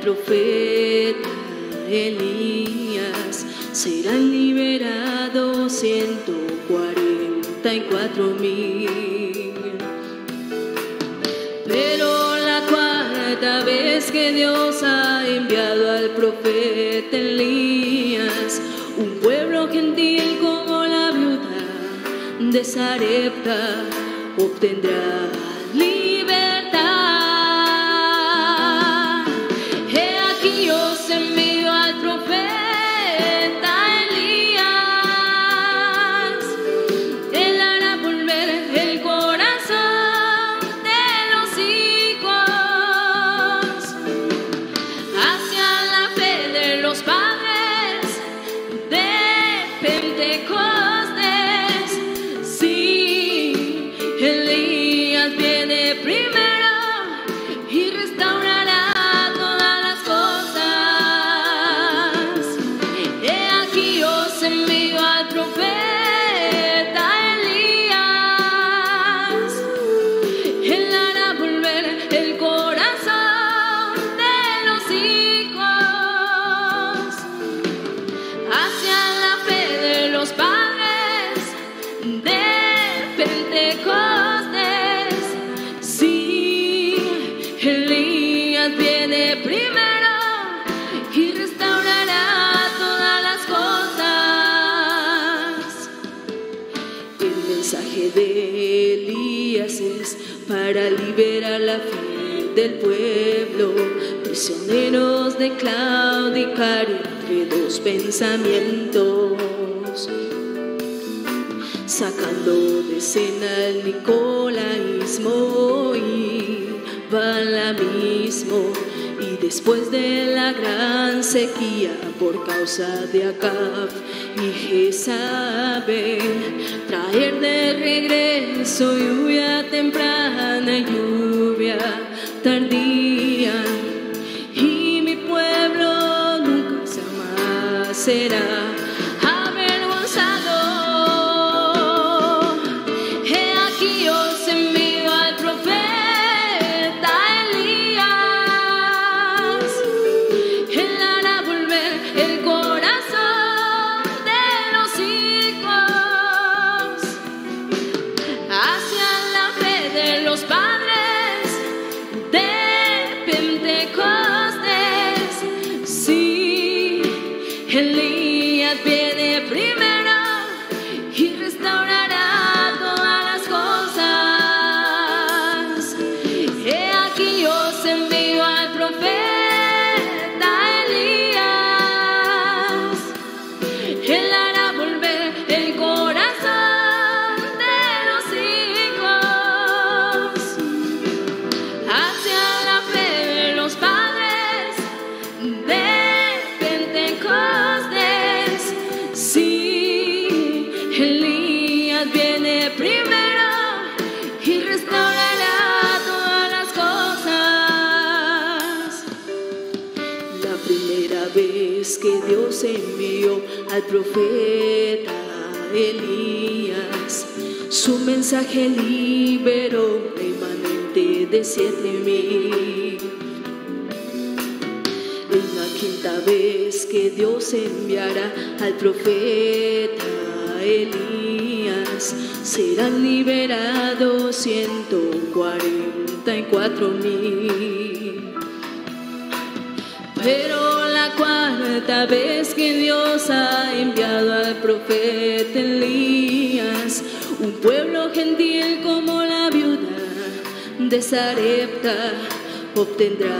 profeta Elías serán liberados 144 mil. Pero la cuarta vez que Dios ha enviado al profeta Elías, un pueblo gentil como la viuda de Sarepta obtendrá de Acab y Jezabel, traer de regreso lluvia temprano. tendrá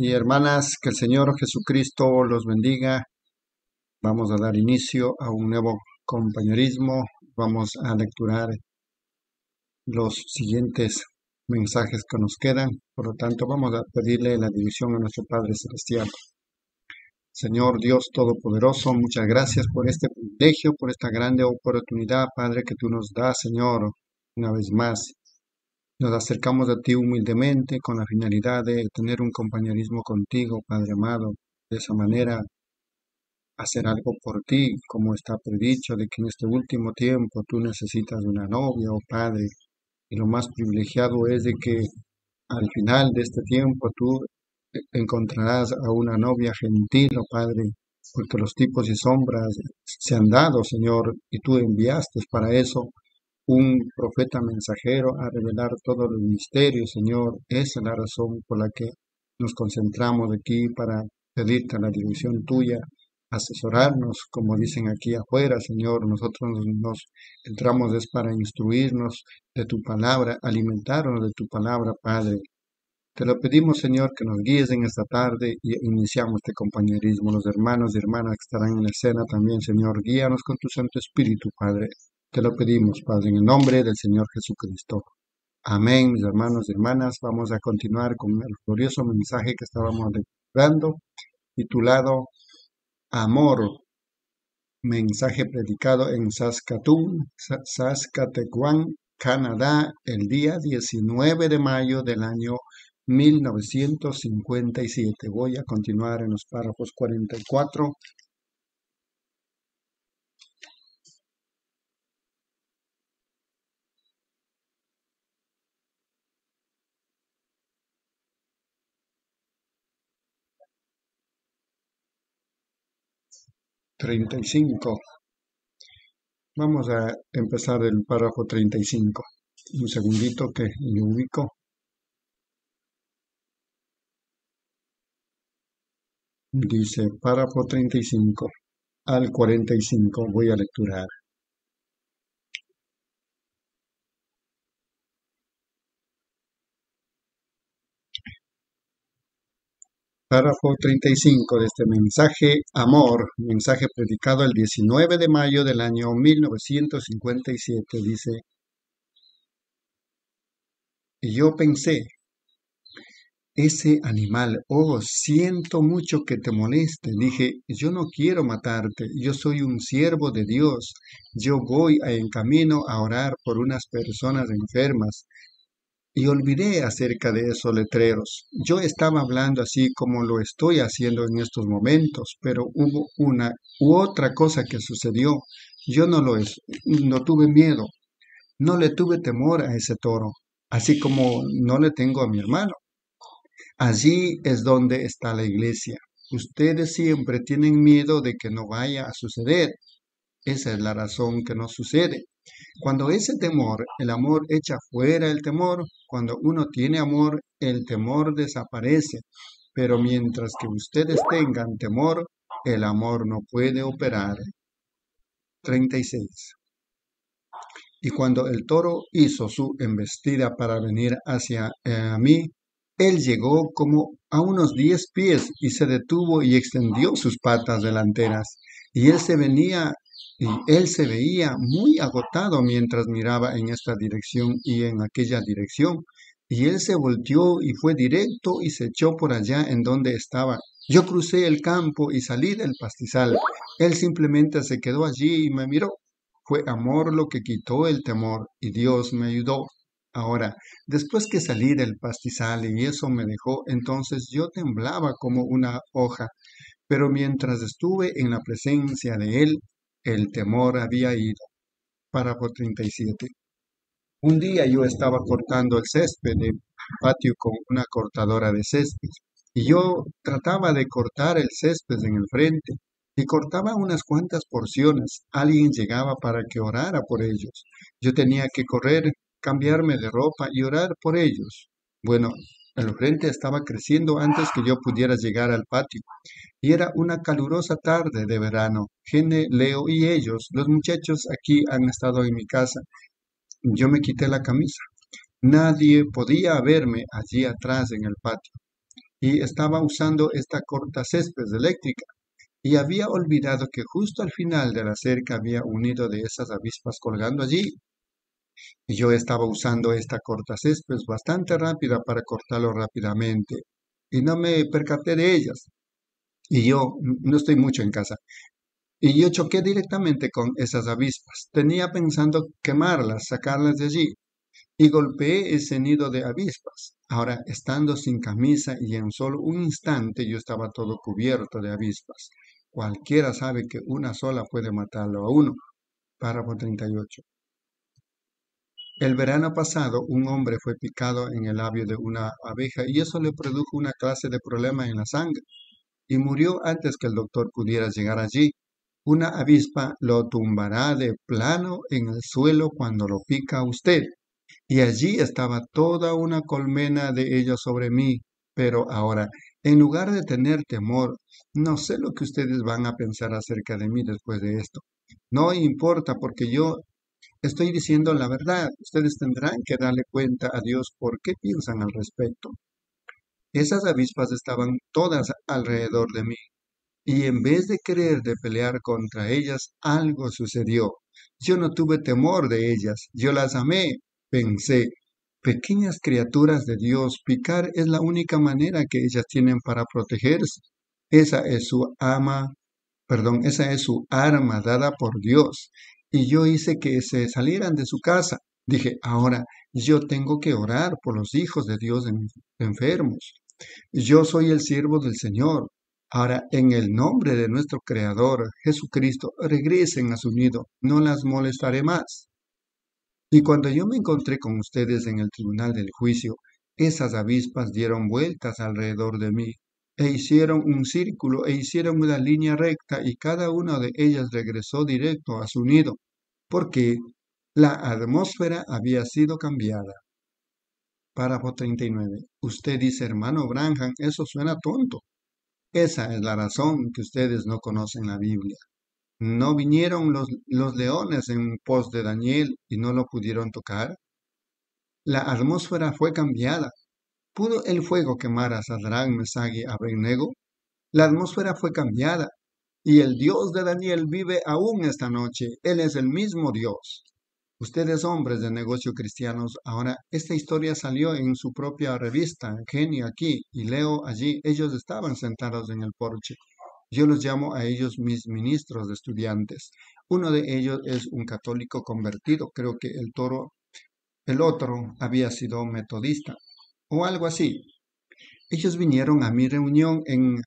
y hermanas, que el Señor Jesucristo los bendiga. Vamos a dar inicio a un nuevo compañerismo. Vamos a lecturar los siguientes mensajes que nos quedan. Por lo tanto, vamos a pedirle la división a nuestro Padre Celestial. Señor Dios Todopoderoso, muchas gracias por este privilegio, por esta grande oportunidad, Padre, que tú nos das, Señor, una vez más nos acercamos a ti humildemente con la finalidad de tener un compañerismo contigo, Padre amado. De esa manera, hacer algo por ti, como está predicho, de que en este último tiempo tú necesitas una novia, oh Padre. Y lo más privilegiado es de que al final de este tiempo tú encontrarás a una novia gentil, oh Padre, porque los tipos y sombras se han dado, Señor, y tú enviaste para eso un profeta mensajero a revelar todos los misterios, Señor. Esa es la razón por la que nos concentramos aquí para pedirte la dirección tuya, asesorarnos, como dicen aquí afuera, Señor. Nosotros nos entramos es para instruirnos de tu palabra, alimentarnos de tu palabra, Padre. Te lo pedimos, Señor, que nos guíes en esta tarde y iniciamos este compañerismo. Los hermanos y hermanas que estarán en la escena también, Señor, guíanos con tu Santo Espíritu, Padre. Te lo pedimos, Padre, en el nombre del Señor Jesucristo. Amén, mis hermanos y hermanas. Vamos a continuar con el glorioso mensaje que estábamos dando, titulado Amor. Mensaje predicado en Saskatoon, Saskatchewan, Canadá, el día 19 de mayo del año 1957. Voy a continuar en los párrafos 44 35. Vamos a empezar el párrafo 35. Un segundito que lo ubico. Dice párrafo 35 al 45. Voy a lecturar. Párrafo 35 de este mensaje, Amor, mensaje predicado el 19 de mayo del año 1957, dice, y yo pensé, ese animal, oh, siento mucho que te moleste. Dije, yo no quiero matarte, yo soy un siervo de Dios. Yo voy en camino a orar por unas personas enfermas y olvidé acerca de esos letreros. Yo estaba hablando así como lo estoy haciendo en estos momentos, pero hubo una u otra cosa que sucedió. Yo no lo no tuve miedo, no le tuve temor a ese toro, así como no le tengo a mi hermano. Allí es donde está la iglesia. Ustedes siempre tienen miedo de que no vaya a suceder. Esa es la razón que no sucede. Cuando ese temor, el amor echa fuera el temor, cuando uno tiene amor, el temor desaparece. Pero mientras que ustedes tengan temor, el amor no puede operar. 36. Y cuando el toro hizo su embestida para venir hacia eh, mí, él llegó como a unos diez pies y se detuvo y extendió sus patas delanteras. Y él se venía y él se veía muy agotado mientras miraba en esta dirección y en aquella dirección. Y él se volteó y fue directo y se echó por allá en donde estaba. Yo crucé el campo y salí del pastizal. Él simplemente se quedó allí y me miró. Fue amor lo que quitó el temor y Dios me ayudó. Ahora, después que salí del pastizal y eso me dejó, entonces yo temblaba como una hoja. Pero mientras estuve en la presencia de Él, el temor había ido. Párrafo 37. Un día yo estaba cortando el césped del patio con una cortadora de césped y yo trataba de cortar el césped en el frente y cortaba unas cuantas porciones. Alguien llegaba para que orara por ellos. Yo tenía que correr, cambiarme de ropa y orar por ellos. Bueno, el frente estaba creciendo antes que yo pudiera llegar al patio, y era una calurosa tarde de verano. Gene, Leo y ellos, los muchachos aquí han estado en mi casa. Yo me quité la camisa. Nadie podía verme allí atrás en el patio. y estaba usando esta corta césped eléctrica y había olvidado que justo al final de la cerca había un nido de esas avispas colgando allí. Y yo estaba usando esta corta césped bastante rápida para cortarlo rápidamente y no me percaté de ellas. Y yo no estoy mucho en casa. Y yo choqué directamente con esas avispas. Tenía pensando quemarlas, sacarlas de allí. Y golpeé ese nido de avispas. Ahora, estando sin camisa y en solo un instante yo estaba todo cubierto de avispas. Cualquiera sabe que una sola puede matarlo a uno. Párrafo 38. El verano pasado un hombre fue picado en el labio de una abeja y eso le produjo una clase de problema en la sangre y murió antes que el doctor pudiera llegar allí. Una avispa lo tumbará de plano en el suelo cuando lo pica usted. Y allí estaba toda una colmena de ellos sobre mí. Pero ahora, en lugar de tener temor, no sé lo que ustedes van a pensar acerca de mí después de esto. No importa porque yo Estoy diciendo la verdad. Ustedes tendrán que darle cuenta a Dios por qué piensan al respecto. Esas avispas estaban todas alrededor de mí, y en vez de querer de pelear contra ellas, algo sucedió. Yo no tuve temor de ellas, yo las amé. Pensé, pequeñas criaturas de Dios, picar es la única manera que ellas tienen para protegerse. Esa es su ama, perdón, esa es su arma dada por Dios y yo hice que se salieran de su casa. Dije, ahora yo tengo que orar por los hijos de Dios enfermos. Yo soy el siervo del Señor. Ahora, en el nombre de nuestro Creador, Jesucristo, regresen a su nido, no las molestaré más. Y cuando yo me encontré con ustedes en el tribunal del juicio, esas avispas dieron vueltas alrededor de mí e hicieron un círculo e hicieron una línea recta y cada una de ellas regresó directo a su nido, porque la atmósfera había sido cambiada. Párrafo 39. Usted dice, hermano Branham, eso suena tonto. Esa es la razón que ustedes no conocen la Biblia. ¿No vinieron los, los leones en pos de Daniel y no lo pudieron tocar? La atmósfera fue cambiada ¿Pudo el fuego quemar a Sadrach, Mesach y Abednego? La atmósfera fue cambiada y el Dios de Daniel vive aún esta noche. Él es el mismo Dios. Ustedes hombres de negocio cristianos, ahora esta historia salió en su propia revista, Genio aquí, y leo allí, ellos estaban sentados en el porche. Yo los llamo a ellos mis ministros de estudiantes. Uno de ellos es un católico convertido, creo que el toro, el otro había sido metodista o algo así. Ellos vinieron a mi reunión en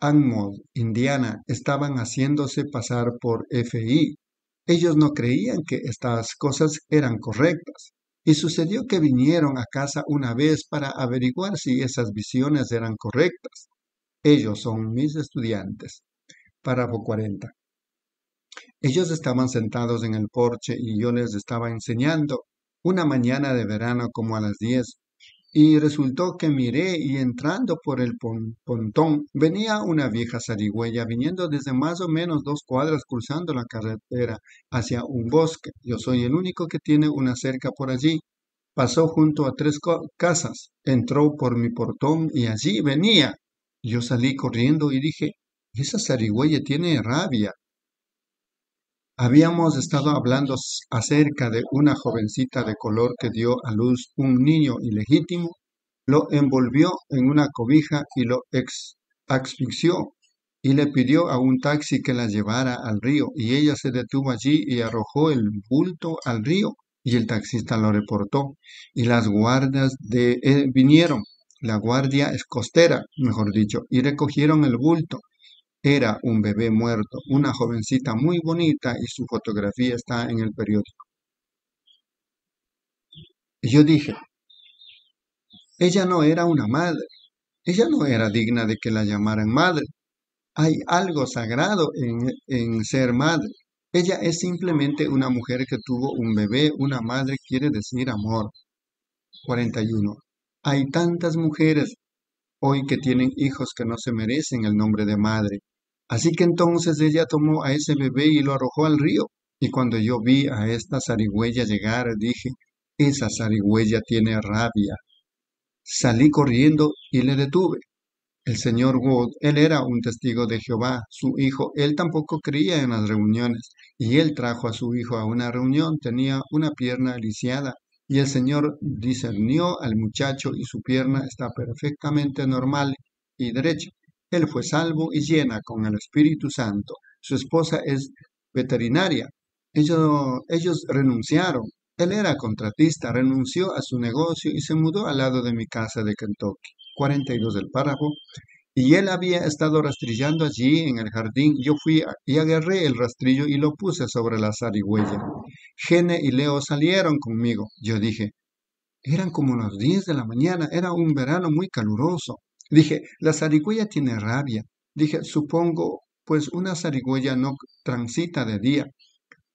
Anmod, Indiana. Estaban haciéndose pasar por FI. Ellos no creían que estas cosas eran correctas. Y sucedió que vinieron a casa una vez para averiguar si esas visiones eran correctas. Ellos son mis estudiantes. Párrafo 40. Ellos estaban sentados en el porche y yo les estaba enseñando. Una mañana de verano como a las 10, y resultó que miré y entrando por el pontón venía una vieja zarigüeya viniendo desde más o menos dos cuadras cruzando la carretera hacia un bosque. Yo soy el único que tiene una cerca por allí. Pasó junto a tres casas, entró por mi portón y allí venía. Yo salí corriendo y dije, esa zarigüeya tiene rabia. Habíamos estado hablando acerca de una jovencita de color que dio a luz un niño ilegítimo, lo envolvió en una cobija y lo asfixió y le pidió a un taxi que la llevara al río y ella se detuvo allí y arrojó el bulto al río y el taxista lo reportó y las guardias de él vinieron, la guardia es costera, mejor dicho, y recogieron el bulto era un bebé muerto, una jovencita muy bonita y su fotografía está en el periódico. Yo dije, ella no era una madre, ella no era digna de que la llamaran madre. Hay algo sagrado en, en ser madre. Ella es simplemente una mujer que tuvo un bebé, una madre quiere decir amor. 41. Hay tantas mujeres hoy que tienen hijos que no se merecen el nombre de madre. Así que entonces ella tomó a ese bebé y lo arrojó al río. Y cuando yo vi a esta zarigüeya llegar, dije, esa zarigüeya tiene rabia. Salí corriendo y le detuve. El señor Wood, él era un testigo de Jehová, su hijo, él tampoco creía en las reuniones, y él trajo a su hijo a una reunión, tenía una pierna lisiada, y el Señor discernió al muchacho y su pierna está perfectamente normal y derecha. Él fue salvo y llena con el Espíritu Santo. Su esposa es veterinaria. Ellos, ellos renunciaron. Él era contratista, renunció a su negocio y se mudó al lado de mi casa de Kentucky. 42 del párrafo, y él había estado rastrillando allí en el jardín. Yo fui y agarré el rastrillo y lo puse sobre la zarigüeya. Gene y Leo salieron conmigo. Yo dije, eran como las 10 de la mañana, era un verano muy caluroso. Dije, la zarigüeya tiene rabia. Dije, supongo, pues una zarigüeya no transita de día.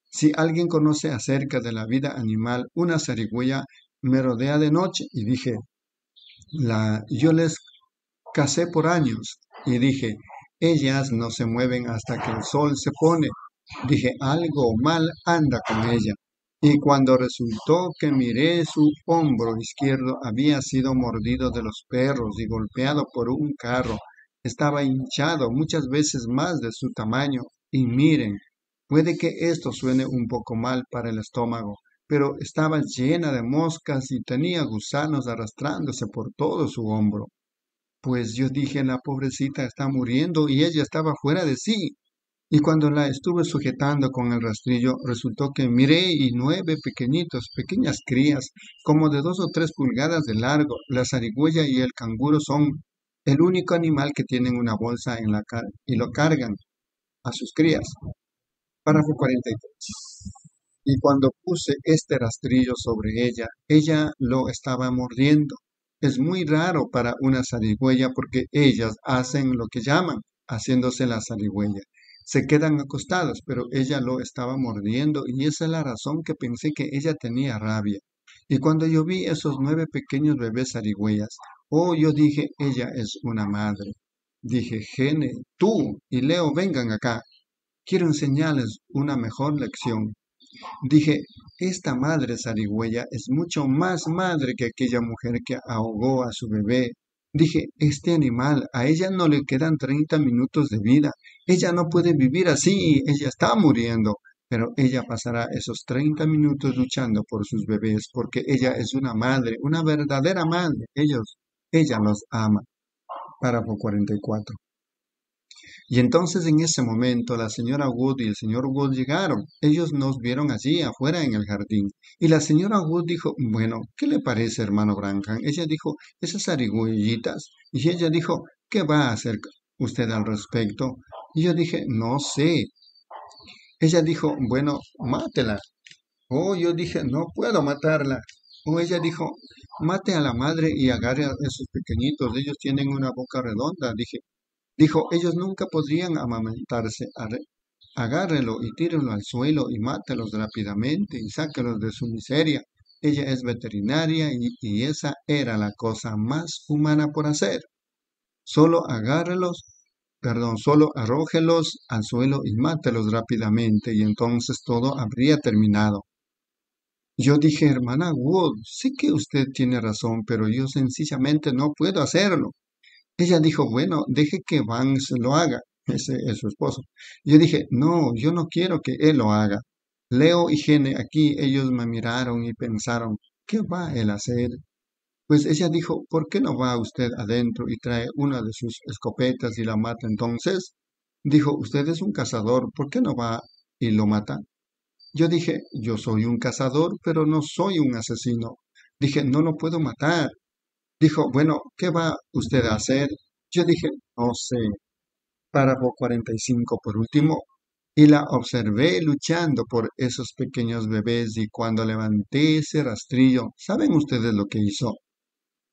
Si alguien conoce acerca de la vida animal, una zarigüeya merodea de noche. Y dije, la, yo les casé por años y dije, ellas no se mueven hasta que el sol se pone. Dije, algo mal anda con ella. Y cuando resultó que miré su hombro izquierdo había sido mordido de los perros y golpeado por un carro, estaba hinchado muchas veces más de su tamaño. Y miren, puede que esto suene un poco mal para el estómago, pero estaba llena de moscas y tenía gusanos arrastrándose por todo su hombro. Pues yo dije, la pobrecita está muriendo y ella estaba fuera de sí. Y cuando la estuve sujetando con el rastrillo, resultó que miré y nueve pequeñitos, pequeñas crías, como de dos o tres pulgadas de largo. La zarigüeya y el canguro son el único animal que tienen una bolsa en la cara y lo cargan a sus crías. Párrafo 43 y cuando puse este rastrillo sobre ella, ella lo estaba mordiendo. Es muy raro para una zarigüeya porque ellas hacen lo que llaman haciéndose la zarigüeya. Se quedan acostadas, pero ella lo estaba mordiendo y esa es la razón que pensé que ella tenía rabia. Y cuando yo vi esos nueve pequeños bebés zarigüeyas, oh, yo dije, ella es una madre. Dije, Gene, tú y Leo vengan acá. Quiero enseñarles una mejor lección. Dije, esta madre zarigüeya es mucho más madre que aquella mujer que ahogó a su bebé. Dije, este animal, a ella no le quedan 30 minutos de vida. Ella no puede vivir así, ella está muriendo. Pero ella pasará esos 30 minutos luchando por sus bebés porque ella es una madre, una verdadera madre. Ellos, ella los ama. Párrafo 44. Y entonces en ese momento la señora Wood y el señor Wood llegaron. Ellos nos vieron allí afuera en el jardín. Y la señora Wood dijo, bueno, ¿qué le parece, hermano Branham? Ella dijo, esas arigüellitas. Y ella dijo, ¿qué va a hacer usted al respecto? Y yo dije, no sé. Ella dijo, bueno, mátela. Oh, yo dije, no puedo matarla. O ella dijo, mate a la madre y agarre a esos pequeñitos. Ellos tienen una boca redonda. Dije, Dijo, ellos nunca podrían amamentarse. Agárrelo y tírelo al suelo y mátelos rápidamente y sáquelos de su miseria. Ella es veterinaria y, esa era la cosa más humana por hacer. Solo agárrelos, perdón, solo arrójelos al suelo y mátelos rápidamente y entonces todo habría terminado. Yo dije, hermana Wood, sé que usted tiene razón, pero yo sencillamente no puedo hacerlo. Ella dijo, bueno, deje que Vance lo haga. Ese es su esposo. Yo dije, no, yo no quiero que él lo haga. Leo y Gene aquí, ellos me miraron y pensaron, ¿qué va él a hacer? Pues ella dijo, ¿por qué no va usted adentro y trae una de sus escopetas y la mata entonces? Dijo, usted es un cazador, ¿por qué no va y lo mata? Yo dije, yo soy un cazador, pero no soy un asesino. Dije, no lo puedo matar. Dijo, bueno, ¿qué va usted a hacer? Yo dije, no sé. Párrafo 45 por último. Y la observé luchando por esos pequeños bebés y cuando levanté ese rastrillo, ¿saben ustedes lo que hizo?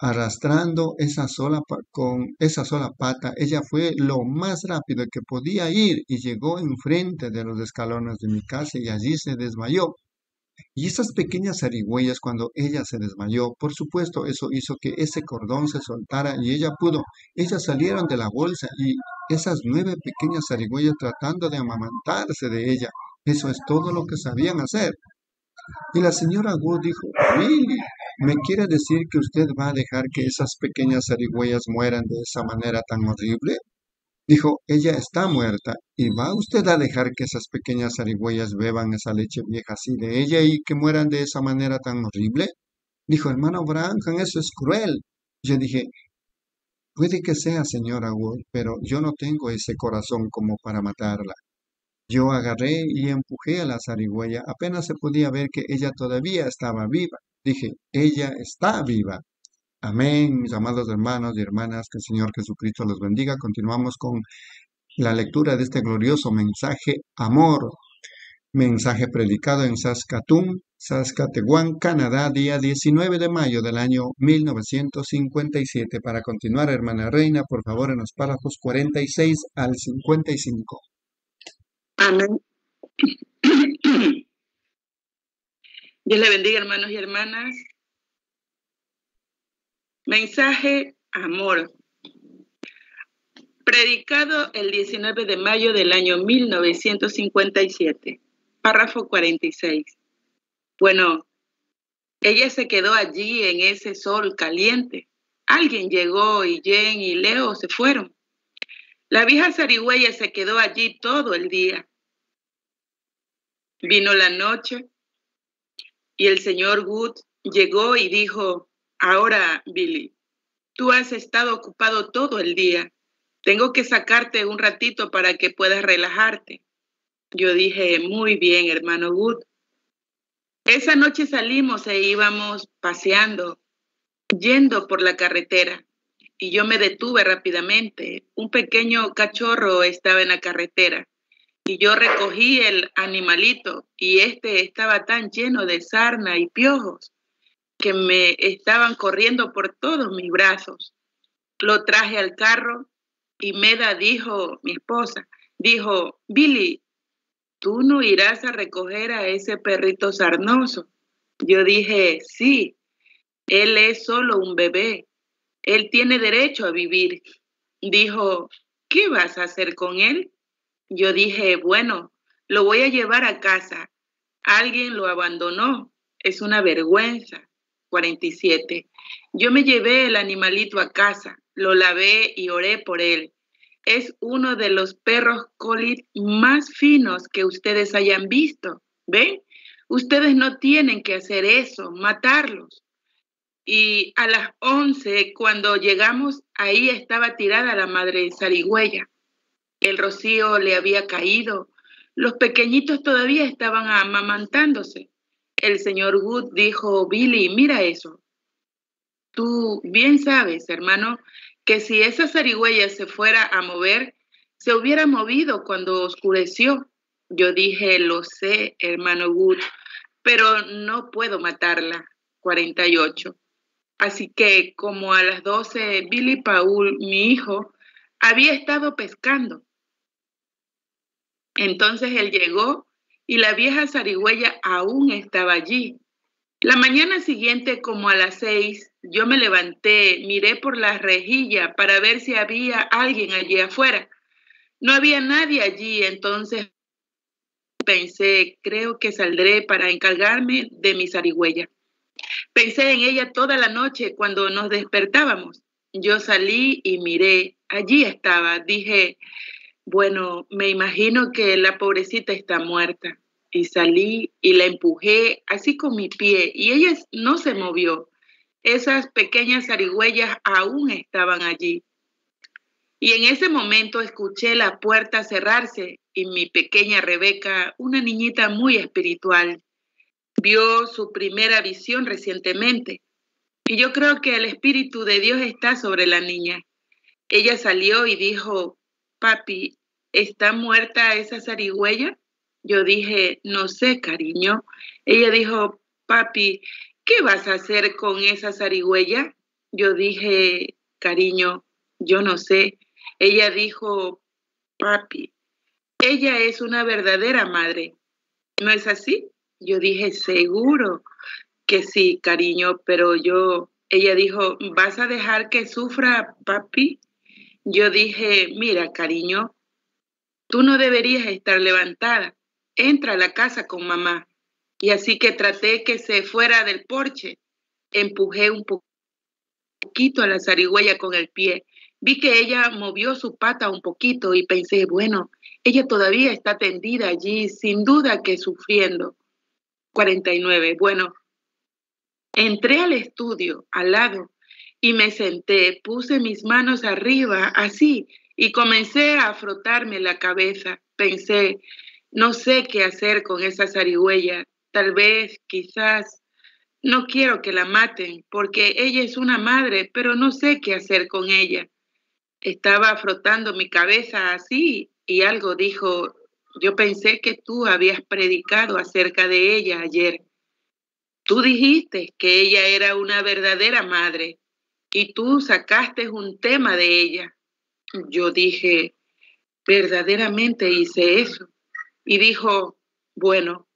Arrastrando esa sola con esa sola pata, ella fue lo más rápido que podía ir y llegó enfrente de los escalones de mi casa y allí se desmayó. Y esas pequeñas zarigüeyas, cuando ella se desmayó, por supuesto, eso hizo que ese cordón se soltara y ella pudo. Ellas salieron de la bolsa y esas nueve pequeñas zarigüeyas tratando de amamantarse de ella. Eso es todo lo que sabían hacer. Y la señora Wood dijo, ¿me quiere decir que usted va a dejar que esas pequeñas zarigüeyas mueran de esa manera tan horrible? Dijo, ella está muerta, ¿y va usted a dejar que esas pequeñas zarigüeyas beban esa leche vieja así de ella y que mueran de esa manera tan horrible? Dijo, hermano Branham, eso es cruel. Yo dije, puede que sea, señora Wood, pero yo no tengo ese corazón como para matarla. Yo agarré y empujé a la zarigüeya, apenas se podía ver que ella todavía estaba viva. Dije, ella está viva. Amén, mis amados hermanos y hermanas, que el Señor Jesucristo los bendiga. Continuamos con la lectura de este glorioso mensaje, amor, mensaje predicado en Saskatoon, Saskatchewan, Canadá, día 19 de mayo del año 1957. Para continuar, hermana Reina, por favor, en los párrafos 46 al 55. Amén. Dios le bendiga, hermanos y hermanas. Mensaje Amor. Predicado el 19 de mayo del año 1957. Párrafo 46. Bueno, ella se quedó allí en ese sol caliente. Alguien llegó y Jen y Leo se fueron. La vieja zarigüeya se quedó allí todo el día. Vino la noche y el señor Wood llegó y dijo, Ahora, Billy, tú has estado ocupado todo el día. Tengo que sacarte un ratito para que puedas relajarte. Yo dije, muy bien, hermano Wood. Esa noche salimos e íbamos paseando, yendo por la carretera, y yo me detuve rápidamente. Un pequeño cachorro estaba en la carretera, y yo recogí el animalito, y este estaba tan lleno de sarna y piojos que me estaban corriendo por todos mis brazos. Lo traje al carro y Meda dijo, mi esposa, dijo, Billy, tú no irás a recoger a ese perrito sarnoso. Yo dije, sí, él es solo un bebé, él tiene derecho a vivir. Dijo, ¿qué vas a hacer con él? Yo dije, bueno, lo voy a llevar a casa. Alguien lo abandonó, es una vergüenza. 47. Yo me llevé el animalito a casa, lo lavé y oré por él. Es uno de los perros colit más finos que ustedes hayan visto. ¿Ven? Ustedes no tienen que hacer eso, matarlos. Y a las 11, cuando llegamos, ahí estaba tirada la madre zarigüeya. El rocío le había caído. Los pequeñitos todavía estaban amamantándose el señor Wood dijo, Billy, mira eso. Tú bien sabes, hermano, que si esa zarigüeya se fuera a mover, se hubiera movido cuando oscureció. Yo dije, lo sé, hermano Wood, pero no puedo matarla. 48. Así que como a las 12, Billy Paul, mi hijo, había estado pescando. Entonces él llegó y la vieja zarigüeya aún estaba allí. La mañana siguiente, como a las seis, yo me levanté, miré por la rejilla para ver si había alguien allí afuera. No había nadie allí, entonces pensé, creo que saldré para encargarme de mi zarigüeya. Pensé en ella toda la noche cuando nos despertábamos. Yo salí y miré, allí estaba. Dije, bueno, me imagino que la pobrecita está muerta. Y salí y la empujé así con mi pie y ella no se movió. Esas pequeñas zarigüeyas aún estaban allí. Y en ese momento escuché la puerta cerrarse y mi pequeña Rebeca, una niñita muy espiritual, vio su primera visión recientemente. Y yo creo que el Espíritu de Dios está sobre la niña. Ella salió y dijo, papi, ¿está muerta esa zarigüeya? Yo dije, no sé, cariño. Ella dijo, papi, ¿qué vas a hacer con esa zarigüeya? Yo dije, cariño, yo no sé. Ella dijo, papi, ella es una verdadera madre. ¿No es así? Yo dije, seguro que sí, cariño, pero yo, ella dijo, ¿vas a dejar que sufra, papi? Yo dije, mira, cariño, Tú no deberías estar levantada. Entra a la casa con mamá. Y así que traté que se fuera del porche. empujé un poquito a la zarigüeya con el pie. Vi que ella movió su pata un poquito y pensé, bueno, ella todavía está tendida allí, sin duda que sufriendo. 49. Bueno, entré al estudio, al lado, y me senté, puse mis manos arriba, así, y comencé a frotarme la cabeza. Pensé, no sé qué hacer con esa zarigüeya. Tal vez, quizás, no quiero que la maten, porque ella es una madre, pero no sé qué hacer con ella. Estaba frotando mi cabeza así y algo dijo, yo pensé que tú habías predicado acerca de ella ayer. Tú dijiste que ella era una verdadera madre y tú sacaste un tema de ella. Yo dije, verdaderamente hice eso. Y dijo, bueno,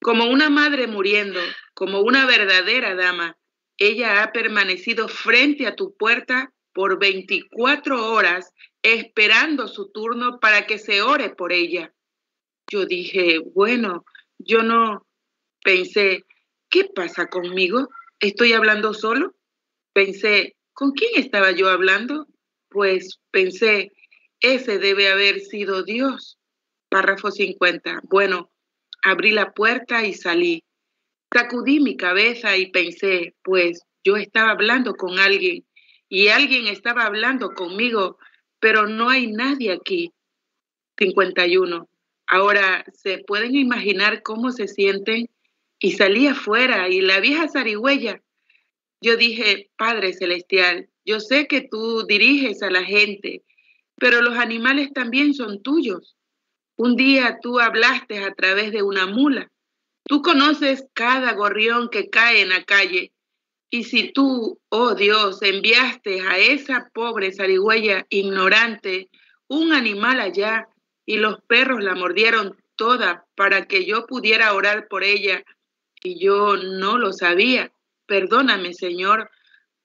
como una madre muriendo, como una verdadera dama, ella ha permanecido frente a tu puerta por 24 horas esperando su turno para que se ore por ella. Yo dije, bueno, yo no pensé, ¿qué pasa conmigo? ¿Estoy hablando solo? Pensé, ¿con quién estaba yo hablando? Pues pensé, ese debe haber sido Dios. Párrafo 50. Bueno, abrí la puerta y salí. Sacudí mi cabeza y pensé, pues yo estaba hablando con alguien y alguien estaba hablando conmigo, pero no hay nadie aquí. 51. Ahora, ¿se pueden imaginar cómo se sienten? Y salí afuera y la vieja zarigüeya. Yo dije, Padre Celestial, yo sé que tú diriges a la gente, pero los animales también son tuyos. Un día tú hablaste a través de una mula. Tú conoces cada gorrión que cae en la calle. Y si tú, oh Dios, enviaste a esa pobre zarigüeya ignorante un animal allá y los perros la mordieron toda para que yo pudiera orar por ella y yo no lo sabía, perdóname Señor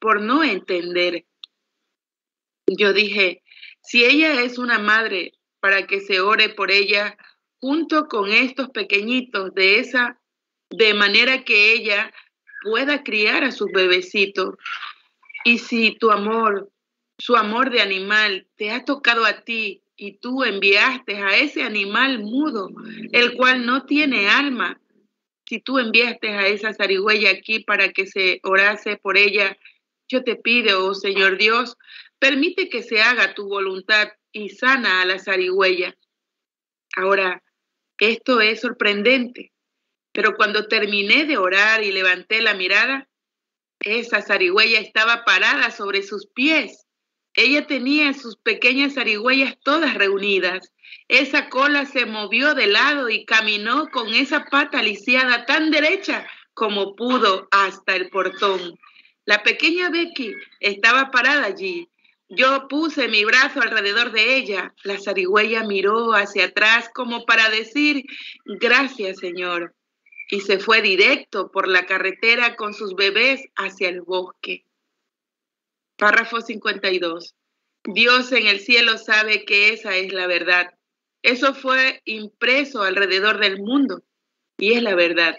por no entender. Yo dije, si ella es una madre, para que se ore por ella junto con estos pequeñitos de esa, de manera que ella pueda criar a sus bebecitos. Y si tu amor, su amor de animal, te ha tocado a ti y tú enviaste a ese animal mudo, el cual no tiene alma, si tú enviaste a esa zarigüeya aquí para que se orase por ella, te pido, oh Señor Dios, permite que se haga tu voluntad y sana a la zarigüeya. Ahora, esto es sorprendente, pero cuando terminé de orar y levanté la mirada, esa zarigüeya estaba parada sobre sus pies. Ella tenía sus pequeñas zarigüeyas todas reunidas. Esa cola se movió de lado y caminó con esa pata lisiada tan derecha como pudo hasta el portón. La pequeña Becky estaba parada allí, yo puse mi brazo alrededor de ella. La zarigüeya miró hacia atrás como para decir, gracias Señor, y se fue directo por la carretera con sus bebés hacia el bosque. Párrafo 52. Dios en el cielo sabe que esa es la verdad. Eso fue impreso alrededor del mundo y es la verdad.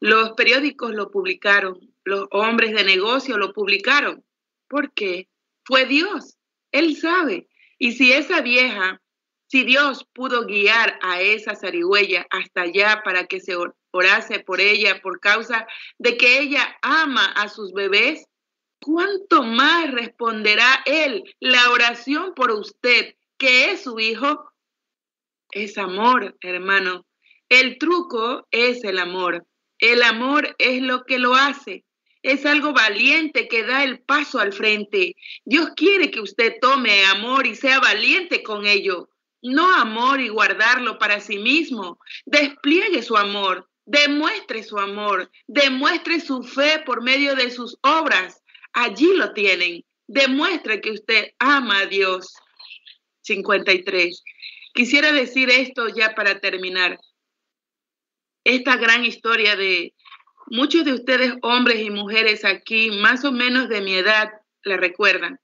Los periódicos lo publicaron, los hombres de negocio lo publicaron. ¿Por qué? fue Dios. Él sabe. Y si esa vieja, si Dios pudo guiar a esa zarigüeya hasta allá para que se orase por ella por causa de que ella ama a sus bebés, ¿cuánto más responderá Él la oración por usted, que es su hijo? Es amor, hermano. El truco es el amor. El amor es lo que lo hace es algo valiente que da el paso al frente. Dios quiere que usted tome amor y sea valiente con ello. No amor y guardarlo para sí mismo. Despliegue su amor, demuestre su amor, demuestre su fe por medio de sus obras. Allí lo tienen. Demuestre que usted ama a Dios. 53. Quisiera decir esto ya para terminar. Esta gran historia de Muchos de ustedes, hombres y mujeres aquí, más o menos de mi edad, la recuerdan.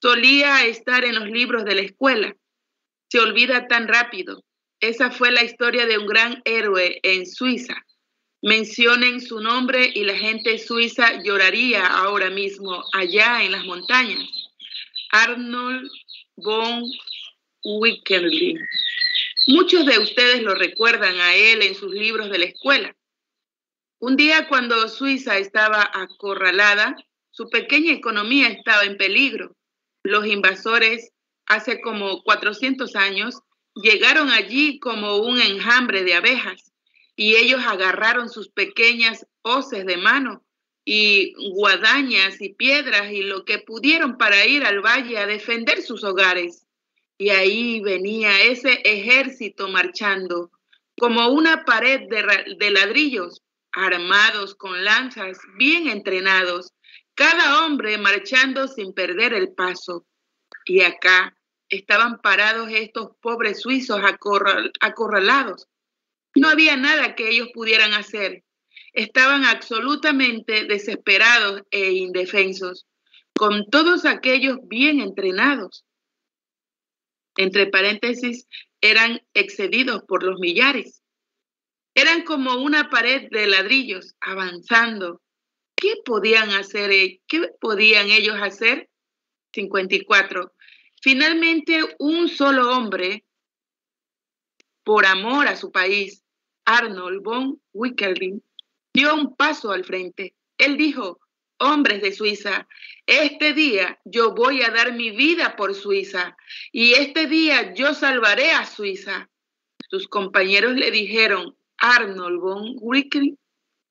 Solía estar en los libros de la escuela. Se olvida tan rápido. Esa fue la historia de un gran héroe en Suiza. Mencionen su nombre y la gente suiza lloraría ahora mismo allá en las montañas. Arnold von Wickerling. Muchos de ustedes lo recuerdan a él en sus libros de la escuela. Un día cuando Suiza estaba acorralada, su pequeña economía estaba en peligro. Los invasores, hace como 400 años, llegaron allí como un enjambre de abejas y ellos agarraron sus pequeñas hoces de mano y guadañas y piedras y lo que pudieron para ir al valle a defender sus hogares. Y ahí venía ese ejército marchando, como una pared de, de ladrillos, armados con lanzas, bien entrenados, cada hombre marchando sin perder el paso. Y acá estaban parados estos pobres suizos acorralados. No había nada que ellos pudieran hacer. Estaban absolutamente desesperados e indefensos, con todos aquellos bien entrenados. Entre paréntesis, eran excedidos por los millares. Eran como una pared de ladrillos avanzando. ¿Qué podían hacer? Eh? ¿Qué podían ellos hacer? 54. Finalmente, un solo hombre, por amor a su país, Arnold von Wickerling, dio un paso al frente. Él dijo, hombres de Suiza, este día yo voy a dar mi vida por Suiza y este día yo salvaré a Suiza. Sus compañeros le dijeron, Arnold von Wickerling,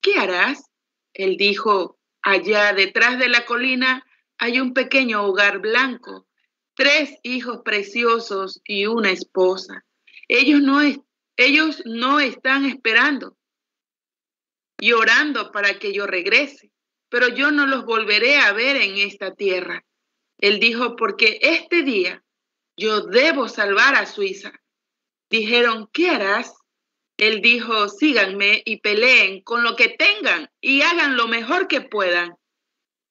¿qué harás? Él dijo, allá detrás de la colina hay un pequeño hogar blanco tres hijos preciosos y una esposa. Ellos no, ellos no están esperando y orando para que yo regrese, pero yo no los volveré a ver en esta tierra. Él dijo, porque este día yo debo salvar a Suiza. Dijeron, ¿qué harás? Él dijo, síganme y peleen con lo que tengan y hagan lo mejor que puedan.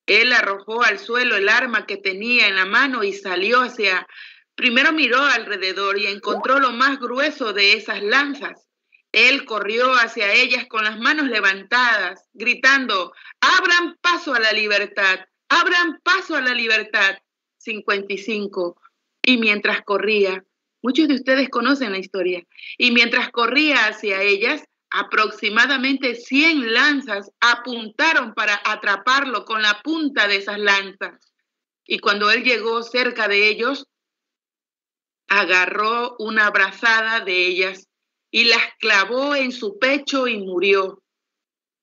Él arrojó al suelo el arma que tenía en la mano y salió hacia... Primero miró alrededor y encontró lo más grueso de esas lanzas. Él corrió hacia ellas con las manos levantadas, gritando, abran paso a la libertad, abran paso a la libertad. 55. Y mientras corría, muchos de ustedes conocen la historia, y mientras corría hacia ellas, Aproximadamente 100 lanzas apuntaron para atraparlo con la punta de esas lanzas. Y cuando él llegó cerca de ellos, agarró una brazada de ellas y las clavó en su pecho y murió.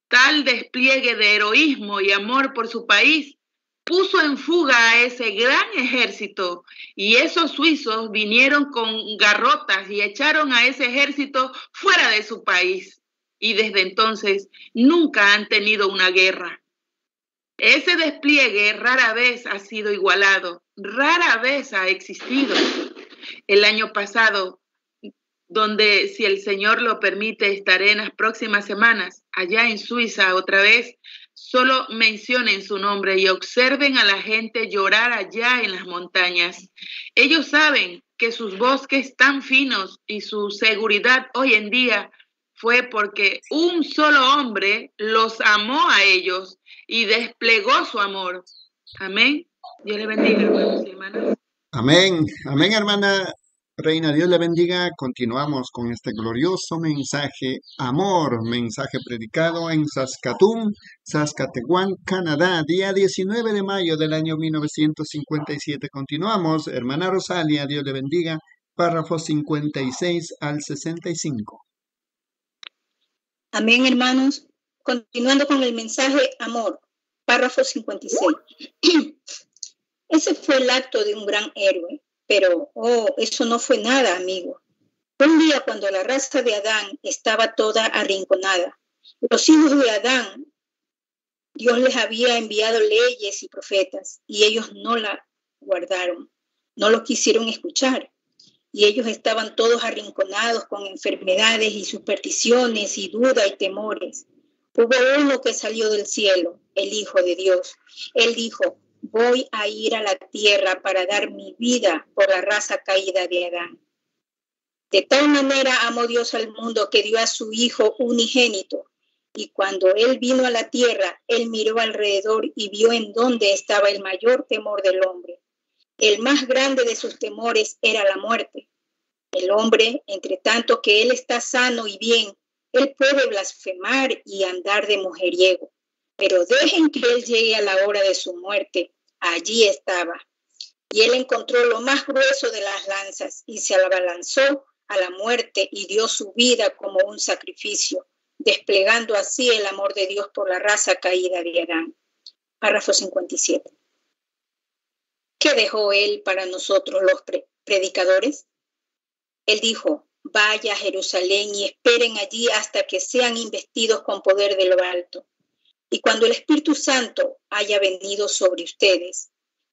Tal despliegue de heroísmo y amor por su país puso en fuga a ese gran ejército y esos suizos vinieron con garrotas y echaron a ese ejército fuera de su país. Y desde entonces nunca han tenido una guerra. Ese despliegue rara vez ha sido igualado, rara vez ha existido. El año pasado, donde si el Señor lo permite, estaré en las próximas semanas allá en Suiza otra vez Solo mencionen su nombre y observen a la gente llorar allá en las montañas. Ellos saben que sus bosques tan finos y su seguridad hoy en día fue porque un solo hombre los amó a ellos y desplegó su amor. Amén. Dios le bendiga, hermanos y hermanas. Amén. Amén, hermana Reina, Dios le bendiga. Continuamos con este glorioso mensaje, amor, mensaje predicado en Saskatoon, Saskatchewan, Canadá, día 19 de mayo del año 1957. Continuamos, hermana Rosalia, Dios le bendiga, párrafo 56 al 65. Amén, hermanos. Continuando con el mensaje, amor, párrafo 56. Ese fue el acto de un gran héroe pero, oh, eso no fue nada, amigo. Un día cuando la raza de Adán estaba toda arrinconada, los hijos de Adán, Dios les había enviado leyes y profetas y ellos no la guardaron, no lo quisieron escuchar. Y ellos estaban todos arrinconados con enfermedades y supersticiones y dudas y temores. Hubo uno que salió del cielo, el Hijo de Dios. Él dijo, voy a ir a la tierra para dar mi vida por la raza caída de Adán. De tal manera amó Dios al mundo que dio a su Hijo unigénito, Y cuando él vino a la tierra, él miró alrededor y vio en dónde estaba el mayor temor del hombre. El más grande de sus temores era la muerte. El hombre, entre tanto que él está sano y bien, él puede blasfemar y andar de mujeriego, pero dejen que él llegue a la hora de su muerte. Allí estaba. Y él encontró lo más grueso de las lanzas y se abalanzó a la muerte y dio su vida como un sacrificio, desplegando así el amor de Dios por la raza caída de Adán. Párrafo 57. ¿Qué dejó él para nosotros los predicadores? Él dijo, vaya a Jerusalén y esperen allí hasta que sean investidos con poder de lo alto. Y cuando el Espíritu Santo haya venido sobre ustedes,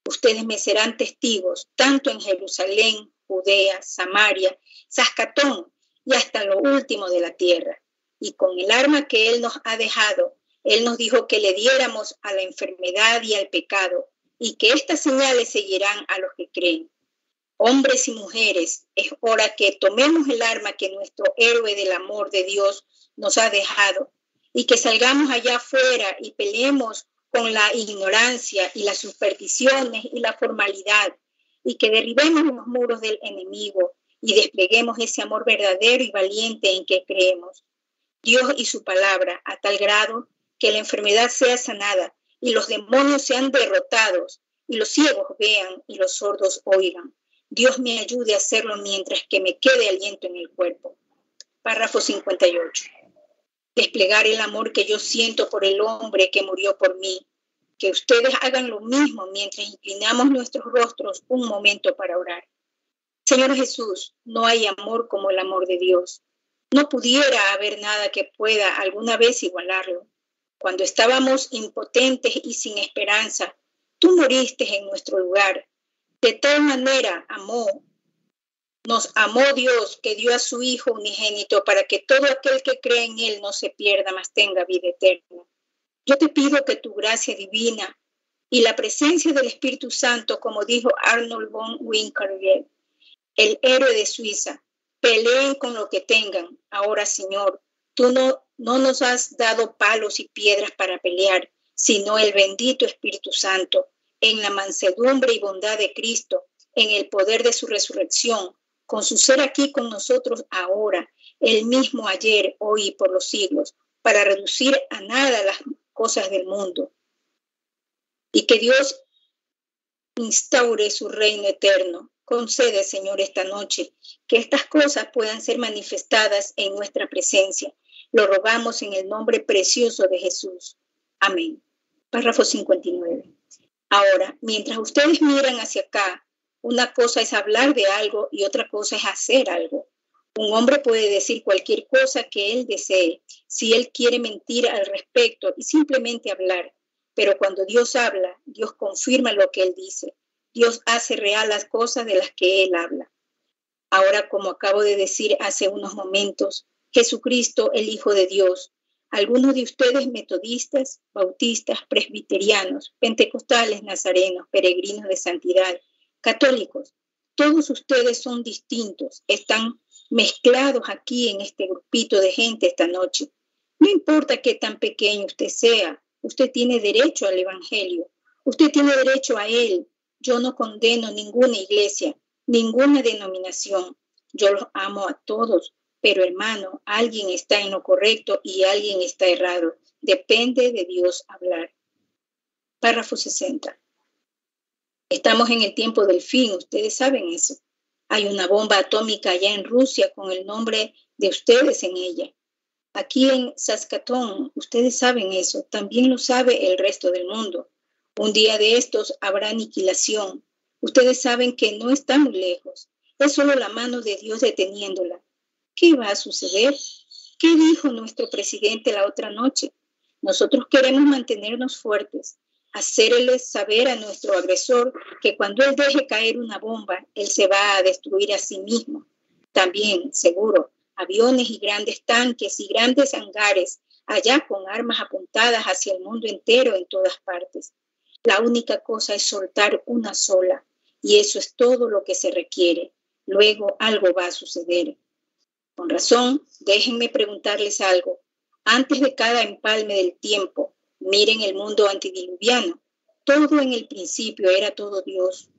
ustedes me serán testigos tanto en Jerusalén, Judea, Samaria, Zascatón y hasta lo último de la tierra. Y con el arma que Él nos ha dejado, Él nos dijo que le diéramos a la enfermedad y al pecado, y que estas señales seguirán a los que creen hombres y mujeres, es hora que tomemos el arma que nuestro héroe del amor de Dios nos ha dejado y que salgamos allá afuera y peleemos con la ignorancia y las supersticiones y la formalidad y que derribemos los muros del enemigo y despleguemos ese amor verdadero y valiente en que creemos. Dios y su palabra a tal grado que la enfermedad sea sanada y los demonios sean derrotados y los ciegos vean y los sordos oigan Dios me ayude a hacerlo mientras que me quede aliento en el cuerpo. Párrafo 58. Desplegar el amor que yo siento por el hombre que murió por mí. Que ustedes hagan lo mismo mientras inclinamos nuestros rostros un momento para orar. Señor Jesús, no hay amor como el amor de Dios. No pudiera haber nada que pueda alguna vez igualarlo. Cuando estábamos impotentes y sin esperanza, tú moriste en nuestro lugar de tal manera amó, nos amó Dios que dio a su Hijo unigénito para que todo aquel que cree en Él no se pierda, mas tenga vida eterna. Yo te pido que tu gracia divina y la presencia del Espíritu Santo, como dijo Arnold von Winkelried, el héroe de Suiza, peleen con lo que tengan. Ahora, Señor, tú no, no nos has dado palos y piedras para pelear, sino el bendito Espíritu Santo en la mansedumbre y bondad de Cristo, en el poder de su resurrección, con su ser aquí con nosotros ahora, el mismo ayer, hoy y por los siglos, para reducir a nada las cosas del mundo. Y que Dios instaure su reino eterno. Concede, Señor, esta noche que estas cosas puedan ser manifestadas en nuestra presencia. Lo rogamos en el nombre precioso de Jesús. Amén. Párrafo 59. Ahora, mientras ustedes miran hacia acá, una cosa es hablar de algo y otra cosa es hacer algo. Un hombre puede decir cualquier cosa que él desee, si él quiere mentir al respecto y simplemente hablar. Pero cuando Dios habla, Dios confirma lo que él dice. Dios hace real las cosas de las que él habla. Ahora, como acabo de decir hace unos momentos, Jesucristo, el Hijo de Dios, algunos de ustedes metodistas, bautistas, presbiterianos, pentecostales, nazarenos, peregrinos de santidad, católicos, todos ustedes son distintos, están mezclados aquí en este grupito de gente esta noche. No importa qué tan pequeño usted sea, usted tiene derecho al Evangelio, usted tiene derecho a él. Yo no condeno ninguna iglesia, ninguna denominación. Yo los amo a todos pero hermano, alguien está en lo correcto y alguien está errado. Depende de Dios hablar. Párrafo 60. Estamos en el tiempo del fin, ustedes saben eso. Hay una bomba atómica allá en Rusia con el nombre de ustedes en ella. Aquí en Saskatoon, ustedes saben eso, también lo sabe el resto del mundo. Un día de estos habrá aniquilación. Ustedes saben que no está lejos. Es solo la mano de Dios deteniéndola. ¿Qué va a suceder? ¿Qué dijo nuestro presidente la otra noche? Nosotros queremos mantenernos fuertes, hacerles saber a nuestro agresor que cuando él deje caer una bomba, él se va a destruir a sí mismo. También, seguro, aviones y grandes tanques y grandes hangares allá con armas apuntadas hacia el mundo entero en todas partes. La única cosa es soltar una sola y eso es todo lo que se requiere. Luego algo va a suceder. Con razón, déjenme preguntarles algo. Antes de cada empalme del tiempo, miren el mundo antediluviano. Todo en el principio era todo Dios.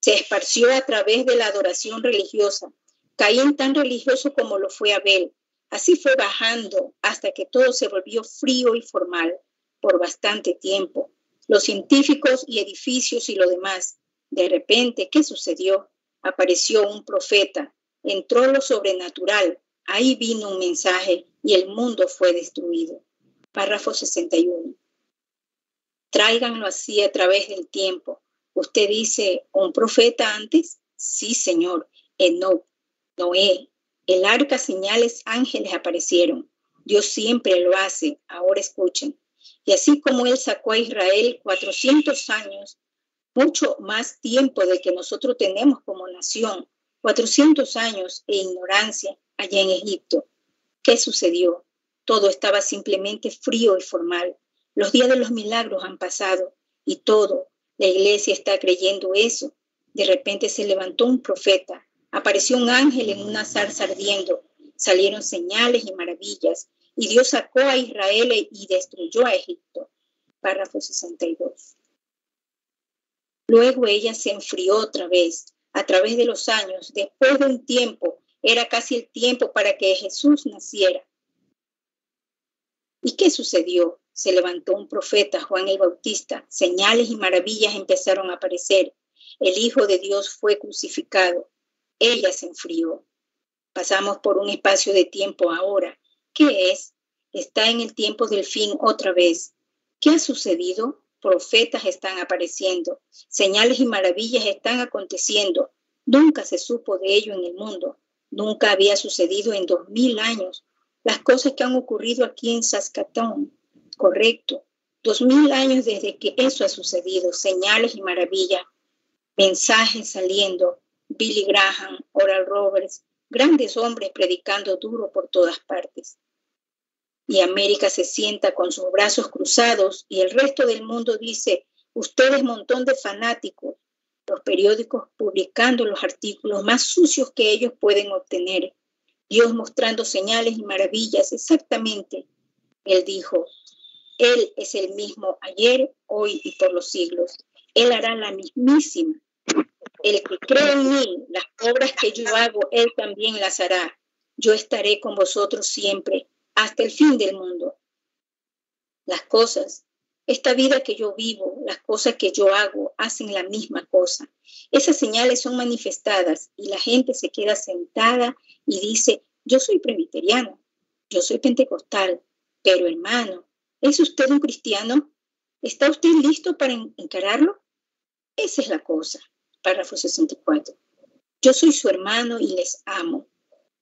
Se esparció a través de la adoración religiosa. Caín tan religioso como lo fue Abel. Así fue bajando hasta que todo se volvió frío y formal por bastante tiempo. Los científicos y edificios y lo demás. De repente, ¿qué sucedió? Apareció un profeta, entró lo sobrenatural, ahí vino un mensaje y el mundo fue destruido. Párrafo 61. Tráiganlo así a través del tiempo. Usted dice, ¿un profeta antes? Sí, señor. Enoch, Noé, el arca, señales, ángeles aparecieron. Dios siempre lo hace. Ahora escuchen. Y así como Él sacó a Israel 400 años, mucho más tiempo de que nosotros tenemos como nación, 400 años e ignorancia allá en Egipto. ¿Qué sucedió? Todo estaba simplemente frío y formal. Los días de los milagros han pasado y todo, la iglesia está creyendo eso. De repente se levantó un profeta, apareció un ángel en una zarza ardiendo, salieron señales y maravillas, y Dios sacó a Israel y destruyó a Egipto. Párrafo 62. Luego ella se enfrió otra vez. A través de los años, después de un tiempo, era casi el tiempo para que Jesús naciera. ¿Y qué sucedió? Se levantó un profeta, Juan el Bautista. Señales y maravillas empezaron a aparecer. El Hijo de Dios fue crucificado. Ella se enfrió. Pasamos por un espacio de tiempo ahora ¿Qué es? Está en el tiempo del fin otra vez. ¿Qué ha sucedido? Profetas están apareciendo, señales y maravillas están aconteciendo. Nunca se supo de ello en el mundo. Nunca había sucedido en dos mil años. Las cosas que han ocurrido aquí en Saskatoon. Correcto. Dos mil años desde que eso ha sucedido. Señales y maravillas. Mensajes saliendo. Billy Graham, Oral Roberts, grandes hombres predicando duro por todas partes. Y América se sienta con sus brazos cruzados y el resto del mundo dice, ustedes montón de fanáticos, los periódicos publicando los artículos más sucios que ellos pueden obtener, Dios mostrando señales y maravillas exactamente. Él dijo, Él es el mismo ayer, hoy y por los siglos. Él hará la mismísima el que cree en mí, las obras que yo hago, Él también las hará. Yo estaré con vosotros siempre, hasta el fin del mundo. Las cosas, esta vida que yo vivo, las cosas que yo hago, hacen la misma cosa. Esas señales son manifestadas y la gente se queda sentada y dice, yo soy presbiteriano, yo soy pentecostal, pero hermano, ¿es usted un cristiano? ¿Está usted listo para encararlo? Esa es la cosa párrafo 64. Yo soy su hermano y les amo.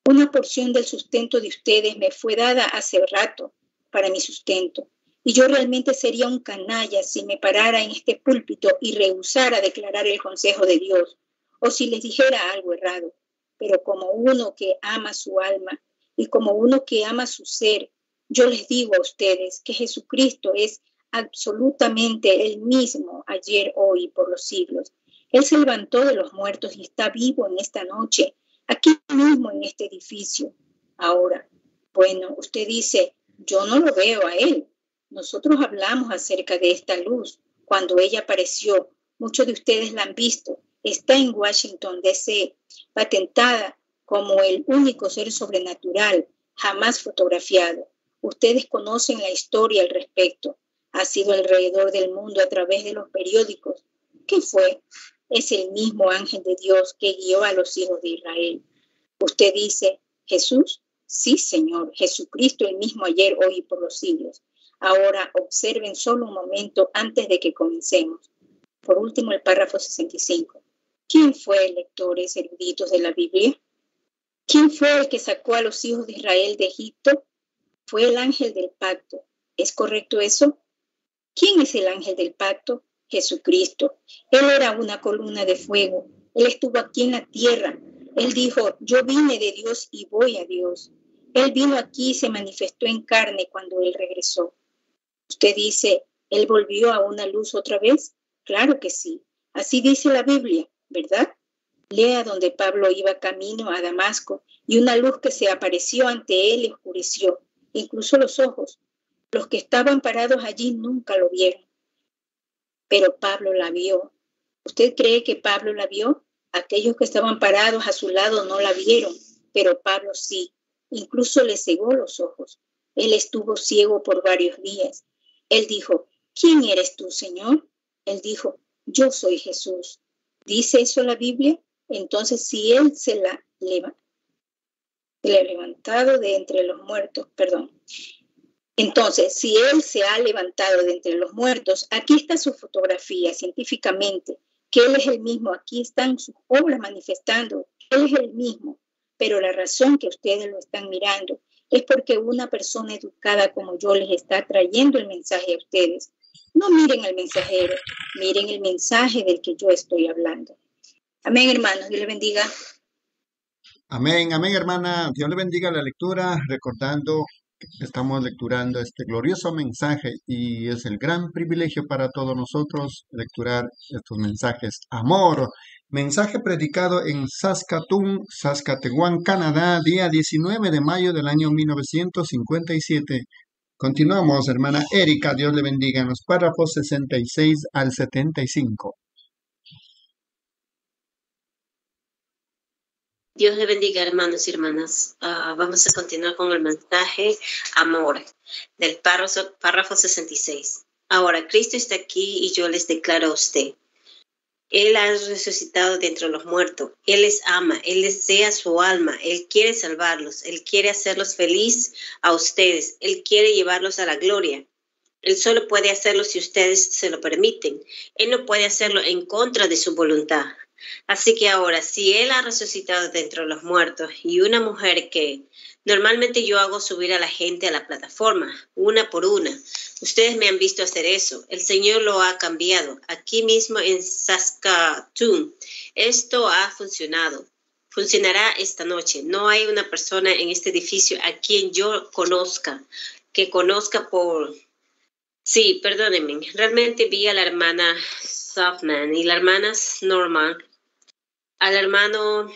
Una porción del sustento de ustedes me fue dada hace rato para mi sustento. Y yo realmente sería un canalla si me parara en este púlpito y rehusara declarar el consejo de Dios, o si les dijera algo errado. Pero como uno que ama su alma y como uno que ama su ser, yo les digo a ustedes que Jesucristo es absolutamente el mismo ayer, hoy y por los siglos. Él se levantó de los muertos y está vivo en esta noche, aquí mismo en este edificio. Ahora, bueno, usted dice, yo no lo veo a Él. Nosotros hablamos acerca de esta luz cuando ella apareció. Muchos de ustedes la han visto. Está en Washington, D.C., patentada como el único ser sobrenatural jamás fotografiado. Ustedes conocen la historia al respecto. Ha sido alrededor del mundo a través de los periódicos. ¿Qué fue? es el mismo ángel de Dios que guió a los hijos de Israel. Usted dice, Jesús, sí, Señor, Jesucristo el mismo ayer, hoy y por los siglos. Ahora observen solo un momento antes de que comencemos. Por último, el párrafo 65. ¿Quién fue, lectores eruditos de la Biblia? ¿Quién fue el que sacó a los hijos de Israel de Egipto? Fue el ángel del pacto. ¿Es correcto eso? ¿Quién es el ángel del pacto? Jesucristo. Él era una columna de fuego. Él estuvo aquí en la tierra. Él dijo, yo vine de Dios y voy a Dios. Él vino aquí y se manifestó en carne cuando Él regresó. Usted dice, ¿Él volvió a una luz otra vez? Claro que sí. Así dice la Biblia, ¿verdad? Lea donde Pablo iba camino a Damasco y una luz que se apareció ante él oscureció. incluso los ojos. Los que estaban parados allí nunca lo vieron. Pero Pablo la vio. ¿Usted cree que Pablo la vio? Aquellos que estaban parados a su lado no la vieron, pero Pablo sí. Incluso le cegó los ojos. Él estuvo ciego por varios días. Él dijo, ¿quién eres tú, Señor? Él dijo, yo soy Jesús. ¿Dice eso la Biblia? Entonces, si Él se la ha levantado de entre los muertos, perdón. Entonces, si Él se ha levantado de entre los muertos, aquí está su fotografía científicamente, que Él es el mismo, aquí están sus obras manifestando, Él es el mismo, pero la razón que ustedes lo están mirando es porque una persona educada como yo les está trayendo el mensaje a ustedes. No miren al mensajero, miren el mensaje del que yo estoy hablando. Amén, hermanos. Dios les bendiga. Amén, amén, hermana. Dios le bendiga la lectura, recordando estamos lecturando este glorioso mensaje y es el gran privilegio para todos nosotros lecturar estos mensajes. Amor, mensaje predicado en Saskatoon, Saskatchewan, Canadá, día 19 de mayo del año 1957. Continuamos, hermana Erika, Dios le bendiga en los párrafos 66 al 75. Dios le bendiga, hermanos y hermanas. Ah, vamos a continuar con el mensaje Amor del párrafo, párrafo 66. Ahora, Cristo está aquí y yo les declaro a usted. Él ha resucitado de entre los muertos. Él les ama, Él desea su alma, Él quiere salvarlos, Él quiere hacerlos feliz a ustedes, Él quiere llevarlos a la gloria. Él solo puede hacerlo si ustedes se lo permiten. Él no puede hacerlo en contra de su voluntad. Así que ahora, si Él ha resucitado de los muertos y una mujer que normalmente yo hago subir a la gente a la plataforma, una por una, ustedes me han visto hacer eso, el Señor lo ha cambiado. Aquí mismo en Saskatoon, esto ha funcionado. Funcionará esta noche. No hay una persona en este edificio a quien yo conozca, que conozca por... Sí, perdónenme, realmente vi a la hermana Softman y la hermana Norman al hermano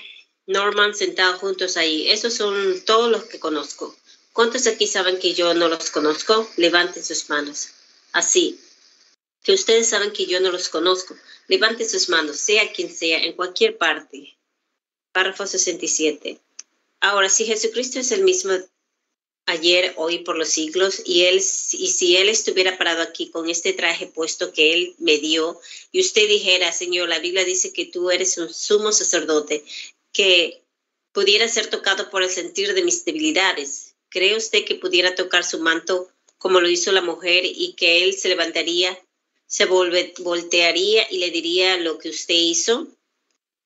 Norman sentado juntos ahí. Esos son todos los que conozco. ¿Cuántos aquí saben que yo no los conozco? Levanten sus manos. Así. Que ustedes saben que yo no los conozco. Levanten sus manos, sea quien sea, en cualquier parte. Párrafo 67. Ahora, si Jesucristo es el mismo ayer, hoy, por los siglos, y, él, y si él estuviera parado aquí con este traje puesto que él me dio, y usted dijera, Señor, la Biblia dice que tú eres un sumo sacerdote, que pudiera ser tocado por el sentir de mis debilidades, ¿cree usted que pudiera tocar su manto como lo hizo la mujer y que él se levantaría, se voltearía y le diría lo que usted hizo?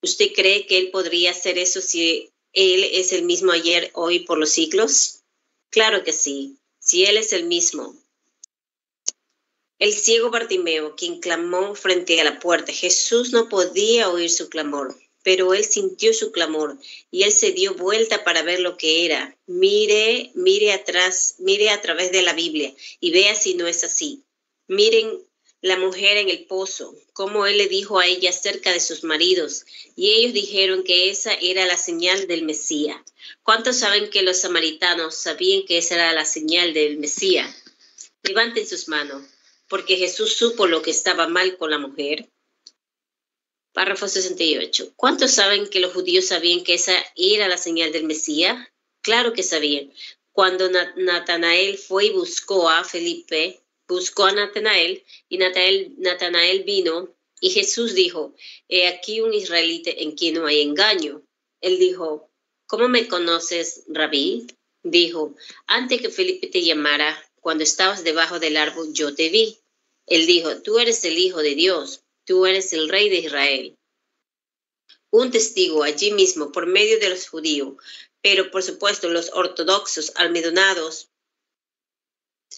¿Usted cree que él podría hacer eso si él es el mismo ayer, hoy, por los siglos? Claro que sí, si Él es el mismo. El ciego Bartimeo, quien clamó frente a la puerta, Jesús no podía oír su clamor, pero él sintió su clamor y él se dio vuelta para ver lo que era. Mire, mire atrás, mire a través de la Biblia y vea si no es así. Miren la mujer en el pozo, como él le dijo a ella acerca de sus maridos, y ellos dijeron que esa era la señal del Mesías. ¿Cuántos saben que los samaritanos sabían que esa era la señal del Mesías? Levanten sus manos, porque Jesús supo lo que estaba mal con la mujer. Párrafo 68. ¿Cuántos saben que los judíos sabían que esa era la señal del Mesías? Claro que sabían. Cuando Natanael fue y buscó a Felipe, buscó a Natanael y Natanael, vino y Jesús dijo, he aquí un israelita en quien no hay engaño. Él dijo, ¿cómo me conoces, rabí? Dijo, antes que Felipe te llamara, cuando estabas debajo del árbol, yo te vi. Él dijo, tú eres el Hijo de Dios, tú eres el Rey de Israel. Un testigo allí mismo por medio de los judíos, pero por supuesto los ortodoxos almidonados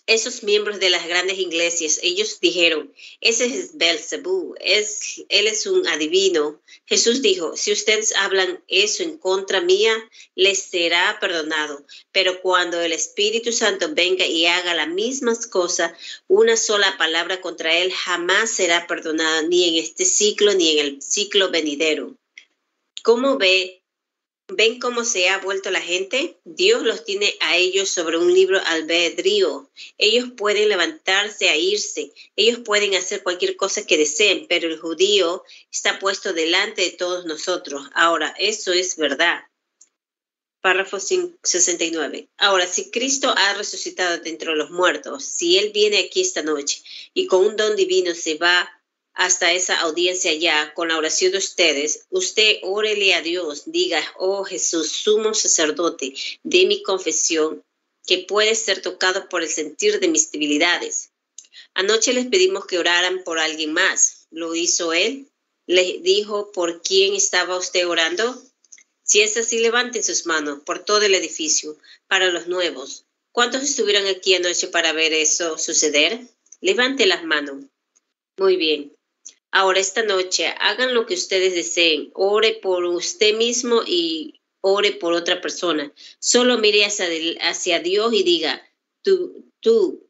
esos miembros de las grandes iglesias, ellos dijeron, ese es Belzebú, es, él es un adivino. Jesús dijo, si ustedes hablan eso en contra mía, les será perdonado. Pero cuando el Espíritu Santo venga y haga las mismas cosas, una sola palabra contra él jamás será perdonada, ni en este ciclo ni en el ciclo venidero. ¿Cómo ve ¿Ven cómo se ha vuelto la gente? Dios los tiene a ellos sobre un libro albedrío. Ellos pueden levantarse a irse. Ellos pueden hacer cualquier cosa que deseen, pero el judío está puesto delante de todos nosotros. Ahora, eso es verdad. Párrafo 69. Ahora, si Cristo ha resucitado de entre los muertos, si Él viene aquí esta noche y con un don divino se va hasta esa audiencia ya con la oración de ustedes, usted órele a Dios, diga, oh Jesús, sumo sacerdote de mi confesión, que puede ser tocado por el sentir de mis debilidades. Anoche les pedimos que oraran por alguien más. ¿Lo hizo él? ¿Les dijo por quién estaba usted orando? Si es así, levanten sus manos por todo el edificio, para los nuevos. ¿Cuántos estuvieron aquí anoche para ver eso suceder? Levante las manos. Muy bien. Ahora esta noche hagan lo que ustedes deseen. Ore por usted mismo y ore por otra persona. Solo mire hacia, hacia Dios y diga, tú, tú,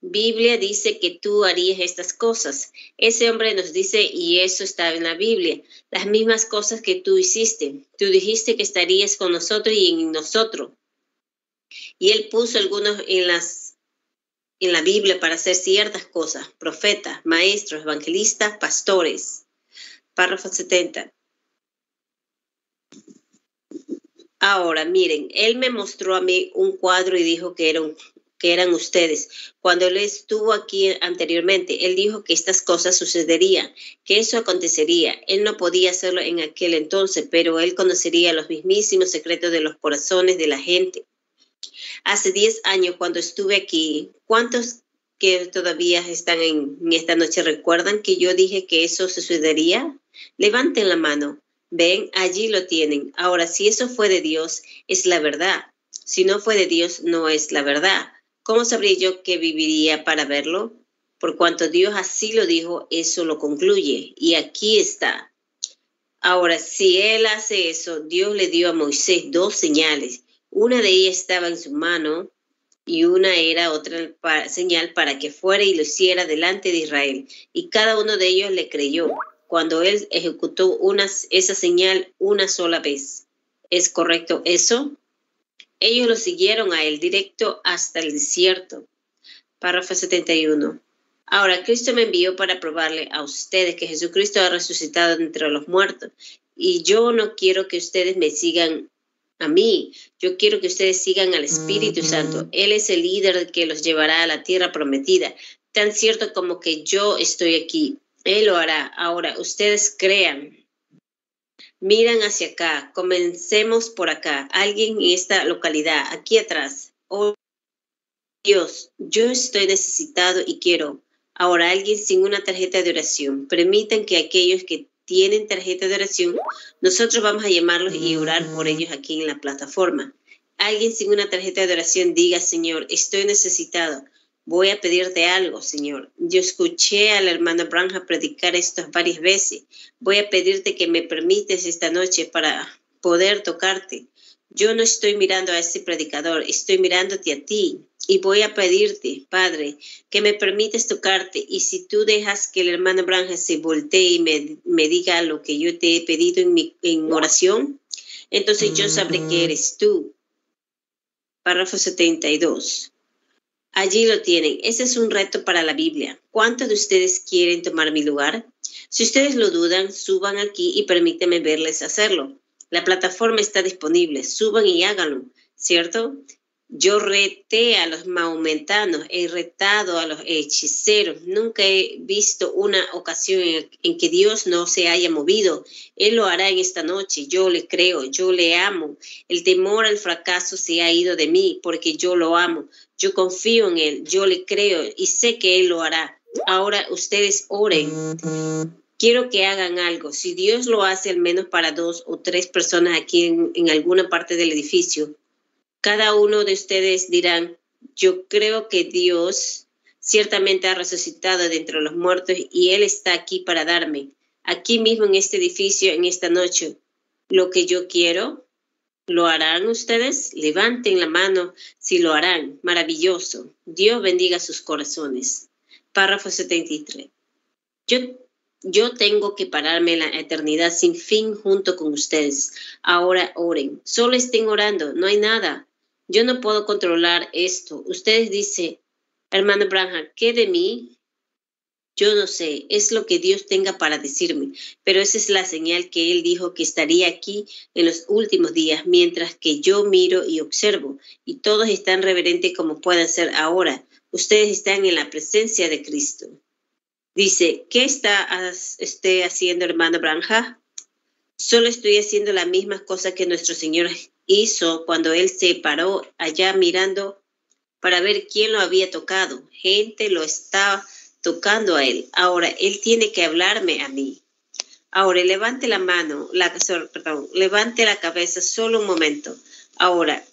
Biblia dice que tú harías estas cosas. Ese hombre nos dice, y eso está en la Biblia, las mismas cosas que tú hiciste. Tú dijiste que estarías con nosotros y en nosotros. Y él puso algunos en las en la Biblia para hacer ciertas cosas, profetas, maestros, evangelistas, pastores. Párrafo 70. Ahora, miren, él me mostró a mí un cuadro y dijo que, que eran ustedes. Cuando él estuvo aquí anteriormente, él dijo que estas cosas sucederían, que eso acontecería. Él no podía hacerlo en aquel entonces, pero él conocería los mismísimos secretos de los corazones de la gente hace 10 años cuando estuve aquí, ¿cuántos que todavía están en esta noche recuerdan que yo dije que eso sucedería? Levanten la mano. Ven, allí lo tienen. Ahora, si eso fue de Dios, es la verdad. Si no fue de Dios, no es la verdad. ¿Cómo sabría yo que viviría para verlo? Por cuanto Dios así lo dijo, eso lo concluye. Y aquí está. Ahora, si Él hace eso, Dios le dio a Moisés dos señales una de ellas estaba en su mano y una era otra señal para que fuera y lo hiciera delante de Israel. Y cada uno de ellos le creyó cuando él ejecutó una, esa señal una sola vez. ¿Es correcto eso? Ellos lo siguieron a él directo hasta el desierto. Párrafo 71. Ahora, Cristo me envió para probarle a ustedes que Jesucristo ha resucitado entre los muertos. Y yo no quiero que ustedes me sigan a mí. Yo quiero que ustedes sigan al Espíritu Santo. Él es el líder que los llevará a la tierra prometida, tan cierto como que yo estoy aquí. Él lo hará. Ahora, ustedes crean. Miran hacia acá. Comencemos por acá. Alguien en esta localidad, aquí atrás. Oh Dios, yo estoy necesitado y quiero. Ahora alguien sin una tarjeta de oración. Permitan que aquellos que tienen tarjeta de oración, nosotros vamos a llamarlos y orar por ellos aquí en la plataforma. Alguien sin una tarjeta de oración diga, Señor, estoy necesitado. Voy a pedirte algo, Señor. Yo escuché a la hermana Branja predicar esto varias veces. Voy a pedirte que me permites esta noche para poder tocarte. Yo no estoy mirando a ese predicador, estoy mirándote a ti y voy a pedirte, Padre, que me permites tocarte y si tú dejas que el hermano Branja se voltee y me, me diga lo que yo te he pedido en mi en oración, entonces yo sabré que eres tú. Párrafo 72. Allí lo tienen. Ese es un reto para la Biblia. ¿Cuántos de ustedes quieren tomar mi lugar? Si ustedes lo dudan, suban aquí y permíteme verles hacerlo. La plataforma está disponible. Suban y háganlo, ¿cierto? Yo reté a los maometanos, he retado a los hechiceros. Nunca he visto una ocasión en, que Dios no se haya movido. Él lo hará en esta noche. Yo le creo, yo le amo. El temor al fracaso se ha ido de mí porque yo lo amo. Yo confío en Él, yo le creo y sé que Él lo hará. Ahora ustedes oren. Quiero que hagan algo. Si Dios lo hace al menos para dos o tres personas aquí en, en alguna parte del edificio, cada uno de ustedes dirán, yo creo que Dios ciertamente ha resucitado de entre los muertos y Él está aquí para darme, aquí mismo en este edificio, en esta noche, lo que yo quiero. ¿Lo harán ustedes? Levanten la mano si lo harán. Maravilloso. Dios bendiga sus corazones. Párrafo 73. Yo Yo tengo que pararme en la eternidad sin fin junto con ustedes. Ahora oren. Solo estén orando. No hay nada. Yo no puedo controlar esto. Ustedes dicen, hermano Branham, ¿qué de mí? Yo no sé, es lo que Dios tenga para decirme, pero esa es la señal que Él dijo que estaría aquí en los últimos días, mientras que yo miro y observo, y todos están reverentes como puedan ser ahora. Ustedes están en la presencia de Cristo. Dice, ¿qué está este, haciendo hermano Branja? Solo estoy haciendo las mismas cosas que nuestro Señor hizo cuando Él se paró allá mirando para ver quién lo había tocado. Gente lo estaba tocando a él. Ahora, él tiene que hablarme a mí. Ahora, levante la mano, la, perdón, levante la cabeza solo un momento. Ahora,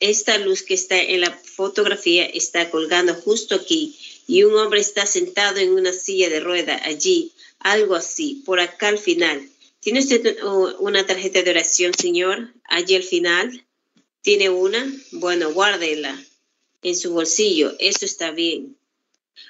esta luz que está en la fotografía está colgando justo aquí y un hombre está sentado en una silla de rueda allí, algo así, por acá al final. ¿Tiene usted una tarjeta de oración, señor? Allí al final. ¿Tiene una? Bueno, guárdela en su bolsillo. Eso está bien.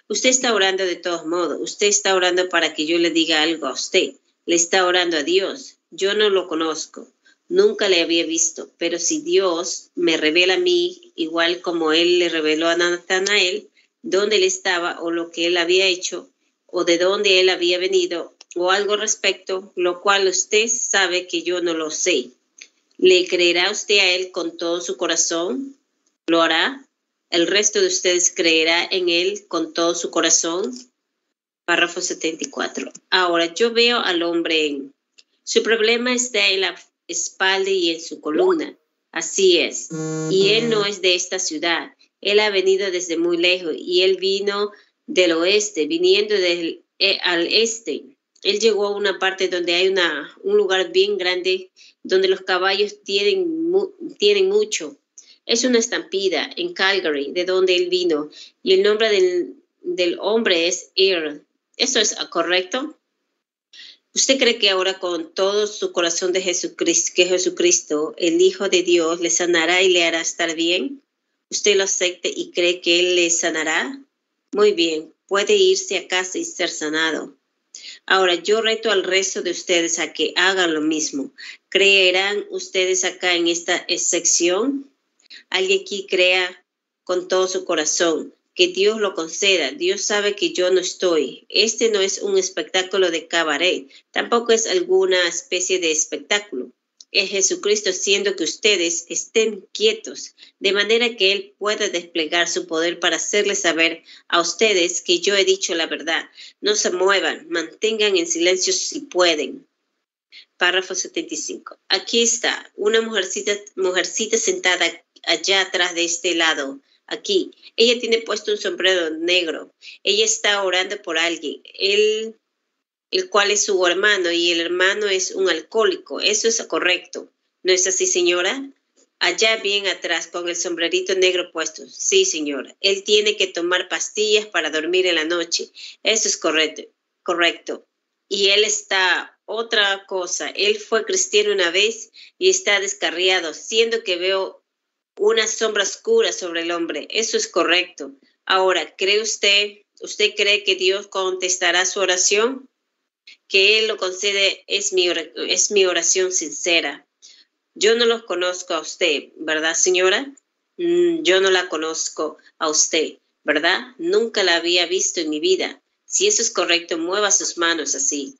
Usted está orando de todos modos. Usted está orando para que yo le diga algo a usted. Le está orando a Dios. Yo no lo conozco. Nunca le había visto. Pero si Dios me revela a mí, igual como Él le reveló a Natanael, dónde él estaba o lo que él había hecho o de dónde él había venido o algo respecto, lo cual usted sabe que yo no lo sé. ¿Le creerá usted a él con todo su corazón? ¿Lo hará? El resto de ustedes creerá en Él con todo su corazón. Párrafo 74. Ahora yo veo al hombre en... Su problema está en la espalda y en su columna. Así es. Y Él no es de esta ciudad. Él ha venido desde muy lejos y Él vino del oeste, viniendo del, eh, al este. Él llegó a una parte donde hay una, un lugar bien grande, donde los caballos tienen, tienen mucho es una estampida en Calgary, de donde él vino, y el nombre del, hombre es Ir. ¿Eso es correcto? ¿Usted cree que ahora con todo su corazón de Jesucristo, que Jesucristo, el Hijo de Dios, le sanará y le hará estar bien? ¿Usted lo acepta y cree que Él le sanará? Muy bien, puede irse a casa y ser sanado. Ahora yo reto al resto de ustedes a que hagan lo mismo. ¿Creerán ustedes acá en esta sección? alguien aquí crea con todo su corazón, que Dios lo conceda. Dios sabe que yo no estoy. Este no es un espectáculo de cabaret, tampoco es alguna especie de espectáculo. Es Jesucristo siendo que ustedes estén quietos, de manera que Él pueda desplegar su poder para hacerles saber a ustedes que yo he dicho la verdad. No se muevan, mantengan en silencio si pueden. Párrafo 75. Aquí está, una mujercita, mujercita sentada allá atrás de este lado, aquí. Ella tiene puesto un sombrero negro. Ella está orando por alguien, él, el cual es su hermano y el hermano es un alcohólico. Eso es correcto. ¿No es así, señora? Allá bien atrás, con el sombrerito negro puesto. Sí, señora. Él tiene que tomar pastillas para dormir en la noche. Eso es correcto. Correcto. Y él está otra cosa. Él fue cristiano una vez y está descarriado, siendo que veo una sombra oscura sobre el hombre. Eso es correcto. Ahora, ¿cree usted, usted cree que Dios contestará su oración? Que Él lo concede es mi, oración sincera. Yo no lo conozco a usted, ¿verdad, señora? Mm, yo no la conozco a usted, ¿verdad? Nunca la había visto en mi vida. Si eso es correcto, mueva sus manos así.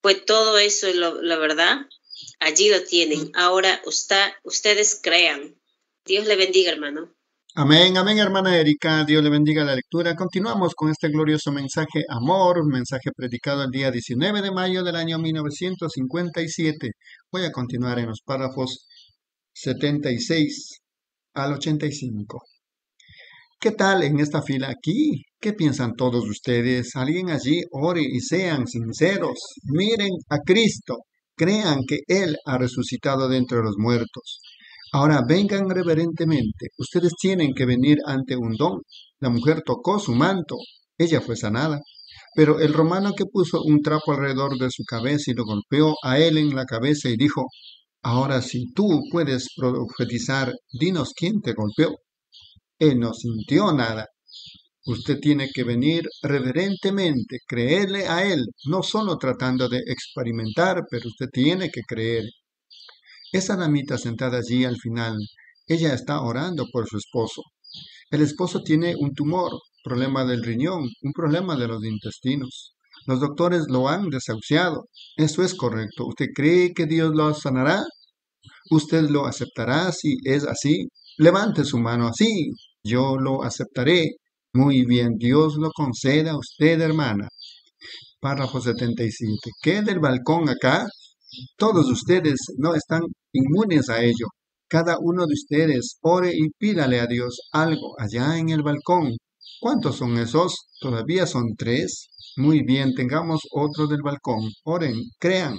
Pues todo eso es la verdad. Allí lo tienen. Ahora usted, ustedes crean. Dios le bendiga, hermano. Amén, amén, hermana Erika. Dios le bendiga la lectura. Continuamos con este glorioso mensaje Amor, un mensaje predicado el día 19 de mayo del año 1957. Voy a continuar en los párrafos 76 al 85. ¿Qué tal en esta fila aquí? ¿Qué piensan todos ustedes? Alguien allí ore y sean sinceros. Miren a Cristo. Crean que Él ha resucitado de entre los muertos. Ahora vengan reverentemente. Ustedes tienen que venir ante un don. La mujer tocó su manto. Ella fue sanada. Pero el romano que puso un trapo alrededor de su cabeza y lo golpeó a él en la cabeza y dijo, Ahora si tú puedes profetizar, dinos quién te golpeó. Él no sintió nada. Usted tiene que venir reverentemente, creerle a Él, no solo tratando de experimentar, pero usted tiene que creer. Esa damita sentada allí al final, ella está orando por su esposo. El esposo tiene un tumor, problema del riñón, un problema de los intestinos. Los doctores lo han desahuciado. Eso es correcto. ¿Usted cree que Dios lo sanará? ¿Usted lo aceptará si es así? Levante su mano así. Yo lo aceptaré. Muy bien, Dios lo conceda a usted, hermana. Párrafo 77. ¿Qué del balcón acá? Todos ustedes no están inmunes a ello. Cada uno de ustedes ore y pídale a Dios algo allá en el balcón. ¿Cuántos son esos? ¿Todavía son tres? Muy bien, tengamos otro del balcón. Oren, crean.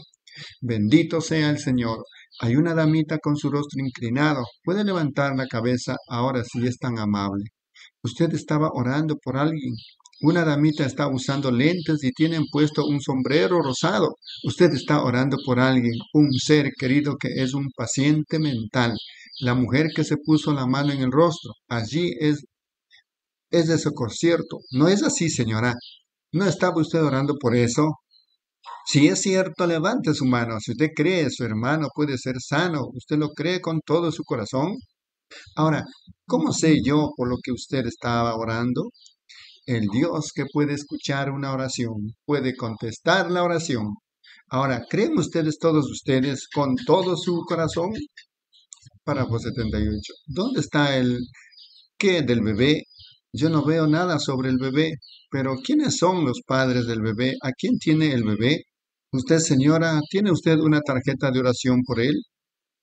Bendito sea el Señor. Hay una damita con su rostro inclinado. Puede levantar la cabeza ahora si es tan amable. Usted estaba orando por alguien. Una damita está usando lentes y tienen puesto un sombrero rosado. Usted está orando por alguien, un ser querido que es un paciente mental. La mujer que se puso la mano en el rostro. Allí es, es de ese concierto. ¿No es así, señora? ¿No estaba usted orando por eso? Si es cierto, levante su mano. Si usted cree su hermano puede ser sano, ¿usted lo cree con todo su corazón? Ahora, ¿cómo sé yo por lo que usted estaba orando? El Dios que puede escuchar una oración, puede contestar la oración. Ahora, ¿creen ustedes todos ustedes con todo su corazón? Párrafo 78. ¿Dónde está el qué del bebé? Yo no veo nada sobre el bebé, pero ¿quiénes son los padres del bebé? ¿A quién tiene el bebé? Usted, señora, ¿tiene usted una tarjeta de oración por él?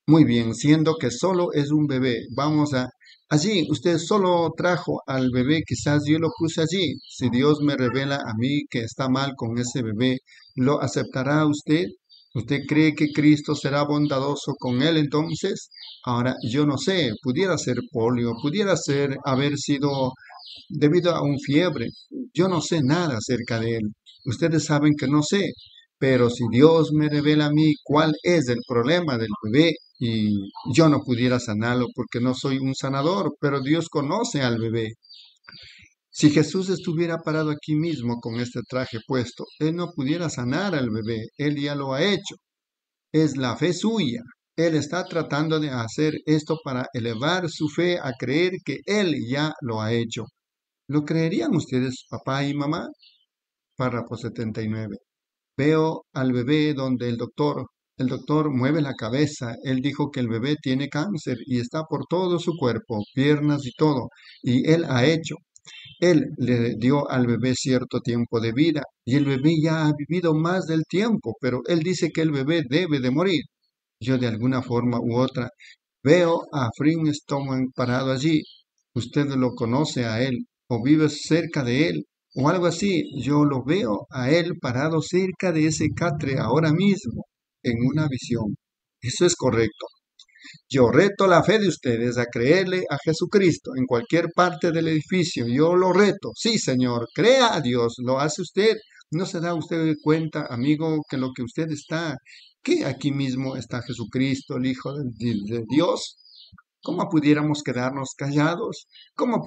Muy bien, siendo que solo es un bebé, vamos a Allí usted solo trajo al bebé, quizás yo lo puse allí. Si Dios me revela a mí que está mal con ese bebé, ¿lo aceptará usted? ¿Usted cree que Cristo será bondadoso con él entonces? Ahora, yo no sé, pudiera ser polio, pudiera ser haber sido debido a un fiebre. Yo no sé nada acerca de él. Ustedes saben que no sé, pero si Dios me revela a mí cuál es el problema del bebé y yo no pudiera sanarlo porque no soy un sanador, pero Dios conoce al bebé. Si Jesús estuviera parado aquí mismo con este traje puesto, Él no pudiera sanar al bebé, Él ya lo ha hecho. Es la fe suya. Él está tratando de hacer esto para elevar su fe a creer que Él ya lo ha hecho. ¿Lo creerían ustedes, papá y mamá? Párrafo 79. Veo al bebé donde el doctor, el doctor mueve la cabeza. Él dijo que el bebé tiene cáncer y está por todo su cuerpo, piernas y todo. Y él ha hecho. Él le dio al bebé cierto tiempo de vida y el bebé ya ha vivido más del tiempo, pero él dice que el bebé debe de morir. Yo de alguna forma u otra veo a Fring Stoneman parado allí. Usted lo conoce a él o vive cerca de él o algo así. Yo lo veo a él parado cerca de ese catre ahora mismo, en una visión. Eso es correcto. Yo reto la fe de ustedes a creerle a Jesucristo en cualquier parte del edificio. Yo lo reto. Sí, Señor, crea a Dios. Lo hace usted. ¿No se da usted cuenta, amigo, que lo que usted está, que aquí mismo está Jesucristo, el Hijo de, de Dios? ¿Cómo pudiéramos quedarnos callados? ¿Cómo,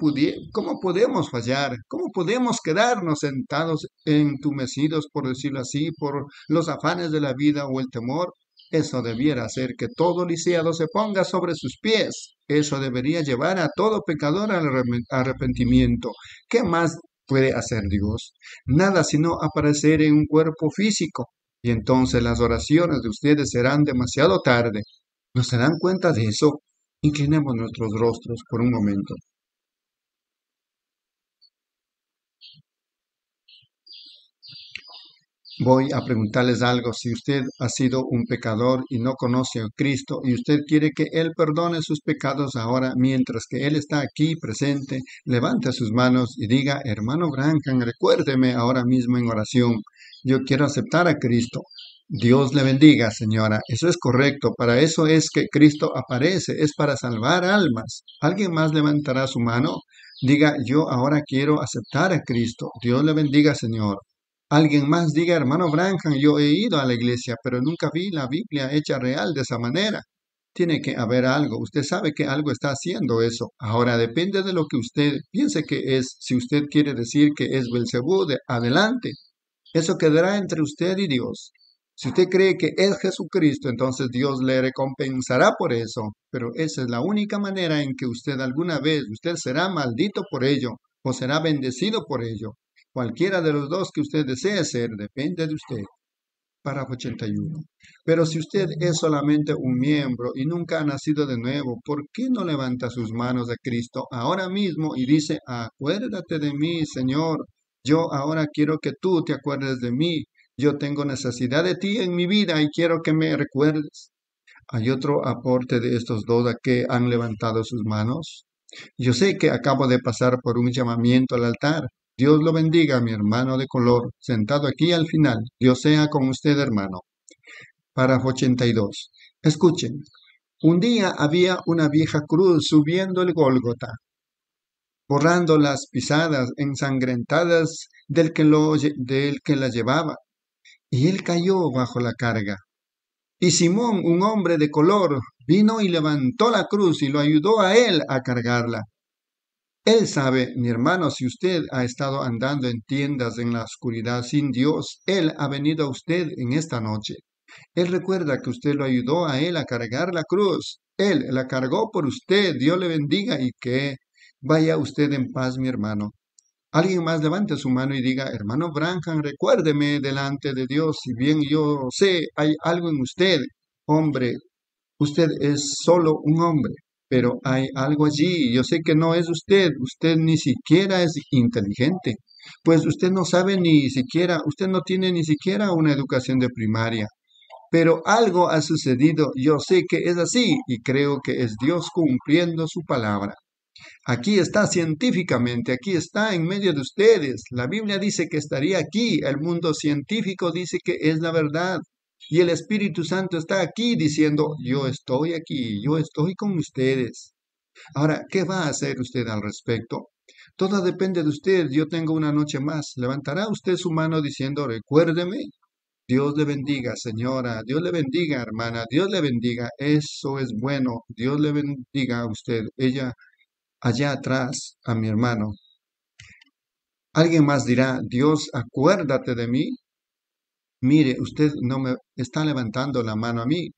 ¿Cómo podemos fallar? ¿Cómo podemos quedarnos sentados entumecidos, por decirlo así, por los afanes de la vida o el temor? Eso debiera hacer que todo lisiado se ponga sobre sus pies. Eso debería llevar a todo pecador al arrepentimiento. ¿Qué más puede hacer Dios? Nada sino aparecer en un cuerpo físico. Y entonces las oraciones de ustedes serán demasiado tarde. ¿No se dan cuenta de eso? Inclinemos nuestros rostros por un momento. Voy a preguntarles algo. Si usted ha sido un pecador y no conoce a Cristo y usted quiere que Él perdone sus pecados ahora mientras que Él está aquí presente, levante sus manos y diga, hermano Branham, recuérdeme ahora mismo en oración. Yo quiero aceptar a Cristo. Dios le bendiga, señora. Eso es correcto. Para eso es que Cristo aparece. Es para salvar almas. ¿Alguien más levantará su mano? Diga, yo ahora quiero aceptar a Cristo. Dios le bendiga, Señor. Alguien más diga, hermano Branham, yo he ido a la iglesia, pero nunca vi la Biblia hecha real de esa manera. Tiene que haber algo. Usted sabe que algo está haciendo eso. Ahora depende de lo que usted piense que es. Si usted quiere decir que es Belcebú, adelante. Eso quedará entre usted y Dios. Si usted cree que es Jesucristo, entonces Dios le recompensará por eso. Pero esa es la única manera en que usted alguna vez, usted será maldito por ello o será bendecido por ello. Cualquiera de los dos que usted desee ser, depende de usted. Párrafo 81. Pero si usted es solamente un miembro y nunca ha nacido de nuevo, ¿por qué no levanta sus manos a Cristo ahora mismo y dice, acuérdate de mí, Señor? Yo ahora quiero que tú te acuerdes de mí yo tengo necesidad de ti en mi vida y quiero que me recuerdes. ¿Hay otro aporte de estos dos a que han levantado sus manos? Yo sé que acabo de pasar por un llamamiento al altar. Dios lo bendiga, mi hermano de color, sentado aquí al final. Dios sea con usted, hermano. Párrafo 82. Escuchen. Un día había una vieja cruz subiendo el Gólgota, borrando las pisadas ensangrentadas del que, lo, del que la llevaba y él cayó bajo la carga. Y Simón, un hombre de color, vino y levantó la cruz y lo ayudó a él a cargarla. Él sabe, mi hermano, si usted ha estado andando en tiendas en la oscuridad sin Dios, Él ha venido a usted en esta noche. Él recuerda que usted lo ayudó a Él a cargar la cruz. Él la cargó por usted. Dios le bendiga y que vaya usted en paz, mi hermano. Alguien más levante su mano y diga, hermano Branham, recuérdeme delante de Dios, si bien yo sé, hay algo en usted, hombre, usted es solo un hombre, pero hay algo allí, yo sé que no es usted, usted ni siquiera es inteligente, pues usted no sabe ni siquiera, usted no tiene ni siquiera una educación de primaria, pero algo ha sucedido, yo sé que es así y creo que es Dios cumpliendo su palabra. Aquí está científicamente, aquí está en medio de ustedes. La Biblia dice que estaría aquí, el mundo científico dice que es la verdad. Y el Espíritu Santo está aquí diciendo, yo estoy aquí, yo estoy con ustedes. Ahora, ¿qué va a hacer usted al respecto? Todo depende de usted. Yo tengo una noche más. ¿Levantará usted su mano diciendo, recuérdeme? Dios le bendiga, señora. Dios le bendiga, hermana. Dios le bendiga. Eso es bueno. Dios le bendiga a usted. Ella allá atrás a mi hermano. Alguien más dirá, Dios, acuérdate de mí. Mire, usted no me está levantando la mano a mí.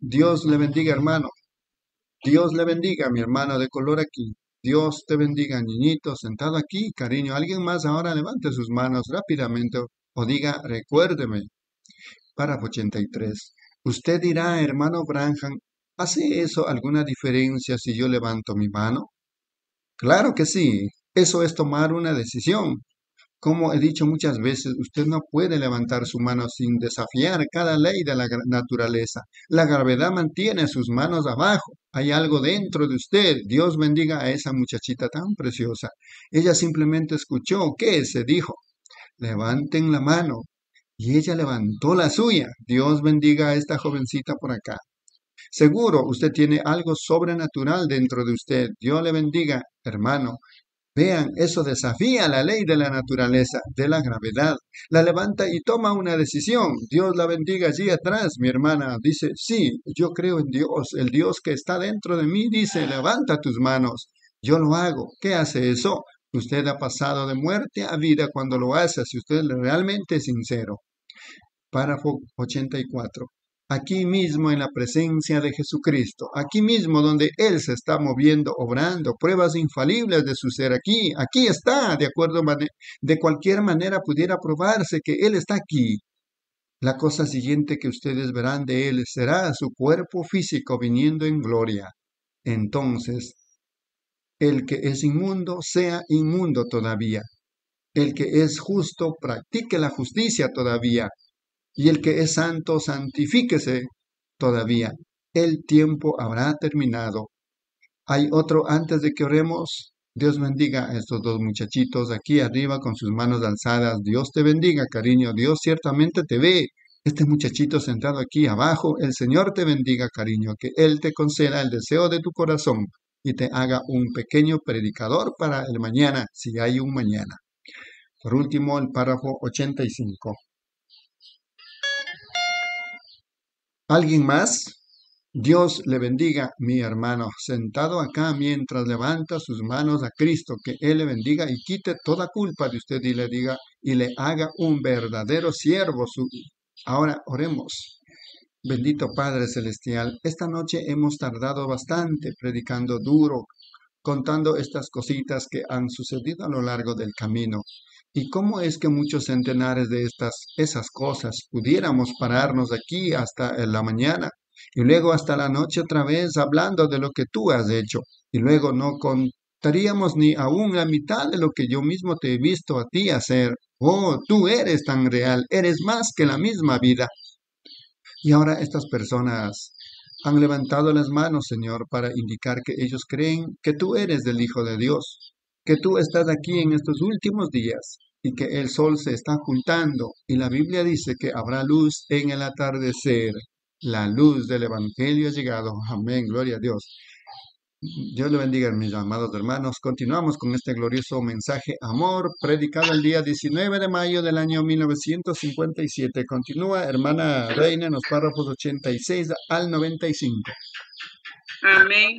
Dios le bendiga, hermano. Dios le bendiga, mi hermano de color aquí. Dios te bendiga, niñito, sentado aquí, cariño. Alguien más ahora levante sus manos rápidamente o diga, recuérdeme. Párrafo 83. Usted dirá, hermano Branham, ¿hace eso alguna diferencia si yo levanto mi mano? Claro que sí, eso es tomar una decisión. Como he dicho muchas veces, usted no puede levantar su mano sin desafiar cada ley de la naturaleza. La gravedad mantiene sus manos abajo. Hay algo dentro de usted. Dios bendiga a esa muchachita tan preciosa. Ella simplemente escuchó que se dijo. Levanten la mano. Y ella levantó la suya. Dios bendiga a esta jovencita por acá. Seguro usted tiene algo sobrenatural dentro de usted. Dios le bendiga, hermano. Vean, eso desafía la ley de la naturaleza, de la gravedad. La levanta y toma una decisión. Dios la bendiga allí atrás, mi hermana. Dice, sí, yo creo en Dios. El Dios que está dentro de mí dice, levanta tus manos. Yo lo hago. ¿Qué hace eso? Usted ha pasado de muerte a vida cuando lo hace, si usted realmente es sincero. Párrafo 84 aquí mismo en la presencia de Jesucristo, aquí mismo donde Él se está moviendo, obrando, pruebas infalibles de su ser aquí, aquí está, de acuerdo, de cualquier manera pudiera probarse que Él está aquí. La cosa siguiente que ustedes verán de Él será su cuerpo físico viniendo en gloria. Entonces, el que es inmundo sea inmundo todavía. El que es justo practique la justicia todavía y el que es santo, santifíquese todavía. El tiempo habrá terminado. Hay otro antes de que oremos. Dios bendiga a estos dos muchachitos aquí arriba con sus manos alzadas. Dios te bendiga, cariño. Dios ciertamente te ve. Este muchachito sentado aquí abajo, el Señor te bendiga, cariño, que Él te conceda el deseo de tu corazón y te haga un pequeño predicador para el mañana, si hay un mañana. Por último, el párrafo 85. ¿Alguien más? Dios le bendiga, mi hermano, sentado acá mientras levanta sus manos a Cristo, que Él le bendiga y quite toda culpa de usted y le diga y le haga un verdadero siervo. Ahora oremos. Bendito Padre Celestial, esta noche hemos tardado bastante predicando duro, contando estas cositas que han sucedido a lo largo del camino. ¿Y cómo es que muchos centenares de estas, esas cosas pudiéramos pararnos aquí hasta la mañana y luego hasta la noche otra vez hablando de lo que tú has hecho y luego no contaríamos ni aún la mitad de lo que yo mismo te he visto a ti hacer? Oh, tú eres tan real, eres más que la misma vida. Y ahora estas personas han levantado las manos, Señor, para indicar que ellos creen que tú eres del Hijo de Dios, que tú estás aquí en estos últimos días y que el sol se está ocultando y la Biblia dice que habrá luz en el atardecer. La luz del Evangelio ha llegado. Amén, gloria a Dios. Dios le bendiga, mis amados hermanos. Continuamos con este glorioso mensaje Amor, predicado el día 19 de mayo del año 1957. Continúa, hermana Reina, en los párrafos 86 al 95. Amén.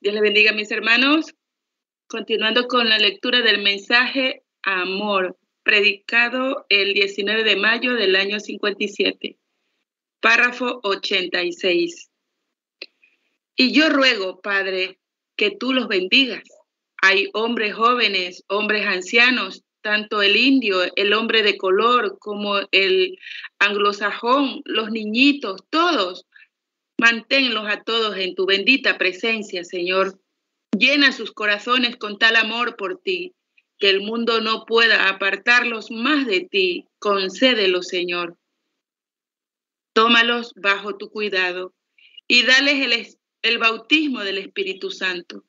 Dios le bendiga, mis hermanos. Continuando con la lectura del mensaje Amor, predicado el 19 de mayo del año 57. Párrafo 86. Y yo ruego, Padre, que tú los bendigas. Hay hombres jóvenes, hombres ancianos, tanto el indio, el hombre de color, como el anglosajón, los niñitos, todos. Manténlos a todos en tu bendita presencia, Señor. Llena sus corazones con tal amor por ti, que el mundo no pueda apartarlos más de ti. Concédelo, Señor. Tómalos bajo tu cuidado y dales el el bautismo del Espíritu Santo.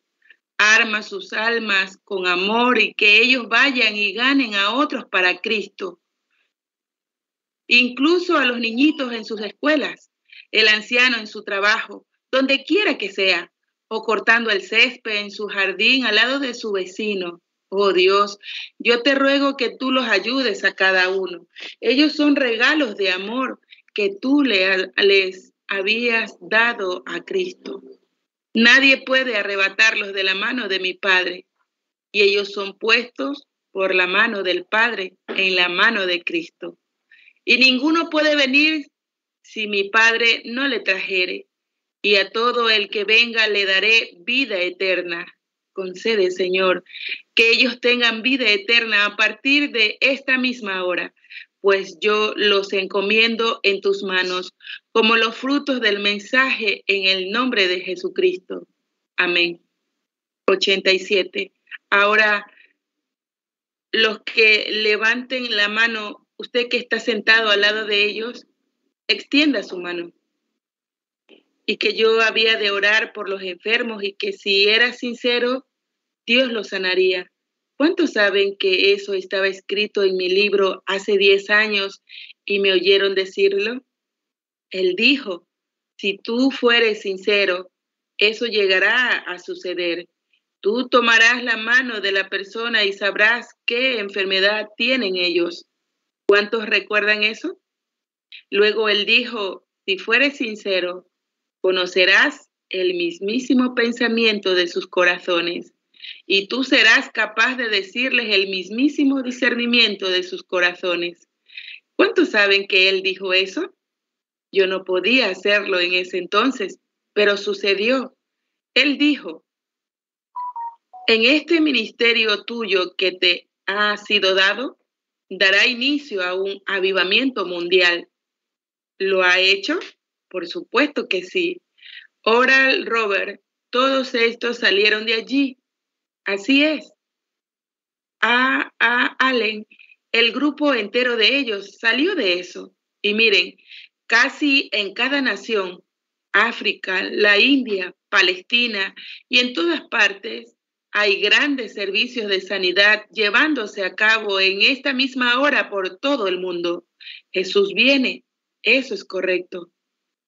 Arma sus almas con amor y que ellos vayan y ganen a otros para Cristo. Incluso a los niñitos en sus escuelas, el anciano en su trabajo, donde quiera que sea, o cortando el césped en su jardín al lado de su vecino. Oh Dios, yo te ruego que tú los ayudes a cada uno. Ellos son regalos de amor que tú les habías dado a Cristo. Nadie puede arrebatarlos de la mano de mi Padre, y ellos son puestos por la mano del Padre en la mano de Cristo. Y ninguno puede venir si mi Padre no le trajere, y a todo el que venga le daré vida eterna. Concede, Señor, que ellos tengan vida eterna a partir de esta misma hora, pues yo los encomiendo en tus manos como los frutos del mensaje en el nombre de Jesucristo. Amén. 87. Ahora, los que levanten la mano, usted que está sentado al lado de ellos, extienda su mano. Y que yo había de orar por los enfermos y que si era sincero, Dios los sanaría. ¿Cuántos saben que eso estaba escrito en mi libro hace 10 años y me oyeron decirlo? Él dijo, si tú fueres sincero, eso llegará a suceder. Tú tomarás la mano de la persona y sabrás qué enfermedad tienen ellos. ¿Cuántos recuerdan eso? Luego él dijo, si fueres sincero, conocerás el mismísimo pensamiento de sus corazones y tú serás capaz de decirles el mismísimo discernimiento de sus corazones. ¿Cuántos saben que Él dijo eso? Yo no podía hacerlo en ese entonces, pero sucedió. Él dijo, en este ministerio tuyo que te ha sido dado, dará inicio a un avivamiento mundial. ¿Lo ha hecho? Por supuesto que sí. Oral Robert, todos estos salieron de allí Así es. A, a Allen, el grupo entero de ellos salió de eso. Y miren, casi en cada nación, África, la India, Palestina y en todas partes, hay grandes servicios de sanidad llevándose a cabo en esta misma hora por todo el mundo. Jesús viene, eso es correcto.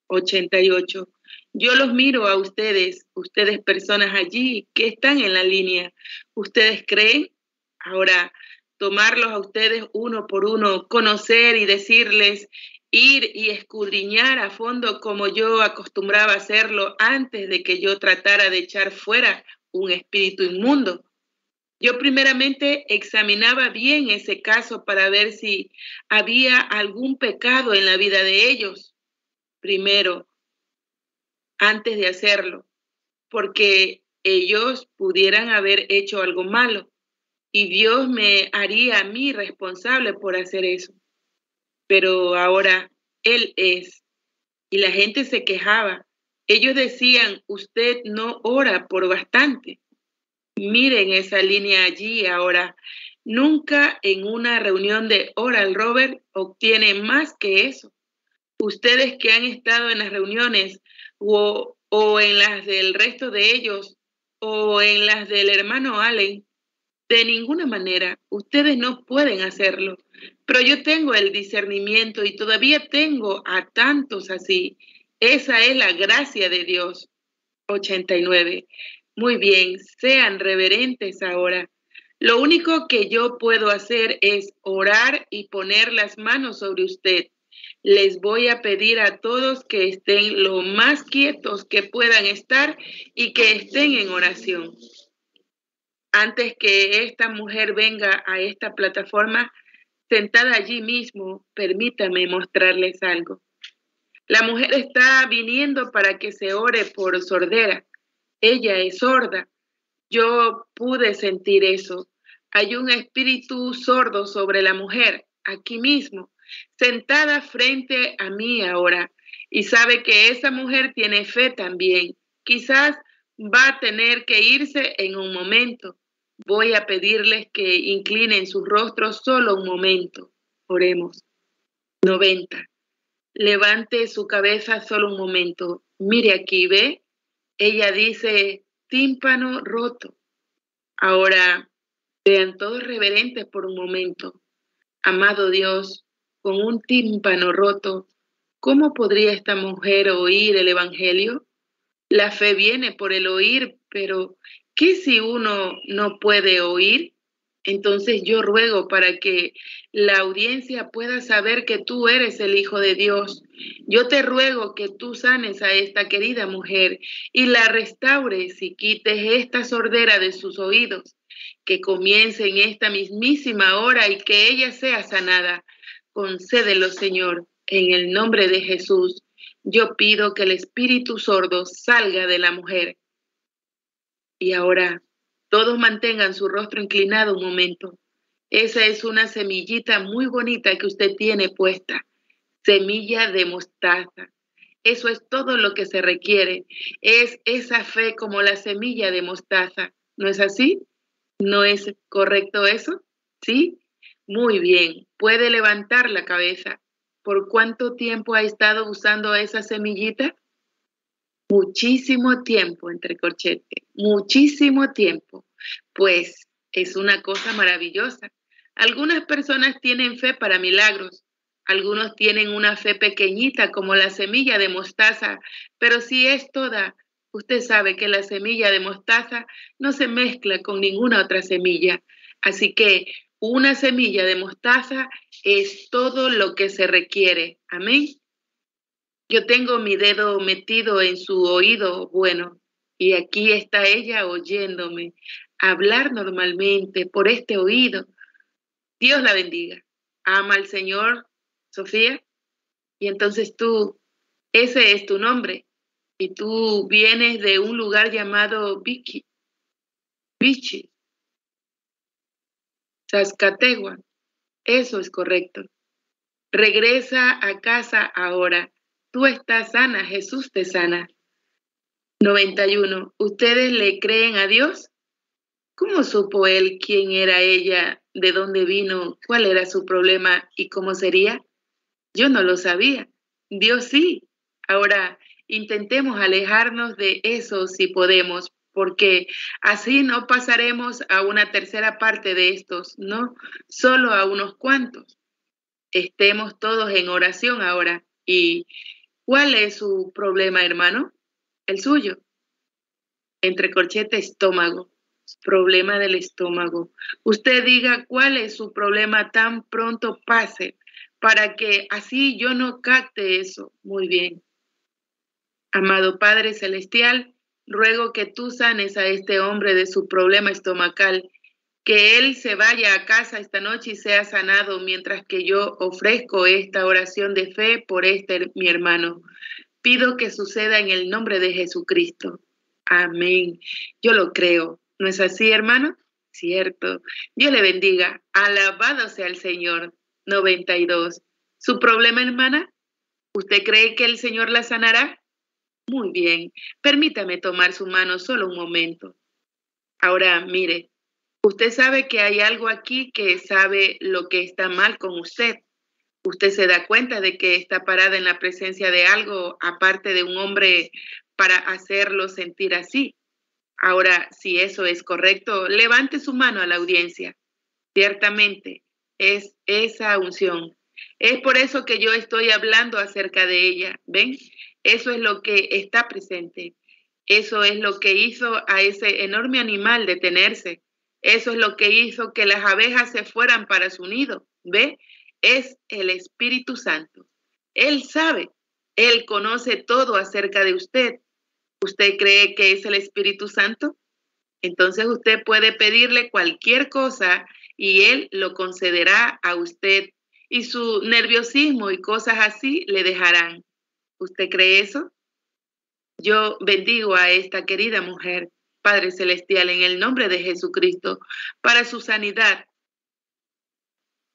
88. Yo los miro a ustedes, ustedes personas allí que están en la línea. ¿Ustedes creen? Ahora, tomarlos a ustedes uno por uno, conocer y decirles ir y escudriñar a fondo como yo acostumbraba hacerlo antes de que yo tratara de echar fuera un espíritu inmundo. Yo primeramente examinaba bien ese caso para ver si había algún pecado en la vida de ellos, primero, antes de hacerlo, porque ellos pudieran haber hecho algo malo y Dios me haría a mí responsable por hacer eso. Pero ahora Él es. Y la gente se quejaba. Ellos decían, usted no ora por bastante. Miren esa línea allí ahora. Nunca en una reunión de Oral Robert obtiene más que eso. Ustedes que han estado en las reuniones o, o en las del resto de ellos o en las del hermano Allen, de ninguna manera, ustedes no pueden hacerlo. Pero yo tengo el discernimiento y todavía tengo a tantos así. Esa es la gracia de Dios. 89. Muy bien, sean reverentes ahora. Lo único que yo puedo hacer es orar y poner las manos sobre usted. Les voy a pedir a todos que estén lo más quietos que puedan estar y que estén en oración. Antes que esta mujer venga a esta plataforma, sentada allí mismo, permítame mostrarles algo. La mujer está viniendo para que se ore por sordera ella es sorda. Yo pude sentir eso. Hay un espíritu sordo sobre la mujer, aquí mismo, sentada frente a mí ahora, y sabe que esa mujer tiene fe también. Quizás va a tener que irse en un momento. Voy a pedirles que inclinen sus rostros solo un momento. Oremos. 90. Levante su cabeza solo un momento. Mire aquí, ¿ve? ella dice tímpano roto. Ahora, vean todos reverentes por un momento. Amado Dios, con un tímpano roto, ¿cómo podría esta mujer oír el Evangelio? La fe viene por el oír, pero ¿qué si uno no puede oír? Entonces yo ruego para que la audiencia pueda saber que tú eres el Hijo de Dios. Yo te ruego que tú sanes a esta querida mujer y la restaures y quites esta sordera de sus oídos, que comience en esta mismísima hora y que ella sea sanada. Concédelo, Señor, en el nombre de Jesús. Yo pido que el espíritu sordo salga de la mujer. Y ahora todos mantengan su rostro inclinado un momento. Esa es una semillita muy bonita que usted tiene puesta. Semilla de mostaza. Eso es todo lo que se requiere. Es esa fe como la semilla de mostaza. ¿No es así? ¿No es correcto eso? ¿Sí? Muy bien. Puede levantar la cabeza. ¿Por cuánto tiempo ha estado usando esa semillita? muchísimo tiempo entre corchete, muchísimo tiempo, pues es una cosa maravillosa. Algunas personas tienen fe para milagros, algunos tienen una fe pequeñita como la semilla de mostaza, pero si es toda, usted sabe que la semilla de mostaza no se mezcla con ninguna otra semilla. Así que una semilla de mostaza es todo lo que se requiere. Amén. Yo tengo mi dedo metido en su oído bueno y aquí está ella oyéndome hablar normalmente por este oído. Dios la bendiga. Ama al Señor, Sofía. Y entonces tú, ese es tu nombre. Y tú vienes de un lugar llamado Vicky, Vichy, Saskatchewan. Eso es correcto. Regresa a casa ahora Tú estás sana, Jesús te sana. 91. ¿Ustedes le creen a Dios? ¿Cómo supo él quién era ella, de dónde vino, cuál era su problema y cómo sería? Yo no lo sabía. Dios sí. Ahora, intentemos alejarnos de eso si podemos, porque así no pasaremos a una tercera parte de estos, no solo a unos cuantos. Estemos todos en oración ahora y ¿Cuál es su problema, hermano? El suyo. Entre corchete, estómago. Problema del estómago. Usted diga cuál es su problema tan pronto pase. para que así yo no capte eso. Muy bien. Amado Padre Celestial, ruego que tú sanes a este hombre de su problema estomacal, que él se vaya a casa esta noche y sea sanado mientras que yo ofrezco esta oración de fe por este mi hermano. Pido que suceda en el nombre de Jesucristo. Amén. Yo lo creo. ¿No es así, hermano? Cierto. Dios le bendiga. Alabado sea el Señor. 92. ¿Su problema, hermana? ¿Usted cree que el Señor la sanará? Muy bien. Permítame tomar su mano solo un momento. Ahora, mire, usted sabe que hay algo aquí que sabe lo que está mal con usted. Usted se da cuenta de que está parada en la presencia de algo aparte de un hombre para hacerlo sentir así. Ahora, si eso es correcto, levante su mano a la audiencia. Ciertamente, es esa unción. Es por eso que yo estoy hablando acerca de ella. ¿Ven? Eso es lo que está presente. Eso es lo que hizo a ese enorme animal detenerse. Eso es lo que hizo que las abejas se fueran para su nido. ¿Ve? Es el Espíritu Santo. Él sabe, Él conoce todo acerca de usted. ¿Usted cree que es el Espíritu Santo? Entonces usted puede pedirle cualquier cosa y Él lo concederá a usted y su nerviosismo y cosas así le dejarán. ¿Usted cree eso? Yo bendigo a esta querida mujer, Padre Celestial, en el nombre de Jesucristo, para su sanidad.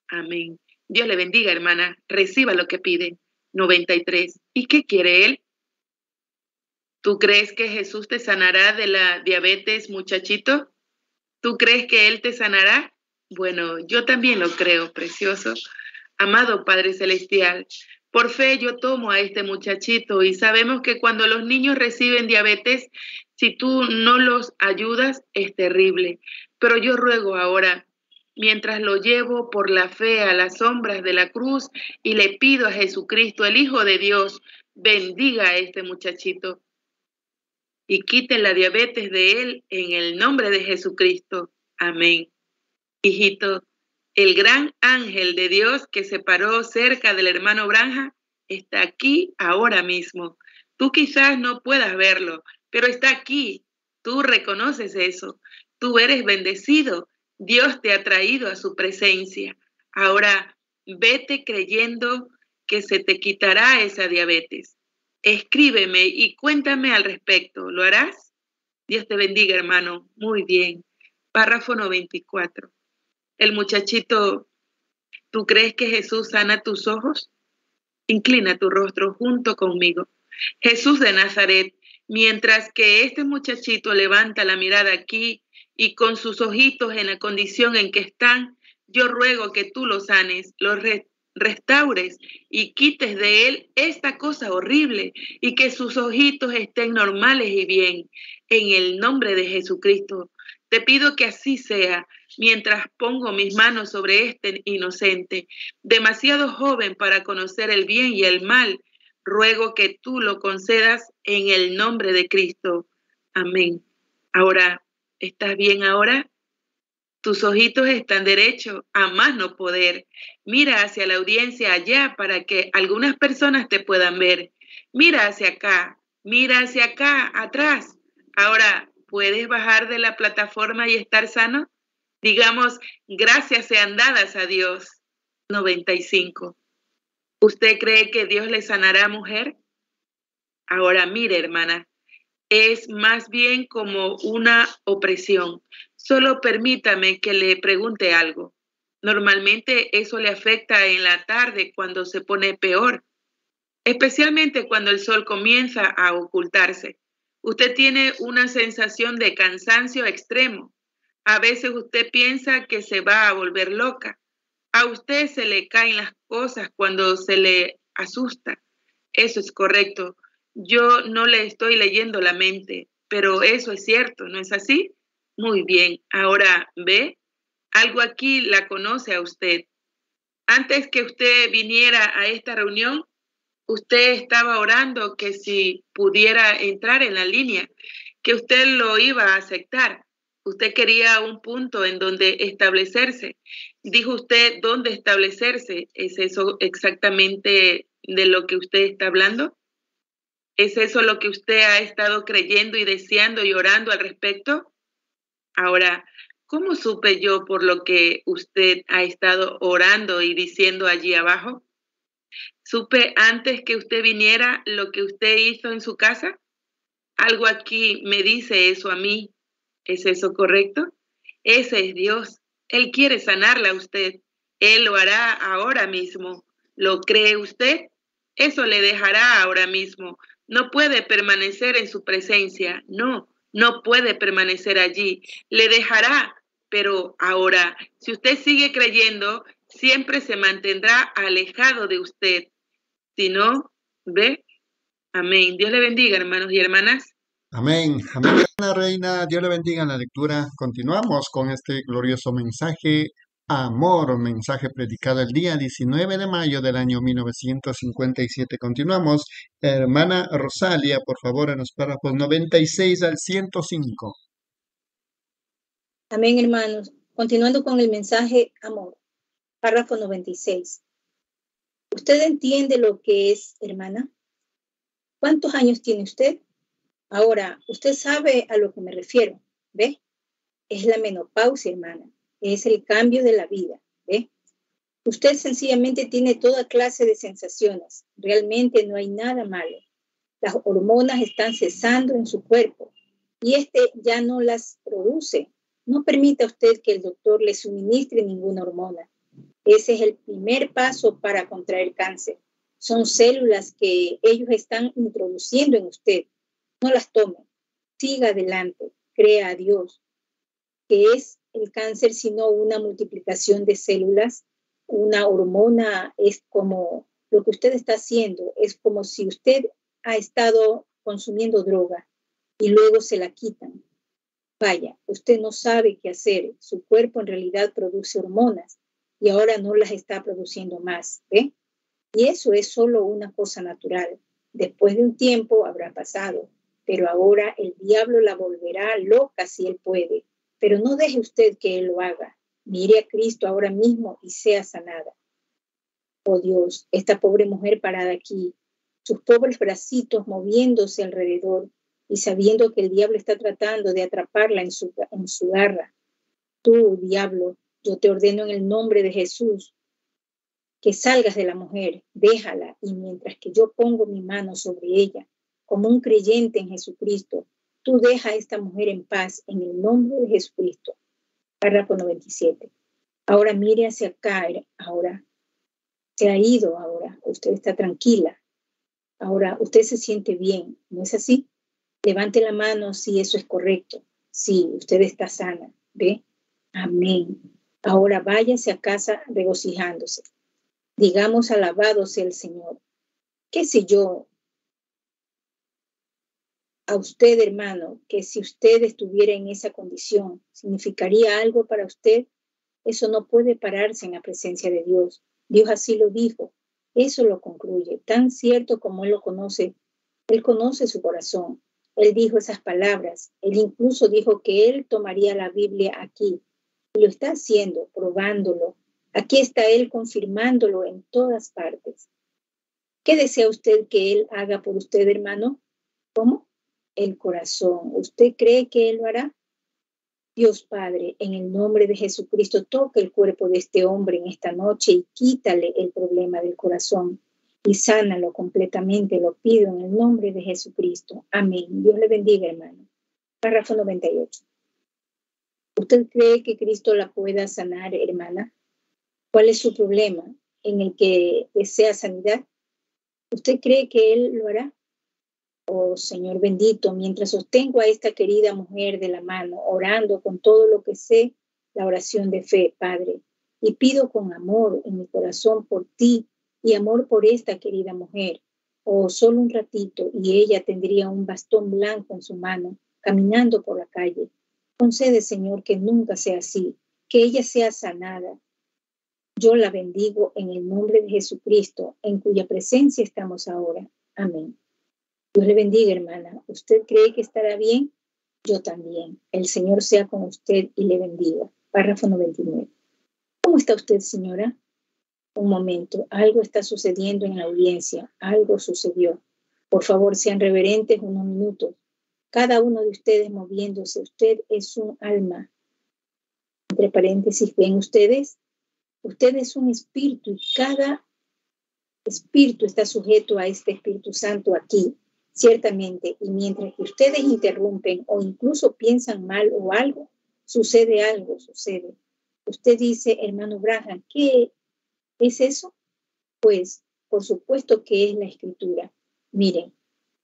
Amén. Dios le bendiga, hermana. Reciba lo que pide. 93. ¿Y qué quiere Él? ¿Tú crees que Jesús te sanará de la diabetes, muchachito? ¿Tú crees que Él te sanará? Bueno, yo también lo creo, precioso. Amado Padre Celestial, por fe yo tomo a este muchachito y sabemos que cuando los niños reciben diabetes, si tú no los ayudas, es terrible. Pero yo ruego ahora, mientras lo llevo por la fe a las sombras de la cruz y le pido a Jesucristo, el Hijo de Dios, bendiga a este muchachito y quite la diabetes de él en el nombre de Jesucristo. Amén. Hijito, el gran ángel de Dios que se paró cerca del hermano Branja está aquí ahora mismo. Tú quizás no puedas verlo, pero está aquí. Tú reconoces eso. Tú eres bendecido. Dios te ha traído a su presencia. Ahora vete creyendo que se te quitará esa diabetes escríbeme y cuéntame al respecto. ¿Lo harás? Dios te bendiga, hermano. Muy bien. Párrafo 94. El muchachito, ¿tú crees que Jesús sana tus ojos? Inclina tu rostro junto conmigo. Jesús de Nazaret, mientras que este muchachito levanta la mirada aquí y con sus ojitos en la condición en que están, yo ruego que tú lo sanes, lo, restaures y quites de él esta cosa horrible y que sus ojitos estén normales y bien. En el nombre de Jesucristo, te pido que así sea mientras pongo mis manos sobre este inocente, demasiado joven para conocer el bien y el mal. Ruego que tú lo concedas en el nombre de Cristo. Amén. Ahora, ¿estás bien ahora? Tus ojitos están derechos, a más no poder. Mira hacia la audiencia allá para que algunas personas te puedan ver. Mira hacia acá, mira hacia acá, atrás. Ahora, ¿puedes bajar de la plataforma y estar sano? Digamos, gracias sean dadas a Dios. 95. ¿Usted cree que Dios le sanará, mujer? Ahora, mire, hermana, es más bien como una opresión. Solo permítame que le pregunte algo. Normalmente eso le afecta en la tarde cuando se pone peor, especialmente cuando el sol comienza a ocultarse. Usted tiene una sensación de cansancio extremo. A veces usted piensa que se va a volver loca. A usted se le caen las cosas cuando se le asusta. Eso es correcto. Yo no le estoy leyendo la mente, pero eso es cierto, ¿no es así? Muy bien, ahora ve, algo aquí la conoce a usted. Antes que usted viniera a esta reunión, usted estaba orando que si pudiera entrar en la línea, que usted lo iba a aceptar. Usted quería un punto en donde establecerse. Dijo usted dónde establecerse. ¿Es eso exactamente de lo que usted está hablando? ¿Es eso lo que usted ha estado creyendo y deseando y orando al respecto? Ahora, ¿cómo supe yo por lo que usted ha estado orando y diciendo allí abajo? ¿Supe antes que usted viniera lo que usted hizo en su casa? Algo aquí me dice eso a mí. ¿Es eso correcto? Ese es Dios. Él quiere sanarla a usted. Él lo hará ahora mismo. ¿Lo cree usted? Eso le dejará ahora mismo. No puede permanecer en su presencia. No, no puede permanecer allí. Le dejará. Pero ahora, si usted sigue creyendo, siempre se mantendrá alejado de usted. Si no, ve. Amén. Dios le bendiga, hermanos y hermanas. Amén. Amén. Reina, Dios le bendiga en la lectura. Continuamos con este glorioso mensaje. Amor, mensaje predicado el día 19 de mayo del año 1957. Continuamos. Hermana Rosalia, por favor, en los párrafos 96 al 105. Amén, hermanos. Continuando con el mensaje amor. Párrafo 96. ¿Usted entiende lo que es, hermana? ¿Cuántos años tiene usted? Ahora, usted sabe a lo que me refiero, ¿ve? Es la menopausia, hermana. Es el cambio de la vida, ¿ve? Usted sencillamente tiene toda clase de sensaciones. Realmente no hay nada malo. Las hormonas están cesando en su cuerpo y este ya no las produce. No permita usted que el doctor le suministre ninguna hormona. Ese es el primer paso para contraer cáncer. Son células que ellos están introduciendo en usted no las tome, siga adelante, crea a Dios, que es el cáncer sino una multiplicación de células, una hormona es como lo que usted está haciendo, es como si usted ha estado consumiendo droga y luego se la quitan. Vaya, usted no sabe qué hacer, su cuerpo en realidad produce hormonas y ahora no las está produciendo más, ¿ve? Y eso es solo una cosa natural. Después de un tiempo habrá pasado pero ahora el diablo la volverá loca si él puede. Pero no deje usted que él lo haga. Mire a Cristo ahora mismo y sea sanada. Oh Dios, esta pobre mujer parada aquí, sus pobres bracitos moviéndose alrededor y sabiendo que el diablo está tratando de atraparla en su, en su garra. Tú, diablo, yo te ordeno en el nombre de Jesús que salgas de la mujer, déjala, y mientras que yo pongo mi mano sobre ella, como un creyente en Jesucristo, tú deja a esta mujer en paz en el nombre de Jesucristo. Párrafo 97. Ahora mire hacia acá, ahora se ha ido, ahora usted está tranquila, ahora usted se siente bien, ¿no es así? Levante la mano si eso es correcto. Sí, usted está sana, ¿ve? Amén. Ahora váyase a casa regocijándose. Digamos, alabado sea el Señor. ¿Qué sé yo? A usted, hermano, que si usted estuviera en esa condición, significaría algo para usted, eso no puede pararse en la presencia de Dios. Dios así lo dijo. Eso lo concluye. Tan cierto como Él lo conoce, Él conoce su corazón. Él dijo esas palabras. Él incluso dijo que Él tomaría la Biblia aquí. Y lo está haciendo, probándolo. Aquí está Él confirmándolo en todas partes. ¿Qué desea usted que Él haga por usted, hermano? ¿Cómo? El corazón. ¿Usted cree que Él lo hará? Dios Padre, en el nombre de Jesucristo, toca el cuerpo de este hombre en esta noche y quítale el problema del corazón y sánalo completamente. Lo pido en el nombre de Jesucristo. Amén. Dios le bendiga, hermano. Párrafo 98. ¿Usted cree que Cristo la pueda sanar, hermana? ¿Cuál es su problema en el que desea sanidad? ¿Usted cree que Él lo hará? Oh Señor bendito, mientras sostengo a esta querida mujer de la mano, orando con todo lo que sé, la oración de fe, Padre, y pido con amor en mi corazón por ti y amor por esta querida mujer. Oh, solo un ratito y ella tendría un bastón blanco en su mano, caminando por la calle. Concede, Señor, que nunca sea así, que ella sea sanada. Yo la bendigo en el nombre de Jesucristo, en cuya presencia estamos ahora. Amén. Dios le bendiga, hermana. ¿Usted cree que estará bien? Yo también. El Señor sea con usted y le bendiga. Párrafo 99. ¿Cómo está usted, señora? Un momento, algo está sucediendo en la audiencia, algo sucedió. Por favor, sean reverentes unos minutos. Cada uno de ustedes moviéndose, usted es un alma. Entre paréntesis, ¿ven ustedes? Usted es un espíritu y cada espíritu está sujeto a este Espíritu Santo aquí, ciertamente. Y mientras ustedes interrumpen o incluso piensan mal o algo, sucede algo, sucede. Usted dice, hermano Braham, ¿qué es eso? Pues, por supuesto que es la escritura. Miren,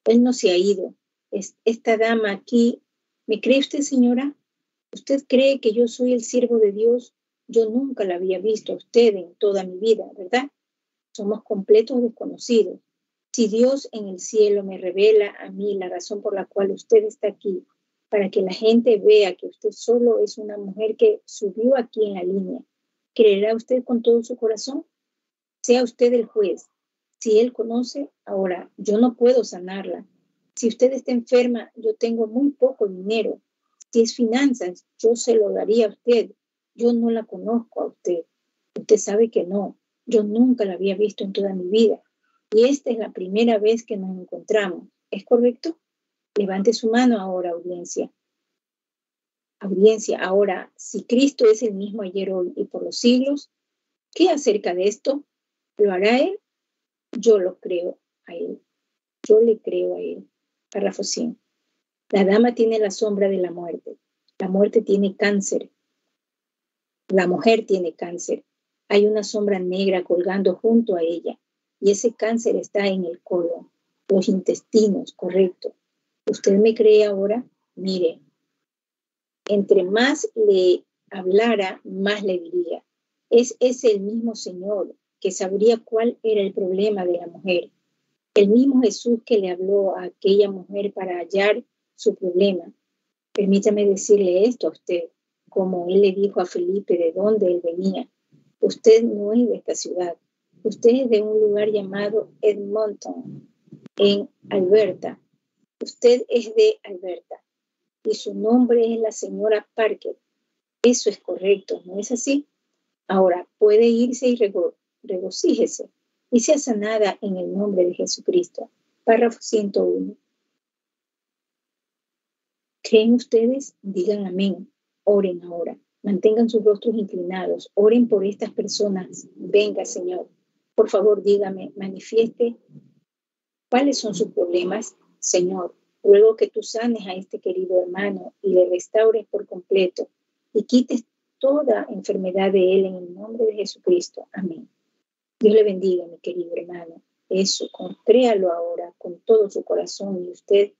él no se ha ido. esta dama aquí, ¿me cree usted, señora? ¿Usted cree que yo soy el siervo de Dios? Yo nunca la había visto a usted en toda mi vida, ¿verdad? Somos completos desconocidos. Si Dios en el cielo me revela a mí la razón por la cual usted está aquí, para que la gente vea que usted solo es una mujer que subió aquí en la línea. ¿Creerá usted con todo su corazón? Sea usted el juez. Si él conoce, ahora yo no puedo sanarla. Si usted está enferma, yo tengo muy poco dinero. Si es finanzas, yo se lo daría a usted. Yo no la conozco a usted. Usted sabe que no. Yo nunca la había visto en toda mi vida. Y esta es la primera vez que nos encontramos. ¿Es correcto? Levante su mano ahora, audiencia. Audiencia, ahora, si Cristo es el mismo ayer, hoy y por los siglos, ¿qué acerca de esto? ¿Lo hará Él? Yo lo creo a Él. Yo le creo a Él. Párrafo 100. La dama tiene la sombra de la muerte. La muerte tiene cáncer. La mujer tiene cáncer. Hay una sombra negra colgando junto a ella y ese cáncer está en el colon, los intestinos, correcto. ¿Usted me cree ahora? Mire, entre más le hablara, más le diría. Es ese el mismo Señor que sabría cuál era el problema de la mujer. El mismo Jesús que le habló a aquella mujer para hallar su problema. Permítame decirle esto a usted, como él le dijo a Felipe de dónde él venía. Usted no es de esta ciudad. Usted es de un lugar llamado Edmonton, en Alberta. Usted es de Alberta y su nombre es la señora Parker. Eso es correcto, ¿no es así? Ahora puede irse y regocíjese y sea sanada en el nombre de Jesucristo. Párrafo 101. ¿Creen ustedes? Digan amén. Oren ahora. Mantengan sus rostros inclinados. Oren por estas personas. Venga, Señor. Por favor, dígame, manifieste cuáles son sus problemas Señor, ruego que tú sanes a este querido hermano y le restaures por completo y quites toda enfermedad de él en el nombre de Jesucristo. Amén. Dios le bendiga, mi querido hermano. Eso, créalo ahora con todo su corazón y usted,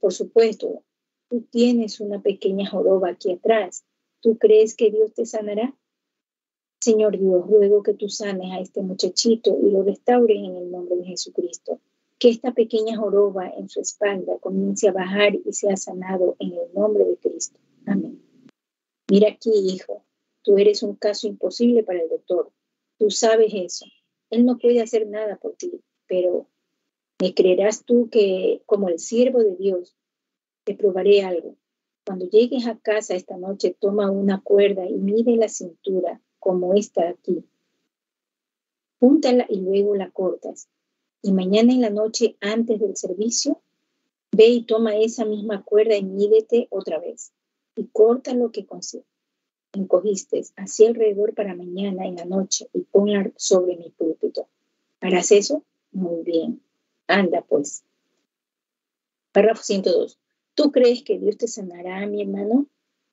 por supuesto, tú tienes una pequeña joroba aquí atrás. ¿Tú crees que Dios te sanará? Señor Dios, ruego que tú sanes a este muchachito y lo restaures en el nombre de Jesucristo que esta pequeña joroba en su espalda comience a bajar y sea sanado en el nombre de Cristo. Amén. Mira aquí, hijo, tú eres un caso imposible para el doctor. Tú sabes eso. Él no puede hacer nada por ti, pero ¿me creerás tú que como el siervo de Dios te probaré algo? Cuando llegues a casa esta noche, toma una cuerda y mide la cintura como esta aquí. Púntala y luego la cortas y mañana en la noche antes del servicio, ve y toma esa misma cuerda y mídete otra vez y corta lo que encogiste así alrededor para mañana en la noche y ponla sobre mi púlpito. ¿Harás eso? Muy bien. Anda pues. Párrafo 102. ¿Tú crees que Dios te sanará, mi hermano?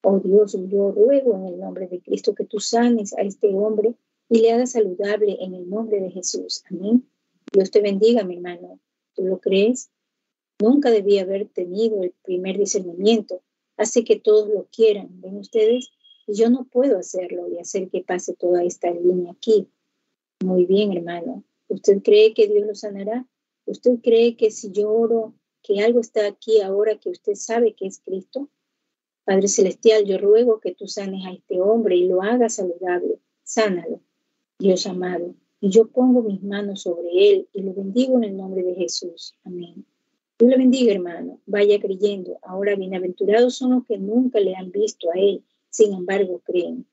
Oh Dios, yo ruego en el nombre de Cristo que tú sanes a este hombre y le hagas saludable en el nombre de Jesús. Amén. Dios te bendiga, mi hermano. ¿Tú lo crees? Nunca debía haber tenido el primer discernimiento. Hace que todos lo quieran, ¿ven ustedes? Y yo no puedo hacerlo y hacer que pase toda esta línea aquí. Muy bien, hermano. ¿Usted cree que Dios lo sanará? ¿Usted cree que si yo oro, que algo está aquí ahora que usted sabe que es Cristo? Padre Celestial, yo ruego que tú sanes a este hombre y lo hagas saludable. Sánalo. Dios amado, y yo pongo mis manos sobre él y lo bendigo en el nombre de Jesús. Amén. Dios le bendiga, hermano. Vaya creyendo. Ahora, bienaventurados son los que nunca le han visto a Él, sin embargo creen.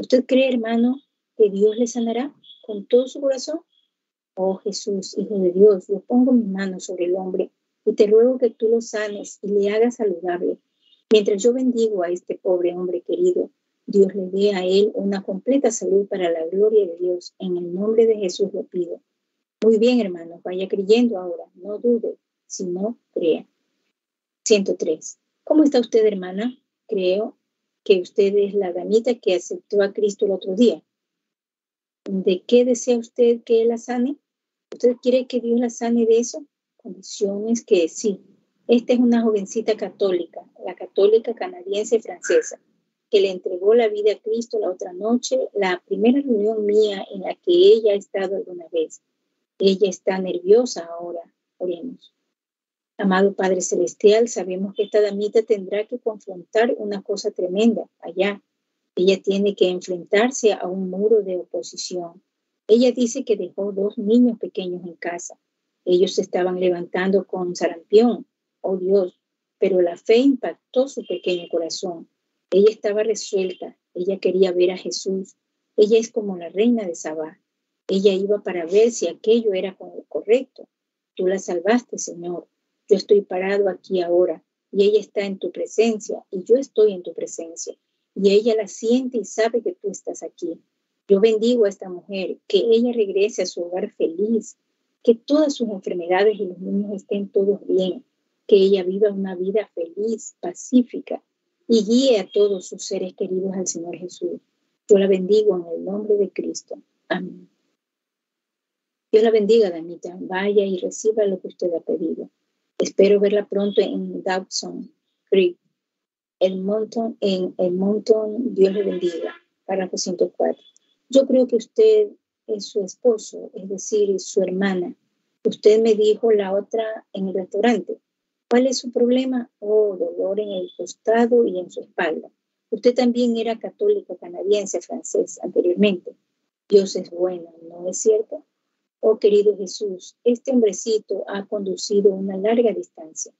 ¿Usted cree, hermano, que Dios le sanará con todo su corazón? Oh Jesús, Hijo de Dios, yo pongo mis manos sobre el hombre y te ruego que tú lo sanes y le hagas saludable. Mientras yo bendigo a este pobre hombre querido, Dios le dé a él una completa salud para la gloria de Dios. En el nombre de Jesús lo pido. Muy bien, hermanos, vaya creyendo ahora, no dude, sino crea. 103. ¿Cómo está usted, hermana? Creo que usted es la damita que aceptó a Cristo el otro día. ¿De qué desea usted que él la sane? ¿Usted quiere que Dios la sane de eso? Condiciones que sí. Esta es una jovencita católica, la católica canadiense francesa, que le entregó la vida a Cristo la otra noche, la primera reunión mía en la que ella ha estado alguna vez. Ella está nerviosa ahora. Oremos. Amado Padre Celestial, sabemos que esta damita tendrá que confrontar una cosa tremenda allá. Ella tiene que enfrentarse a un muro de oposición. Ella dice que dejó dos niños pequeños en casa. Ellos se estaban levantando con sarampión. Oh Dios, pero la fe impactó su pequeño corazón. Ella estaba resuelta. Ella quería ver a Jesús. Ella es como la reina de Sabá. Ella iba para ver si aquello era correcto. Tú la salvaste, Señor. Yo estoy parado aquí ahora y ella está en tu presencia y yo estoy en tu presencia. Y ella la siente y sabe que tú estás aquí. Yo bendigo a esta mujer, que ella regrese a su hogar feliz, que todas sus enfermedades y los niños estén todos bien, que ella viva una vida feliz, pacífica y guíe a todos sus seres queridos al Señor Jesús. Yo la bendigo en el nombre de Cristo. Amén. Dios la bendiga, Danita. Vaya y reciba lo que usted ha pedido. Espero verla pronto en Dawson Creek. El montón, en el montón, Dios le bendiga. Párrafo 104. Yo creo que usted es su esposo, es decir, su hermana. Usted me dijo la otra en el restaurante. ¿Cuál es su problema? Oh, dolor en el costado y en su espalda. Usted también era católica canadiense francés anteriormente. Dios es bueno, ¿no es cierto? Oh querido Jesús, este hombrecito ha conducido una larga distancia.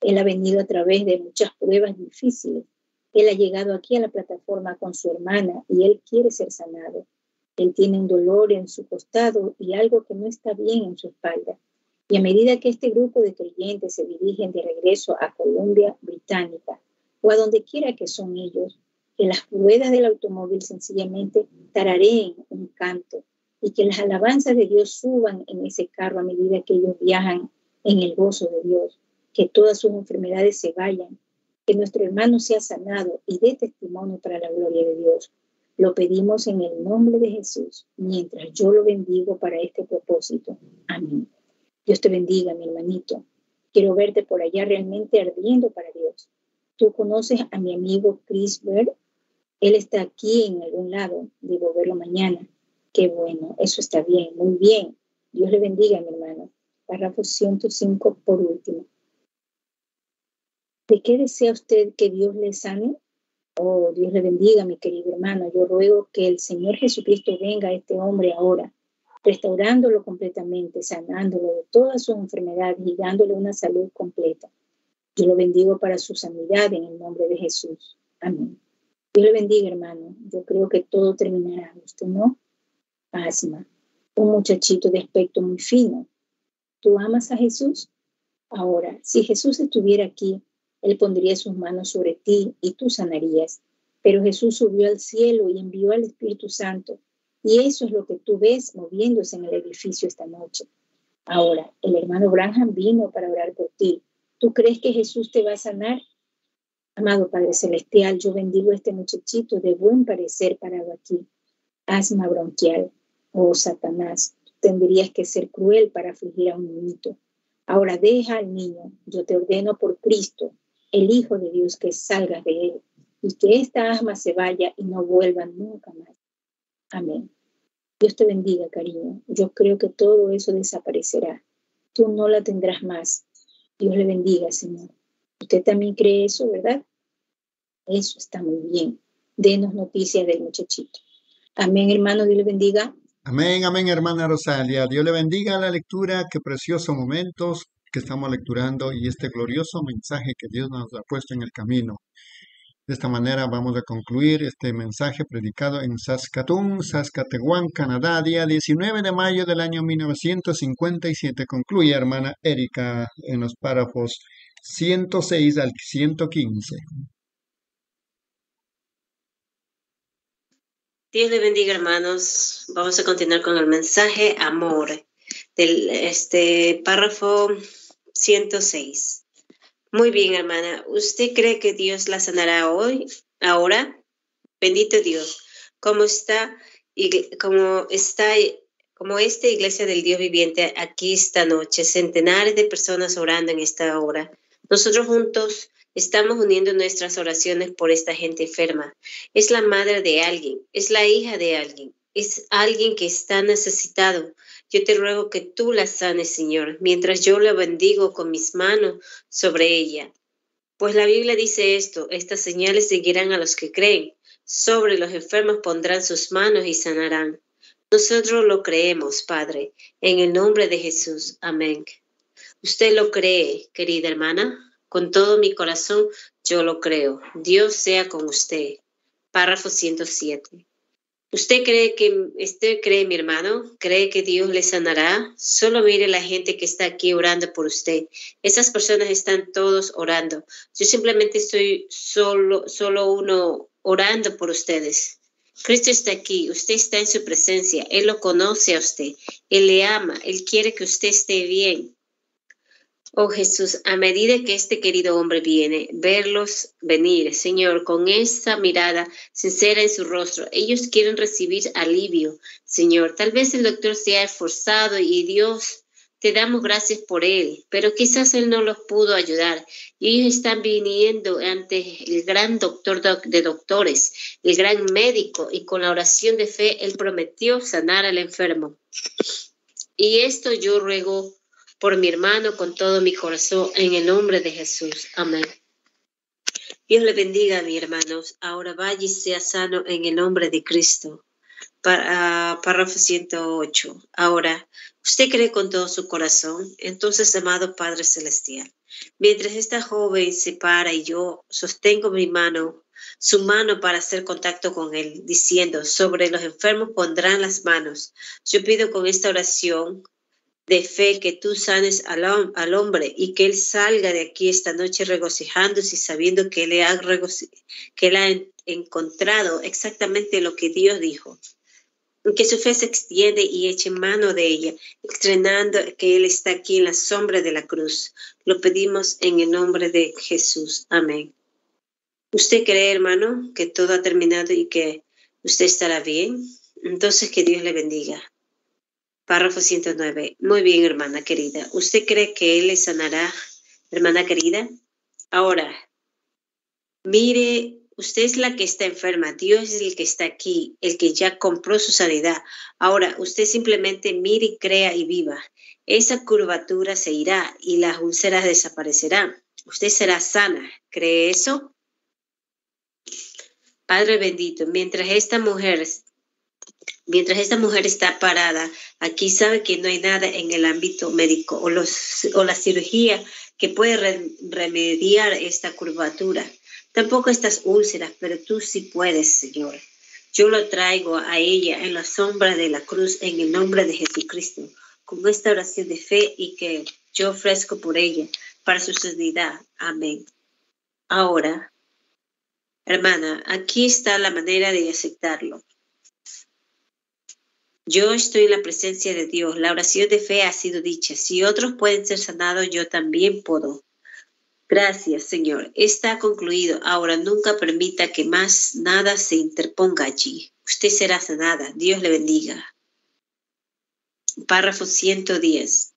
Él ha venido a través de muchas pruebas difíciles. Él ha llegado aquí a la plataforma con su hermana y él quiere ser sanado. Él tiene un dolor en su costado y algo que no está bien en su espalda. Y a medida que este grupo de creyentes se dirigen de regreso a Colombia Británica o a donde quiera que son ellos, que las ruedas del automóvil sencillamente tarareen un canto y que las alabanzas de Dios suban en ese carro a medida que ellos viajan en el gozo de Dios, que todas sus enfermedades se vayan, que nuestro hermano sea sanado y dé testimonio para la gloria de Dios. Lo pedimos en el nombre de Jesús, mientras yo lo bendigo para este propósito. Amén. Dios te bendiga, mi hermanito. Quiero verte por allá realmente ardiendo para Dios. Tú conoces a mi amigo Chris Bird. Él está aquí en algún lado. Debo verlo mañana. Qué bueno, eso está bien, muy bien. Dios le bendiga, mi hermano. Párrafo 105 por último. ¿De qué desea usted que Dios le sane? Oh, Dios le bendiga, mi querido hermano. Yo ruego que el Señor Jesucristo venga a este hombre ahora, restaurándolo completamente, sanándolo de todas sus enfermedades y dándole una salud completa. Yo lo bendigo para su sanidad en el nombre de Jesús. Amén. Dios le bendiga, hermano. Yo creo que todo terminará. ¿Usted no? Asma, un muchachito de aspecto muy fino. ¿Tú amas a Jesús? Ahora, si Jesús estuviera aquí, Él pondría sus manos sobre ti y tú sanarías. Pero Jesús subió al cielo y envió al Espíritu Santo. Y eso es lo que tú ves moviéndose en el edificio esta noche. Ahora, el hermano Branham vino para orar por ti. ¿Tú crees que Jesús te va a sanar? Amado Padre Celestial, yo bendigo a este muchachito de buen parecer parado aquí. Asma bronquial. Oh Satanás, tendrías que ser cruel para afligir a un niñito. Ahora deja al niño, yo te ordeno por Cristo, el Hijo de Dios, que salgas de él y que esta asma se vaya y no vuelva nunca más. Amén. Dios te bendiga, cariño. Yo creo que todo eso desaparecerá. Tú no la tendrás más. Dios le bendiga, Señor. Usted también cree eso, ¿verdad? Eso está muy bien. Denos noticias del muchachito. Amén, hermano. Dios le bendiga. Amén, amén, hermana Rosalia. Dios le bendiga la lectura. Qué preciosos momentos que estamos lecturando y este glorioso mensaje que Dios nos ha puesto en el camino. De esta manera vamos a concluir este mensaje predicado en Saskatoon, Saskatchewan, Canadá, día 19 de mayo del año 1957. Concluye, hermana Erika, en los párrafos 106 al 115. Dios le bendiga, hermanos. Vamos a continuar con el mensaje amor del este párrafo 106. Muy bien, hermana. ¿Usted cree que Dios la sanará hoy, ahora? Bendito Dios. ¿Cómo está, como está, como esta iglesia del Dios viviente aquí esta noche, centenares de personas orando en esta hora. Nosotros juntos Estamos uniendo nuestras oraciones por esta gente enferma. Es la madre de alguien, es la hija de alguien, es alguien que está necesitado. Yo te ruego que tú la sanes, Señor, mientras yo la bendigo con mis manos sobre ella. Pues la Biblia dice esto, estas señales seguirán a los que creen. Sobre los enfermos pondrán sus manos y sanarán. Nosotros lo creemos, Padre, en el nombre de Jesús. Amén. ¿Usted lo cree, querida hermana? Con todo mi corazón yo lo creo. Dios sea con usted. Párrafo 107. ¿Usted cree que, usted cree, mi hermano, cree que Dios le sanará? Solo mire la gente que está aquí orando por usted. Esas personas están todos orando. Yo simplemente estoy solo, solo uno orando por ustedes. Cristo está aquí, usted está en su presencia, Él lo conoce a usted, Él le ama, Él quiere que usted esté bien. Oh Jesús, a medida que este querido hombre viene, verlos venir, Señor, con esa mirada sincera en su rostro, ellos quieren recibir alivio, Señor. Tal vez el doctor se ha esforzado y Dios, te damos gracias por él, pero quizás él no los pudo ayudar. Y ellos están viniendo ante el gran doctor de doctores, el gran médico, y con la oración de fe, él prometió sanar al enfermo. Y esto yo ruego por mi hermano con todo mi corazón, en el nombre de Jesús. Amén. Dios le bendiga, mi hermanos. Ahora vaya y sea sano en el nombre de Cristo. Para, párrafo 108. Ahora, ¿usted cree con todo su corazón? Entonces, amado Padre Celestial, mientras esta joven se para y yo sostengo mi mano, su mano para hacer contacto con él, diciendo, sobre los enfermos pondrán las manos. Yo pido con esta oración de fe que tú sanes al, hombre y que él salga de aquí esta noche regocijándose y sabiendo que él, ha él ha encontrado exactamente lo que Dios dijo. Que su fe se extiende y eche mano de ella, estrenando que Él está aquí en la sombra de la cruz. Lo pedimos en el nombre de Jesús. Amén. ¿Usted cree, hermano, que todo ha terminado y que usted estará bien? Entonces que Dios le bendiga. Párrafo 109. Muy bien, hermana querida. ¿Usted cree que Él le sanará, hermana querida? Ahora, mire, usted es la que está enferma. Dios es el que está aquí, el que ya compró su sanidad. Ahora, usted simplemente mire y crea y viva. Esa curvatura se irá y las úlceras desaparecerán. Usted será sana. ¿Cree eso? Padre bendito, mientras esta mujer Mientras esta mujer está parada, aquí sabe que no hay nada en el ámbito médico o, los, o la cirugía que puede remediar esta curvatura. Tampoco estas úlceras, pero tú sí puedes, Señor. Yo lo traigo a ella en la sombra de la cruz en el nombre de Jesucristo, con esta oración de fe y que yo ofrezco por ella para su sanidad. Amén. Ahora, hermana, aquí está la manera de aceptarlo. Yo estoy en la presencia de Dios. La oración de fe ha sido dicha. Si otros pueden ser sanados, yo también puedo. Gracias, Señor. Está concluido. Ahora nunca permita que más nada se interponga allí. Usted será sanada. Dios le bendiga. Párrafo 110.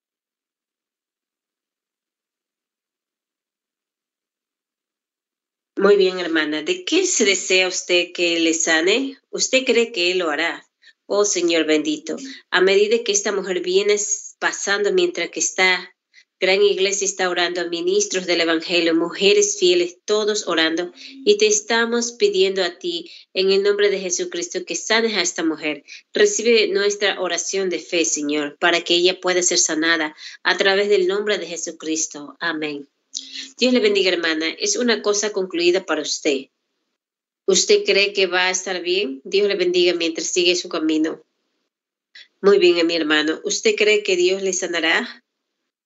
Muy bien, hermana. ¿De qué se desea usted que le sane? ¿Usted cree que Él lo hará? Oh Señor bendito, a medida que esta mujer viene pasando mientras que está Gran iglesia está orando, ministros del Evangelio, mujeres fieles, todos orando. Y te estamos pidiendo a ti, en el nombre de Jesucristo, que sanes a esta mujer. Recibe nuestra oración de fe, Señor, para que ella pueda ser sanada a través del nombre de Jesucristo. Amén. Dios le bendiga, hermana. Es una cosa concluida para usted. ¿Usted cree que va a estar bien? Dios le bendiga mientras sigue su camino. Muy bien, mi hermano. ¿Usted cree que Dios le sanará?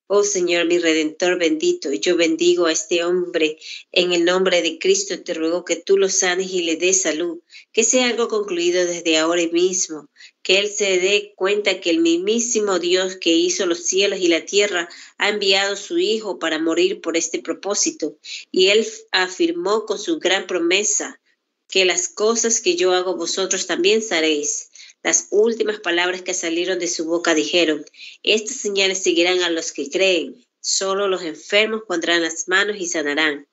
Oh Señor, mi Redentor bendito, yo bendigo a este hombre. En el nombre de Cristo te ruego que tú lo sanes y le des salud, que sea algo concluido desde ahora mismo, que él se dé cuenta que el mismísimo Dios que hizo los cielos y la tierra ha enviado su Hijo para morir por este propósito. Y él afirmó con su gran promesa que las cosas que yo hago vosotros también haréis. Las últimas palabras que salieron de su boca dijeron, estas señales seguirán a los que creen, solo los enfermos pondrán las manos y sanarán.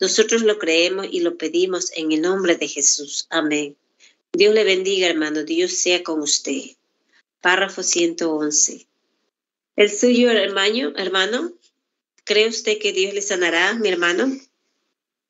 Nosotros lo creemos y lo pedimos en el nombre de Jesús. Amén. Dios le bendiga, hermano. Dios sea con usted. Párrafo 111. El suyo, hermano, hermano, ¿cree usted que Dios le sanará, mi hermano?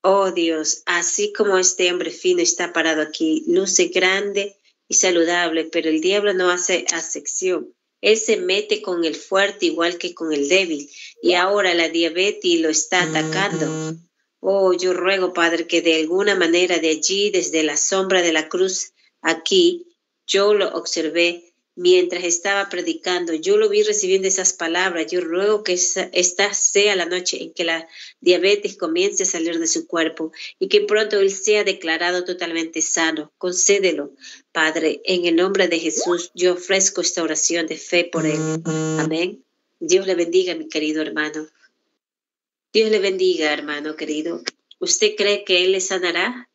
Oh Dios, así como este hombre fino está parado aquí, luce grande y saludable, pero el diablo no hace acepción. Él se mete con el fuerte igual que con el débil, y ahora la diabetes lo está atacando. Oh, yo ruego, Padre, que de alguna manera de allí, desde la sombra de la cruz, aquí, yo lo observé mientras estaba predicando. Yo lo vi recibiendo esas palabras. Yo ruego que esta sea la noche en que la diabetes comience a salir de su cuerpo y que pronto él sea declarado totalmente sano. Concédelo, Padre, en el nombre de Jesús. Yo ofrezco esta oración de fe por él. Amén. Dios le bendiga, mi querido hermano. Dios le bendiga, hermano querido. ¿Usted cree que él le sanará?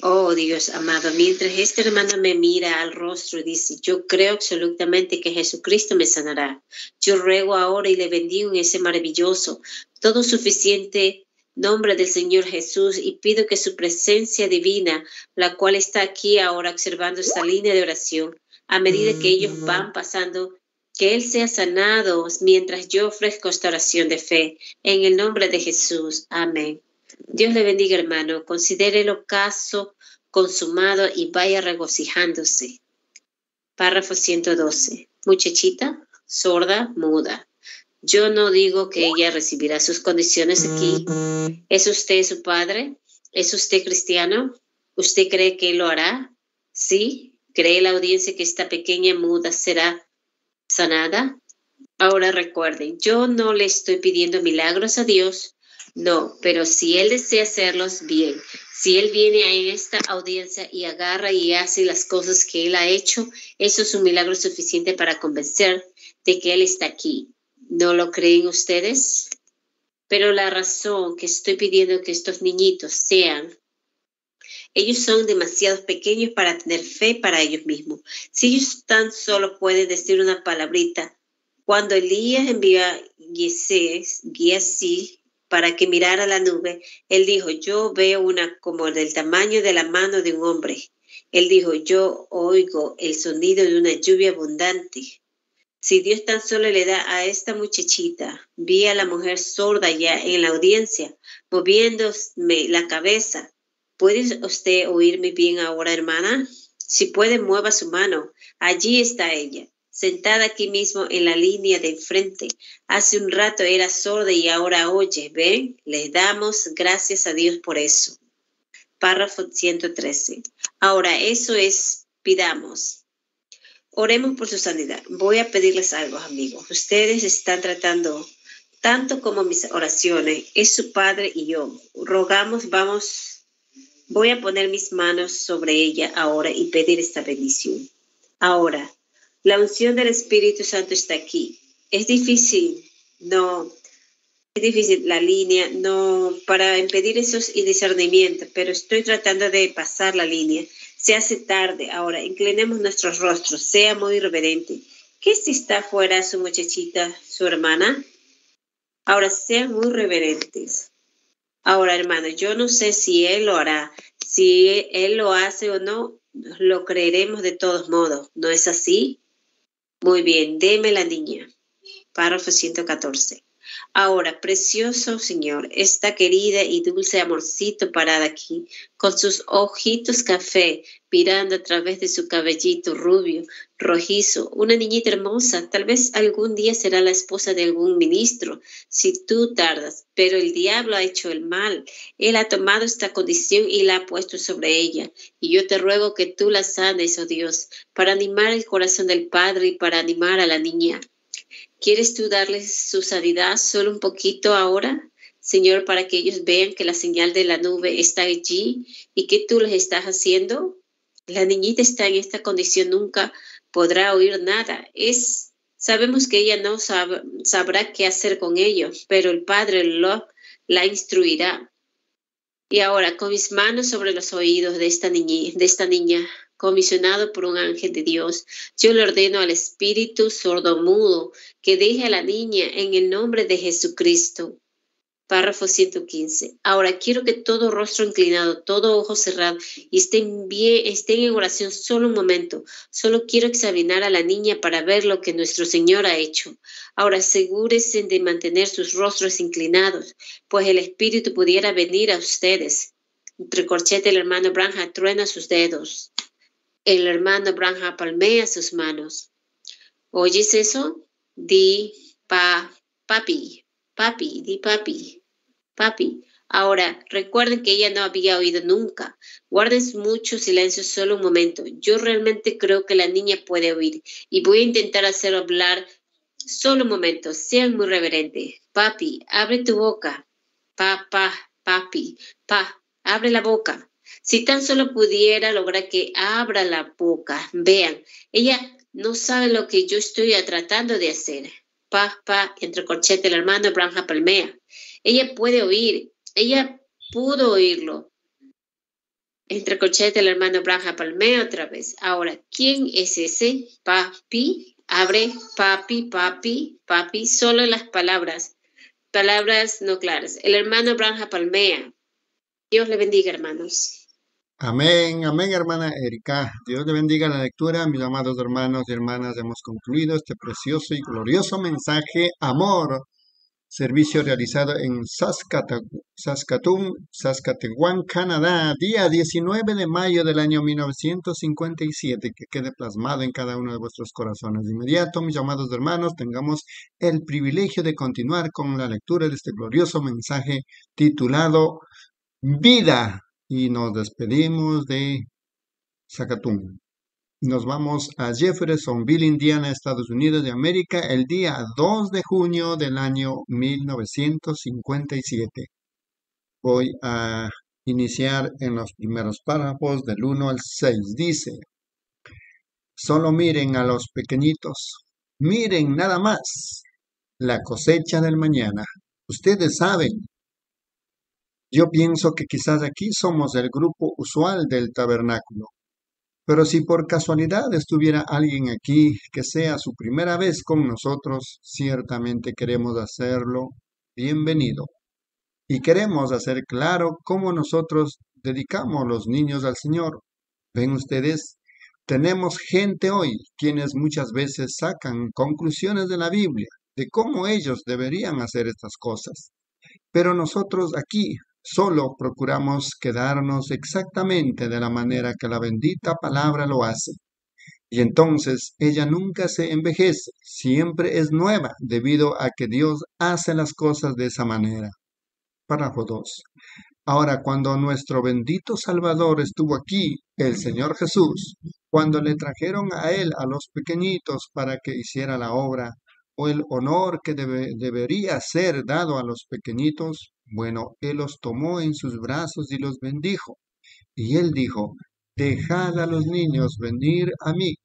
Oh Dios amado, mientras este hermano me mira al rostro y dice, yo creo absolutamente que Jesucristo me sanará. Yo ruego ahora y le bendigo en ese maravilloso, todo suficiente nombre del Señor Jesús y pido que su presencia divina, la cual está aquí ahora observando esta línea de oración, a medida que ellos van pasando, que Él sea sanado mientras yo ofrezco esta oración de fe. En el nombre de Jesús. Amén. Dios le bendiga, hermano. Considere el ocaso consumado y vaya regocijándose. Párrafo 112. Muchachita, sorda, muda. Yo no digo que ella recibirá sus condiciones aquí. ¿Es usted su padre? ¿Es usted cristiano? ¿Usted cree que lo hará? ¿Sí? ¿Cree la audiencia que esta pequeña muda será sanada? Ahora recuerden, yo no le estoy pidiendo milagros a Dios, no, pero si él desea hacerlos bien, si él viene a esta audiencia y agarra y hace las cosas que él ha hecho, eso es un milagro suficiente para convencer de que él está aquí. ¿No lo creen ustedes? Pero la razón que estoy pidiendo que estos niñitos sean, ellos son demasiado pequeños para tener fe para ellos mismos. Si ellos tan solo pueden decir una palabrita, cuando Elías envió a Giesi, para que mirara la nube, él dijo, yo veo una como del tamaño de la mano de un hombre. Él dijo, yo oigo el sonido de una lluvia abundante. Si Dios tan solo le da a esta muchachita, vi a la mujer sorda ya en la audiencia, moviéndome la cabeza. ¿Puede usted oírme bien ahora, hermana? Si puede, mueva su mano. Allí está ella sentada aquí mismo en la línea de enfrente. Hace un rato era sorda y ahora oye. ¿Ven? Les damos gracias a Dios por eso. Párrafo 113. Ahora, eso es, pidamos. Oremos por su sanidad. Voy a pedirles algo, amigos. Ustedes están tratando tanto como mis oraciones. Es su Padre y yo. Rogamos, vamos, voy a poner mis manos sobre ella ahora y pedir esta bendición. Ahora, la unción del Espíritu Santo está aquí. Es difícil, no, es difícil la línea, no, para impedir esos discernimientos, pero estoy tratando de pasar la línea. Se hace tarde. Ahora, inclinemos nuestros rostros, sea muy reverente. ¿Qué si está fuera su muchachita, su hermana? Ahora, sean muy reverentes. Ahora, hermano, yo no sé si él lo hará. Si él lo hace o no, lo creeremos de todos modos. ¿No es así? Muy bien, deme la niña. párrafo 114. Ahora, precioso Señor, esta querida y dulce amorcito parada aquí, con sus ojitos café, mirando a través de su cabellito rubio, rojizo, una niñita hermosa, tal vez algún día será la esposa de algún ministro, si tú tardas, pero el diablo ha hecho el mal, él ha tomado esta condición y la ha puesto sobre ella, y yo te ruego que tú la sanes, oh Dios, para animar el corazón del Padre y para animar a la niña. ¿Quieres tú darles su sanidad solo un poquito ahora, Señor, para que ellos vean que la señal de la nube está allí y que tú les estás haciendo? La niñita está en esta condición, nunca podrá oír nada. Es, sabemos que ella no sabrá qué hacer con ello, pero el Padre lo, la instruirá. Y ahora, con mis manos sobre los oídos de esta, de esta niña, comisionado por un ángel de Dios, yo le ordeno al espíritu sordomudo que deje a la niña en el nombre de Jesucristo. Párrafo 115. Ahora quiero que todo rostro inclinado, todo ojo cerrado y estén bien, estén en oración solo un momento. Solo quiero examinar a la niña para ver lo que nuestro Señor ha hecho. Ahora asegúrense de mantener sus rostros inclinados, pues el Espíritu pudiera venir a ustedes. Recorchete el hermano Branja truena sus dedos. El hermano Branja palmea sus manos. ¿Oyes eso? Di pa, papi, papi, di papi, papi. Ahora, recuerden que ella no había oído nunca. Guarden mucho silencio solo un momento. Yo realmente creo que la niña puede oír y voy a intentar hacer hablar solo un momento. Sean muy reverentes. Papi, abre tu boca. Pa, pa, papi, pa, abre la boca. Si tan solo pudiera lograr que abra la boca, vean, ella no sabe lo que yo estoy tratando de hacer. Pa, pa, entre corchete el hermano Branja Palmea. Ella puede oír, ella pudo oírlo. Entre corchete el hermano Branja Palmea otra vez. Ahora, ¿quién es ese? Papi, abre, papi, papi, papi, solo las palabras, palabras no claras. El hermano Branja Palmea. Dios le bendiga, hermanos. Amén, amén, hermana Erika. Dios le bendiga la lectura. Mis amados hermanos y hermanas, hemos concluido este precioso y glorioso mensaje, amor, servicio realizado en Saskatoon, Saskatchewan, Canadá, día 19 de mayo del año 1957, que quede plasmado en cada uno de vuestros corazones. De inmediato, mis amados hermanos, tengamos el privilegio de continuar con la lectura de este glorioso mensaje titulado Vida y nos despedimos de Zacatún. Nos vamos a Jeffersonville, Indiana, Estados Unidos de América, el día 2 de junio del año 1957. Voy a iniciar en los primeros párrafos del 1 al 6. Dice, solo miren a los pequeñitos, miren nada más la cosecha del mañana. Ustedes saben yo pienso que quizás aquí somos el grupo usual del tabernáculo. Pero si por casualidad estuviera alguien aquí que sea su primera vez con nosotros, ciertamente queremos hacerlo bienvenido. Y queremos hacer claro cómo nosotros dedicamos los niños al Señor. Ven ustedes, tenemos gente hoy quienes muchas veces sacan conclusiones de la Biblia de cómo ellos deberían hacer estas cosas. Pero nosotros aquí Solo procuramos quedarnos exactamente de la manera que la bendita palabra lo hace. Y entonces ella nunca se envejece, siempre es nueva, debido a que Dios hace las cosas de esa manera. Párrafo 2. Ahora, cuando nuestro bendito Salvador estuvo aquí, el Señor Jesús, cuando le trajeron a Él a los pequeñitos para que hiciera la obra, o el honor que debería ser dado a los pequeñitos, bueno, Él los tomó en sus brazos y los bendijo. Y Él dijo, Dejad a los niños venir a mí,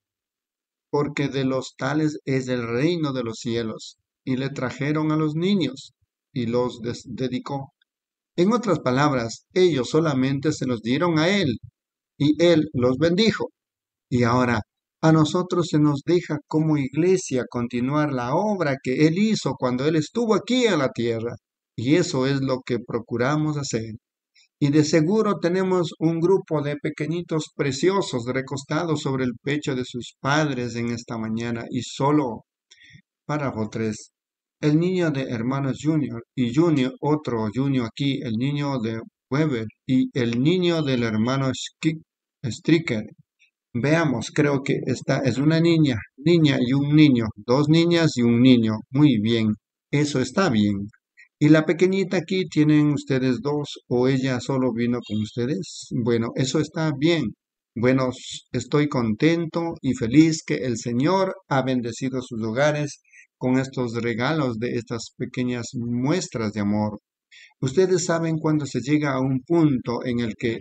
porque de los tales es el reino de los cielos. Y le trajeron a los niños y los dedicó. En otras palabras, ellos solamente se los dieron a Él, y Él los bendijo. Y ahora, a nosotros se nos deja como iglesia continuar la obra que Él hizo cuando Él estuvo aquí en la tierra. Y eso es lo que procuramos hacer. Y de seguro tenemos un grupo de pequeñitos preciosos recostados sobre el pecho de sus padres en esta mañana y solo, párrafo 3, el niño de hermanos Junior y Junior, otro Junior aquí, el niño de Weber y el niño del hermano Stricker. Veamos, creo que esta es una niña, niña y un niño, dos niñas y un niño. Muy bien, eso está bien. ¿Y la pequeñita aquí tienen ustedes dos o ella solo vino con ustedes? Bueno, eso está bien. Bueno, estoy contento y feliz que el Señor ha bendecido sus hogares con estos regalos de estas pequeñas muestras de amor. Ustedes saben cuando se llega a un punto en el que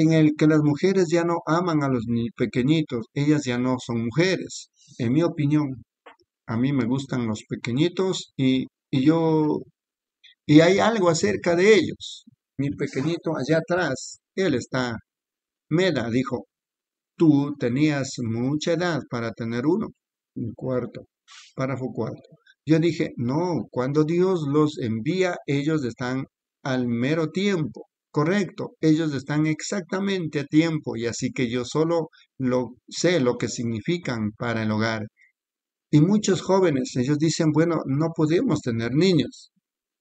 en el que las mujeres ya no aman a los pequeñitos, ellas ya no son mujeres, en mi opinión. A mí me gustan los pequeñitos y, y yo y hay algo acerca de ellos. Mi pequeñito allá atrás, él está. Meda dijo, tú tenías mucha edad para tener uno. Un cuarto, párrafo cuarto. Yo dije, no, cuando Dios los envía, ellos están al mero tiempo. Correcto, ellos están exactamente a tiempo y así que yo solo lo sé lo que significan para el hogar. Y muchos jóvenes, ellos dicen, bueno, no podemos tener niños.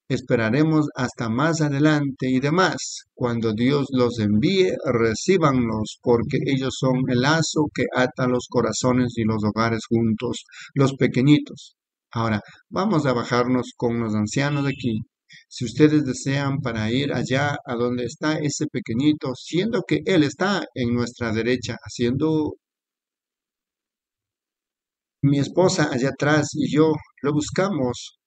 Esperaremos hasta más adelante y demás. Cuando Dios los envíe, recíbanlos, porque ellos son el lazo que ata los corazones y los hogares juntos, los pequeñitos. Ahora, vamos a bajarnos con los ancianos de aquí. Si ustedes desean para ir allá a donde está ese pequeñito, siendo que él está en nuestra derecha, haciendo mi esposa allá atrás y yo lo buscamos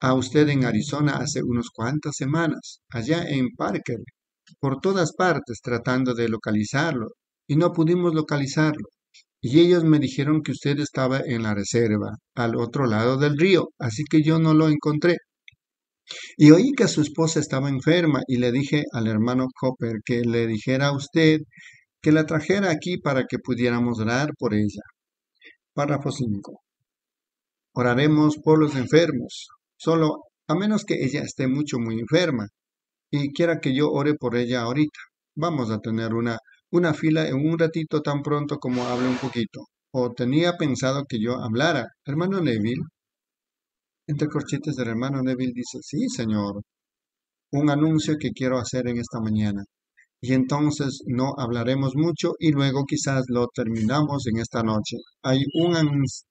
a usted en Arizona hace unos cuantas semanas, allá en Parker, por todas partes tratando de localizarlo, y no pudimos localizarlo. Y ellos me dijeron que usted estaba en la reserva, al otro lado del río, así que yo no lo encontré. Y oí que su esposa estaba enferma y le dije al hermano Copper que le dijera a usted que la trajera aquí para que pudiéramos orar por ella. Párrafo 5. Oraremos por los enfermos, Solo a menos que ella esté mucho, muy enferma y quiera que yo ore por ella ahorita. Vamos a tener una, una fila en un ratito tan pronto como hable un poquito. O tenía pensado que yo hablara. Hermano Neville. Entre corchetes del hermano Neville dice, sí, señor. Un anuncio que quiero hacer en esta mañana y entonces no hablaremos mucho y luego quizás lo terminamos en esta noche. Hay un,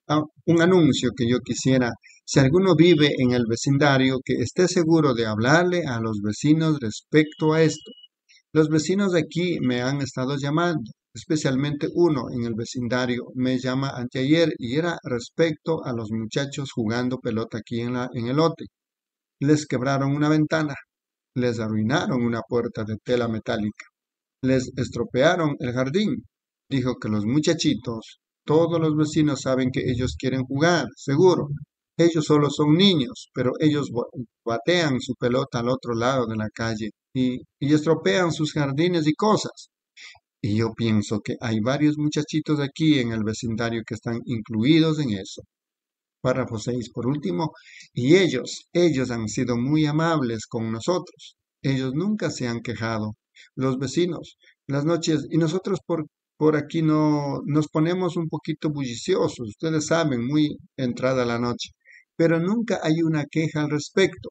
ah, un anuncio que yo quisiera, si alguno vive en el vecindario, que esté seguro de hablarle a los vecinos respecto a esto. Los vecinos de aquí me han estado llamando, especialmente uno en el vecindario me llama anteayer y era respecto a los muchachos jugando pelota aquí en, la, en el lote. Les quebraron una ventana, les arruinaron una puerta de tela metálica. Les estropearon el jardín. Dijo que los muchachitos, todos los vecinos saben que ellos quieren jugar, seguro. Ellos solo son niños, pero ellos batean su pelota al otro lado de la calle y, y estropean sus jardines y cosas. Y yo pienso que hay varios muchachitos aquí en el vecindario que están incluidos en eso. Párrafo 6, por último, y ellos, ellos han sido muy amables con nosotros. Ellos nunca se han quejado. Los vecinos, las noches, y nosotros por, por aquí no nos ponemos un poquito bulliciosos, ustedes saben, muy entrada la noche, pero nunca hay una queja al respecto.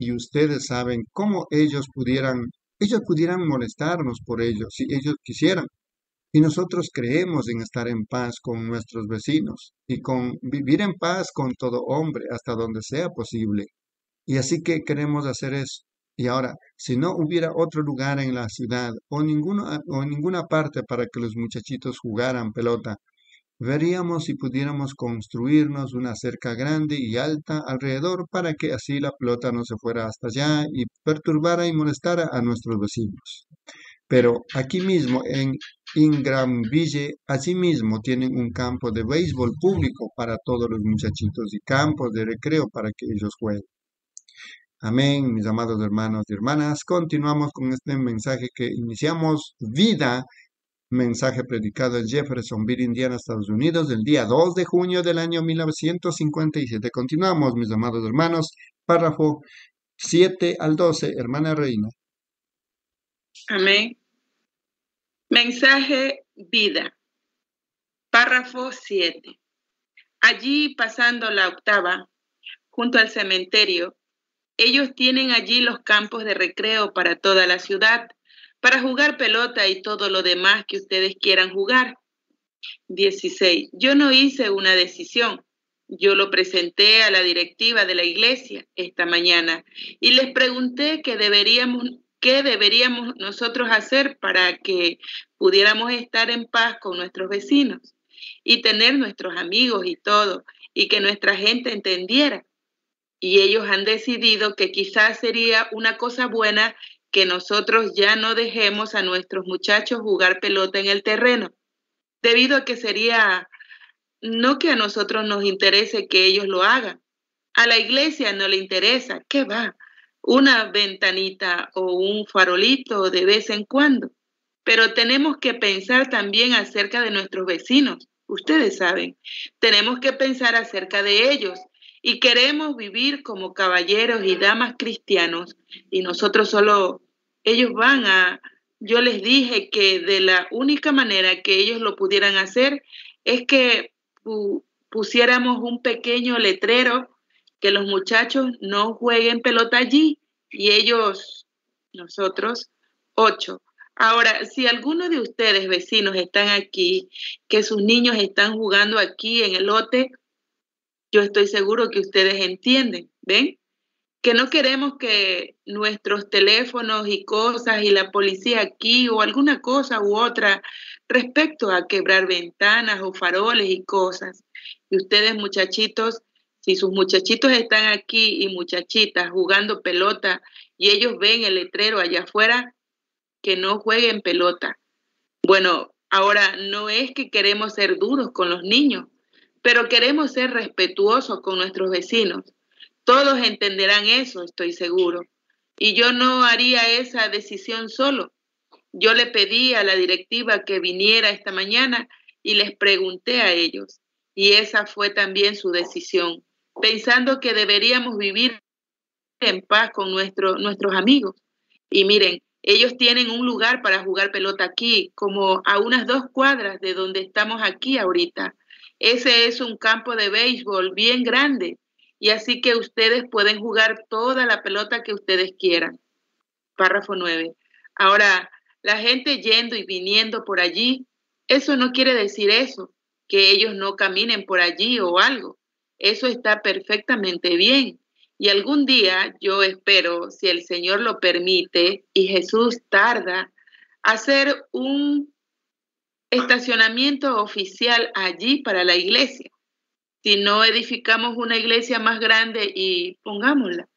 Y ustedes saben cómo ellos pudieran, ellos pudieran molestarnos por ello, si ellos quisieran. Y nosotros creemos en estar en paz con nuestros vecinos y con vivir en paz con todo hombre hasta donde sea posible. Y así que queremos hacer eso. Y ahora, si no hubiera otro lugar en la ciudad o, o ninguna parte para que los muchachitos jugaran pelota, veríamos si pudiéramos construirnos una cerca grande y alta alrededor para que así la pelota no se fuera hasta allá y perturbara y molestara a nuestros vecinos. Pero aquí mismo en Ingramville, asimismo tienen un campo de béisbol público para todos los muchachitos y campos de recreo para que ellos jueguen. Amén, mis amados hermanos y hermanas. Continuamos con este mensaje que iniciamos, vida, mensaje predicado en Jeffersonville, Indiana, Estados Unidos, del día 2 de junio del año 1957. Continuamos, mis amados hermanos, párrafo 7 al 12, hermana Reina. Amén. Mensaje vida. Párrafo 7. allí pasando la octava, junto al cementerio, ellos tienen allí los campos de recreo para toda la ciudad, para jugar pelota y todo lo demás que ustedes quieran jugar. 16. Yo no hice una decisión. Yo lo presenté a la directiva de la iglesia esta mañana y les pregunté qué deberíamos, nosotros hacer para que pudiéramos estar en paz con nuestros vecinos y tener nuestros amigos y todo, y que nuestra gente entendiera. Y ellos han decidido que quizás sería una cosa buena que nosotros ya no dejemos a nuestros muchachos jugar pelota en el terreno, debido a que sería no que a nosotros nos interese que ellos lo hagan. A la iglesia no le interesa, ¿qué va? Una ventanita o un farolito de vez en cuando. Pero tenemos que pensar también acerca de nuestros vecinos. Ustedes saben, tenemos que pensar acerca de ellos y queremos vivir como caballeros y damas cristianos y nosotros solo, ellos van a, yo les dije que de la única manera que ellos lo pudieran hacer es que pusiéramos un pequeño letrero que los muchachos no jueguen pelota allí y ellos, nosotros, ocho. Ahora, si alguno de ustedes, vecinos, están aquí, que sus niños están jugando aquí en el lote, yo estoy seguro que ustedes entienden, ¿ven? Que no queremos que nuestros teléfonos y cosas y la policía aquí o alguna cosa u otra respecto a quebrar ventanas o faroles y cosas. Y ustedes, muchachitos, si sus muchachitos están aquí y muchachitas jugando pelota y ellos ven el letrero allá afuera, que no jueguen pelota. Bueno, ahora no es que queremos ser duros con los niños, pero queremos ser respetuosos con nuestros vecinos. Todos entenderán eso, estoy seguro. Y yo no haría esa decisión solo. Yo le pedí a la directiva que viniera esta mañana y les pregunté a ellos. Y esa fue también su decisión, pensando que deberíamos vivir en paz con nuestro, nuestros amigos. Y miren, ellos tienen un lugar para jugar pelota aquí, como a unas dos cuadras de donde estamos aquí ahorita. Ese es un campo de béisbol bien grande y así que ustedes pueden jugar toda la pelota que ustedes quieran. Párrafo 9. Ahora, la gente yendo y viniendo por allí, eso no quiere decir eso, que ellos no caminen por allí o algo. Eso está perfectamente bien. Y algún día yo espero, si el Señor lo permite y Jesús tarda, hacer un estacionamiento oficial allí para la iglesia. Si no edificamos una iglesia más grande y pongámosla.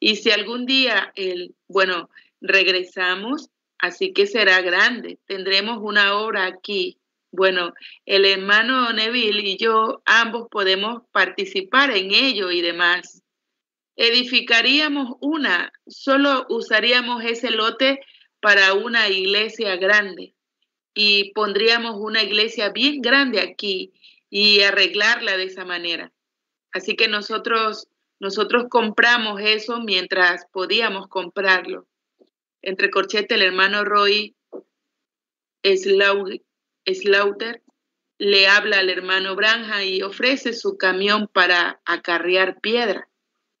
Y si algún día, el, bueno, regresamos, así que será grande. Tendremos una obra aquí. Bueno, el hermano Neville y yo ambos podemos participar en ello y demás edificaríamos una, solo usaríamos ese lote para una iglesia grande y pondríamos una iglesia bien grande aquí y arreglarla de esa manera. Así que nosotros nosotros compramos eso mientras podíamos comprarlo. Entre corchete el hermano Roy Slaughter le habla al hermano Branja y ofrece su camión para acarrear piedra.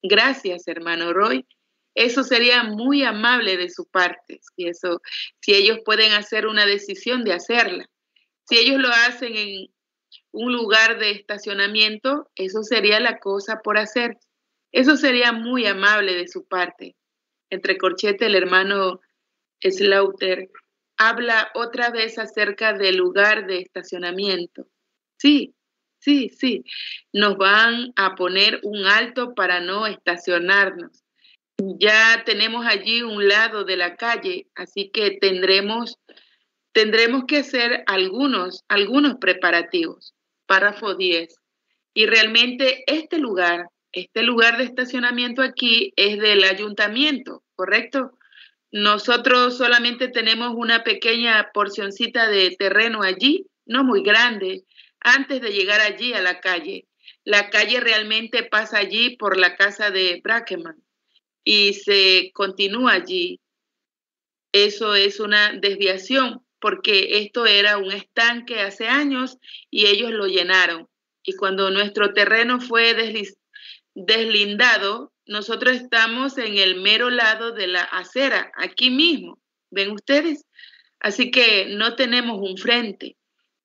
Gracias, hermano Roy. Eso sería muy amable de su parte, si, eso, si ellos pueden hacer una decisión de hacerla. Si ellos lo hacen en un lugar de estacionamiento, eso sería la cosa por hacer. Eso sería muy amable de su parte. Entre corchete, el hermano Slaughter habla otra vez acerca del lugar de estacionamiento. Sí, Sí, sí, nos van a poner un alto para no estacionarnos. Ya tenemos allí un lado de la calle, así que tendremos, tendremos que hacer algunos, algunos preparativos. Párrafo 10. Y realmente este lugar, este lugar de estacionamiento aquí es del ayuntamiento, ¿correcto? Nosotros solamente tenemos una pequeña porcioncita de terreno allí, no muy grande, antes de llegar allí a la calle. La calle realmente pasa allí por la casa de Brackeman y se continúa allí. Eso es una desviación porque esto era un estanque hace años y ellos lo llenaron. y cuando nuestro terreno fue deslindado, nosotros estamos en el mero lado de la acera, aquí mismo, ¿ven ustedes? Así que no tenemos un frente.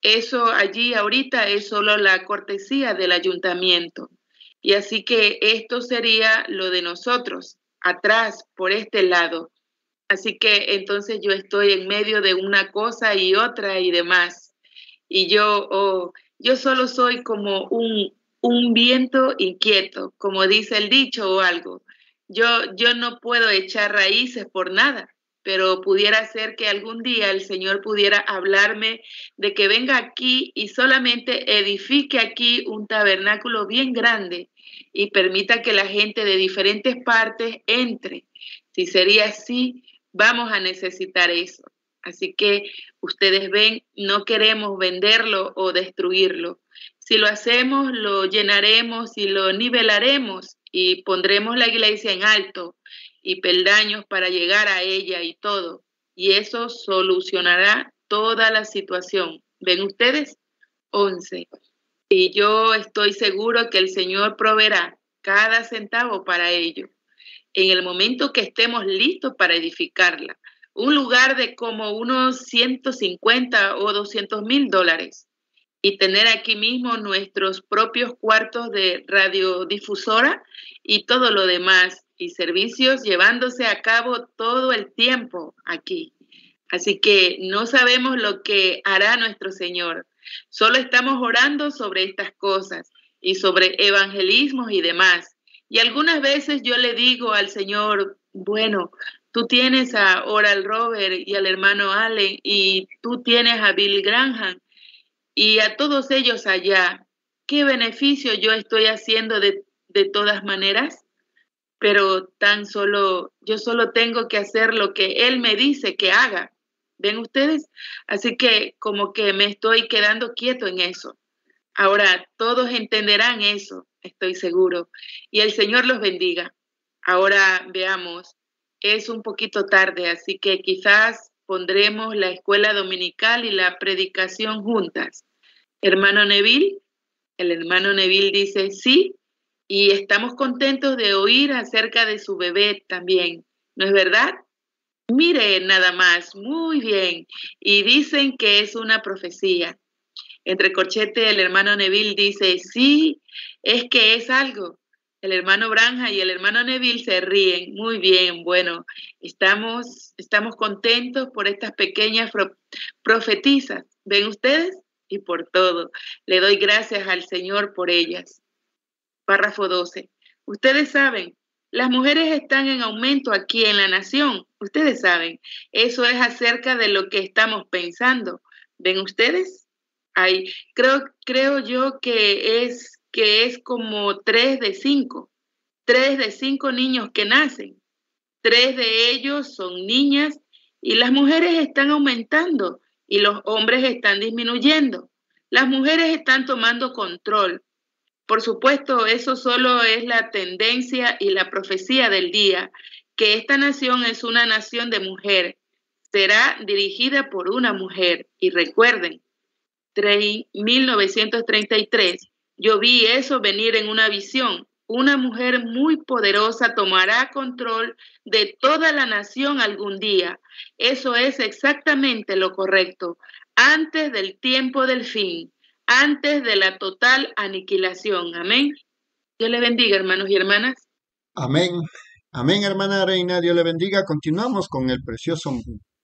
Eso allí ahorita es solo la cortesía del ayuntamiento. Y así que esto sería lo de nosotros, atrás, por este lado. Así que entonces yo estoy en medio de una cosa y otra y demás. Y yo, oh, yo solo soy como un, un viento inquieto, como dice el dicho o algo. Yo, yo no puedo echar raíces por nada, pero pudiera ser que algún día el Señor pudiera hablarme de que venga aquí y solamente edifique aquí un tabernáculo bien grande y permita que la gente de diferentes partes entre. Si sería así, vamos a necesitar eso. Así que ustedes ven, no queremos venderlo o destruirlo. Si lo hacemos, lo llenaremos y lo nivelaremos y pondremos la iglesia en alto y peldaños para llegar a ella y todo. Y eso solucionará toda la situación. ¿Ven ustedes? 11. Y yo estoy seguro que el Señor proveerá cada centavo para ello en el momento que estemos listos para edificarla un lugar de como unos 150 o 200 mil dólares y tener aquí mismo nuestros propios cuartos de radiodifusora y todo lo demás y servicios llevándose a cabo todo el tiempo aquí. Así que no sabemos lo que hará nuestro Señor. Solo estamos orando sobre estas cosas y sobre evangelismos y demás. Y algunas veces yo le digo al Señor, bueno, Tú tienes a Oral Robert y al hermano Allen y tú tienes a Bill Graham y a todos ellos allá. ¿Qué beneficio yo estoy haciendo de, de todas maneras? Pero tan solo, yo solo tengo que hacer lo que él me dice que haga. ¿Ven ustedes? Así que como que me estoy quedando quieto en eso. Ahora, todos entenderán eso, estoy seguro. Y el Señor los bendiga. Ahora veamos es un poquito tarde, así que quizás pondremos la escuela dominical y la predicación juntas. Hermano Neville, el hermano Neville dice sí, y estamos contentos de oír acerca de su bebé también, ¿no es verdad? Mire nada más, muy bien, y dicen que es una profecía. Entre corchete, el hermano Neville dice, sí, es que es algo. El hermano Branja y el hermano Neville se ríen. Muy bien, bueno, estamos, estamos contentos por estas pequeñas profetizas. ¿Ven ustedes? Y por todo. Le doy gracias al Señor por ellas. Párrafo 12. Ustedes saben, las mujeres están en aumento aquí en la nación. Ustedes saben, eso es acerca de lo que estamos pensando. ¿Ven ustedes? Ay, creo, creo yo que es que es como tres de cinco, tres de cinco niños que nacen. Tres de ellos son niñas y las mujeres están aumentando y los hombres están disminuyendo. Las mujeres están tomando control. Por supuesto, eso solo es la tendencia y la profecía del día, que esta nación es una nación de mujer. Será dirigida por una mujer. Y recuerden, 1933 yo vi eso venir en una visión. Una mujer muy poderosa tomará control de toda la nación algún día. Eso es exactamente lo correcto. Antes del tiempo del fin, antes de la total aniquilación. Amén. Dios le bendiga, hermanos y hermanas. Amén. Amén, hermana Reina. Dios le bendiga. Continuamos con el precioso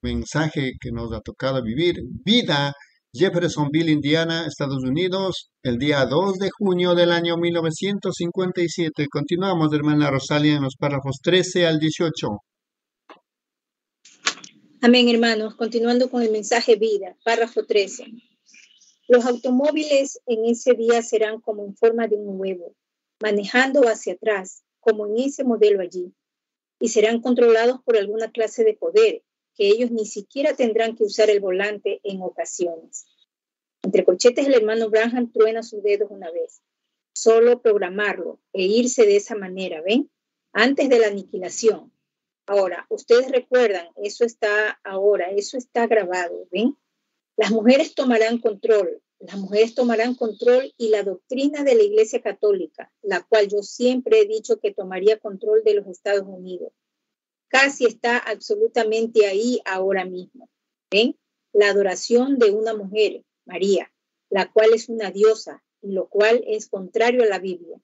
mensaje que nos ha tocado vivir. Vida Jeffersonville, Indiana, Estados Unidos, el día 2 de junio del año 1957. Continuamos, hermana Rosalia, en los párrafos 13 al 18. Amén, hermanos. Continuando con el mensaje vida, párrafo 13. Los automóviles en ese día serán como en forma de un huevo, manejando hacia atrás, como en ese modelo allí, y serán controlados por alguna clase de poder, que ellos ni siquiera tendrán que usar el volante en ocasiones. Entre corchetes, el hermano Branham truena sus dedos una vez. Solo programarlo e irse de esa manera, ¿ven? Antes de la aniquilación. Ahora, ustedes recuerdan, eso está ahora, eso está grabado, ¿ven? Las mujeres tomarán control, las mujeres tomarán control y la doctrina de la Iglesia Católica, la cual yo siempre he dicho que tomaría control de los Estados Unidos, casi está absolutamente ahí ahora mismo. ¿Ven? La adoración de una mujer, María, la cual es una diosa, y lo cual es contrario a la Biblia.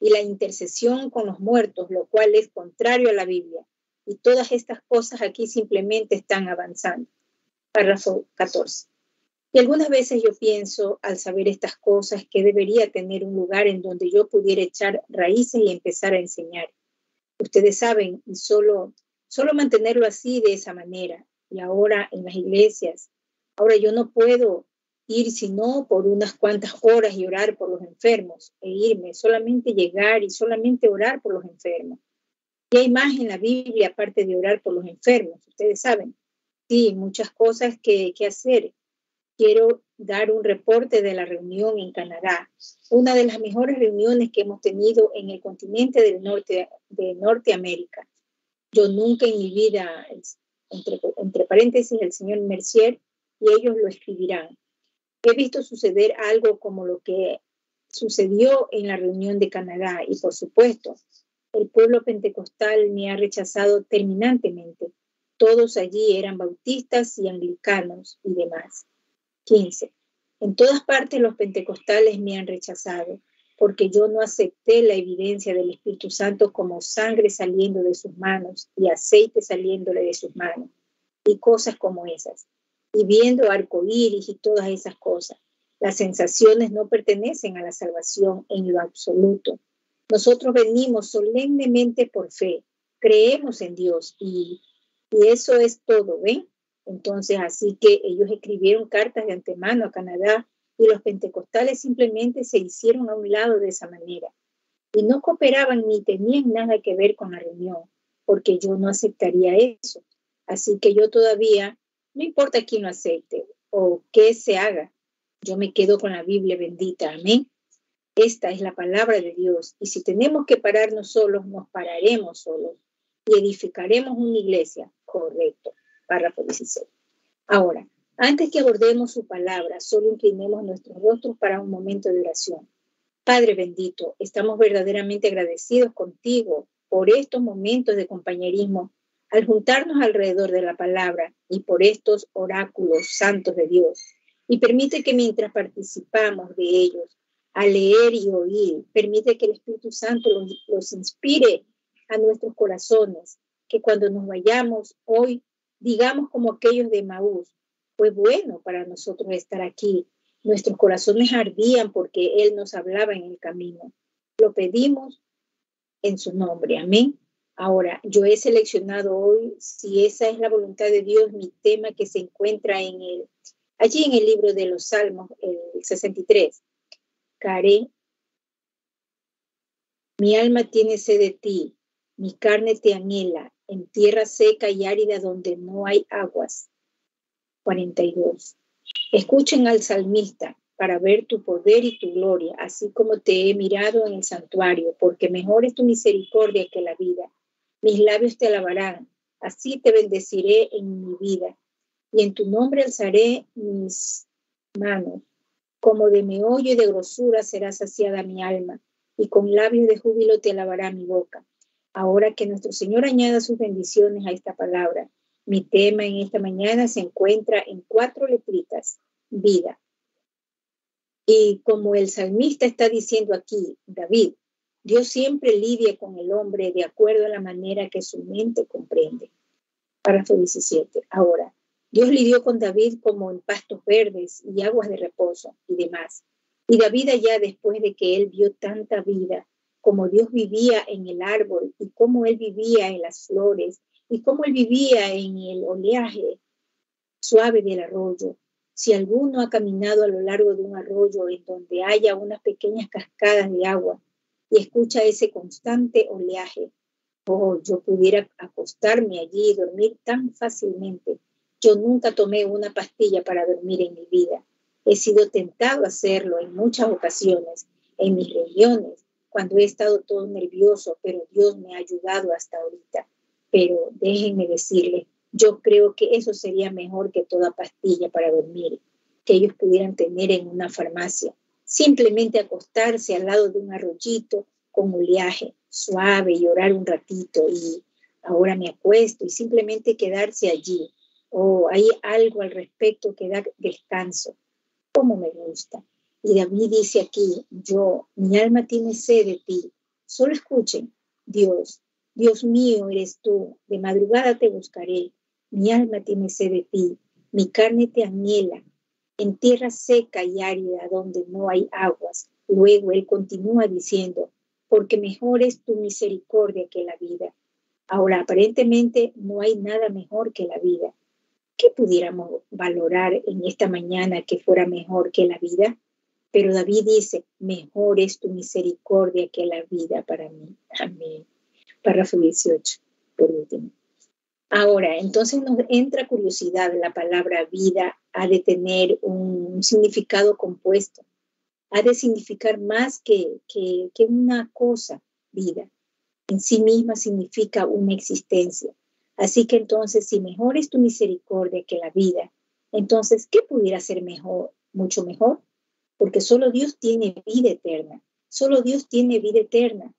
Y la intercesión con los muertos, lo cual es contrario a la Biblia. Y todas estas cosas aquí simplemente están avanzando. Párrafo 14. Y algunas veces yo pienso, al saber estas cosas, que debería tener un lugar en donde yo pudiera echar raíces y empezar a enseñar. Ustedes saben, y solo, solo mantenerlo así, de esa manera. Y ahora en las iglesias, ahora yo no puedo ir sino por unas cuantas horas y orar por los enfermos e irme, solamente llegar y solamente orar por los enfermos. ¿Qué hay más en la Biblia aparte de orar por los enfermos? Ustedes saben. Sí, muchas cosas que, que hacer quiero dar un reporte de la reunión en Canadá, una de las mejores reuniones que hemos tenido en el continente del norte de Norteamérica. Yo nunca en mi vida, entre, paréntesis, el señor Mercier y ellos lo escribirán. He visto suceder algo como lo que sucedió en la reunión de Canadá y por supuesto, el pueblo pentecostal me ha rechazado terminantemente. Todos allí eran bautistas y anglicanos y demás. 15. En todas partes los pentecostales me han rechazado porque yo no acepté la evidencia del Espíritu Santo como sangre saliendo de sus manos y aceite saliéndole de sus manos y cosas como esas. Y viendo arcoíris y todas esas cosas. Las sensaciones no pertenecen a la salvación en lo absoluto. Nosotros venimos solemnemente por fe, creemos en Dios y, y eso es todo, ¿ven? Entonces, así que ellos escribieron cartas de antemano a Canadá y los pentecostales simplemente se hicieron a un lado de esa manera. Y no cooperaban ni tenían nada que ver con la reunión, porque yo no aceptaría eso. Así que yo todavía, no importa quién lo acepte o qué se haga, yo me quedo con la Biblia bendita. Amén. Esta es la palabra de Dios. Y si tenemos que pararnos solos, nos pararemos solos y edificaremos una iglesia. Correcto párrafo 16. Ahora, antes que abordemos su palabra, solo inclinemos nuestros rostros para un momento de oración. Padre bendito, estamos verdaderamente agradecidos contigo por estos momentos de compañerismo al juntarnos alrededor de la palabra y por estos oráculos santos de Dios. Y permite que mientras participamos de ellos, a leer y oír, permite que el Espíritu Santo los inspire a nuestros corazones, que cuando nos vayamos hoy digamos como aquellos de Maús, fue bueno para nosotros estar aquí. Nuestros corazones ardían porque Él nos hablaba en el camino. Lo pedimos en su nombre. Amén. Ahora, yo he seleccionado hoy, si esa es la voluntad de Dios, mi tema que se encuentra en el, allí en el libro de los Salmos, el 63. Care, mi alma tiene sed de ti, mi carne te anhela en tierra seca y árida donde no hay aguas. 42. Escuchen al salmista para ver tu poder y tu gloria, así como te he mirado en el santuario, porque mejor es tu misericordia que la vida. Mis labios te alabarán, así te bendeciré en mi vida, y en tu nombre alzaré mis manos. Como de meollo y de grosura será saciada mi alma, y con labios de júbilo te alabará mi boca. Ahora que nuestro Señor añada sus bendiciones a esta palabra, mi tema en esta mañana se encuentra en cuatro letritas, vida. Y como el salmista está diciendo aquí, David, Dios siempre lidia con el hombre de acuerdo a la manera que su mente comprende. Párrafo 17. Ahora, Dios lidió con David como en pastos verdes y aguas de reposo y demás. Y David allá después de que él vio tanta vida, como Dios vivía en el árbol y cómo Él vivía en las flores y cómo Él vivía en el oleaje suave del arroyo. Si alguno ha caminado a lo largo de un arroyo en donde haya unas pequeñas cascadas de agua y escucha ese constante oleaje, oh, yo pudiera acostarme allí y dormir tan fácilmente. Yo nunca tomé una pastilla para dormir en mi vida. He sido tentado a hacerlo en muchas ocasiones, en mis reuniones, cuando he estado todo nervioso, pero Dios me ha ayudado hasta ahorita. Pero déjenme decirle, yo creo que eso sería mejor que toda pastilla para dormir. que ellos pudieran tener en una farmacia. Simplemente acostarse al lado de un arroyito con oleaje suave y orar un ratito y ahora me acuesto y simplemente quedarse allí. O hay algo al respecto que da descanso. ¿Cómo me gusta? Y David dice aquí, yo, mi alma tiene sed de ti. Solo escuchen, Dios, Dios mío eres tú, de madrugada te buscaré. Mi alma tiene sed de ti, mi carne te anhela. En tierra seca y árida donde no hay aguas. Luego él continúa diciendo, porque mejor es tu misericordia que la vida. Ahora, aparentemente no hay nada mejor que la vida. ¿Qué pudiéramos valorar en esta mañana que fuera mejor que la vida? Pero David dice, mejor es tu misericordia que la vida para mí. Amén. Párrafo 18, por último. Ahora, entonces nos entra curiosidad, la palabra vida ha de tener un significado compuesto, ha de significar más que, que, que una cosa, vida. En sí misma significa una existencia. Así que entonces, si mejor es tu misericordia que la vida, entonces, ¿qué pudiera ser mejor, mucho mejor? Porque solo Dios tiene vida eterna. Solo Dios tiene vida eterna.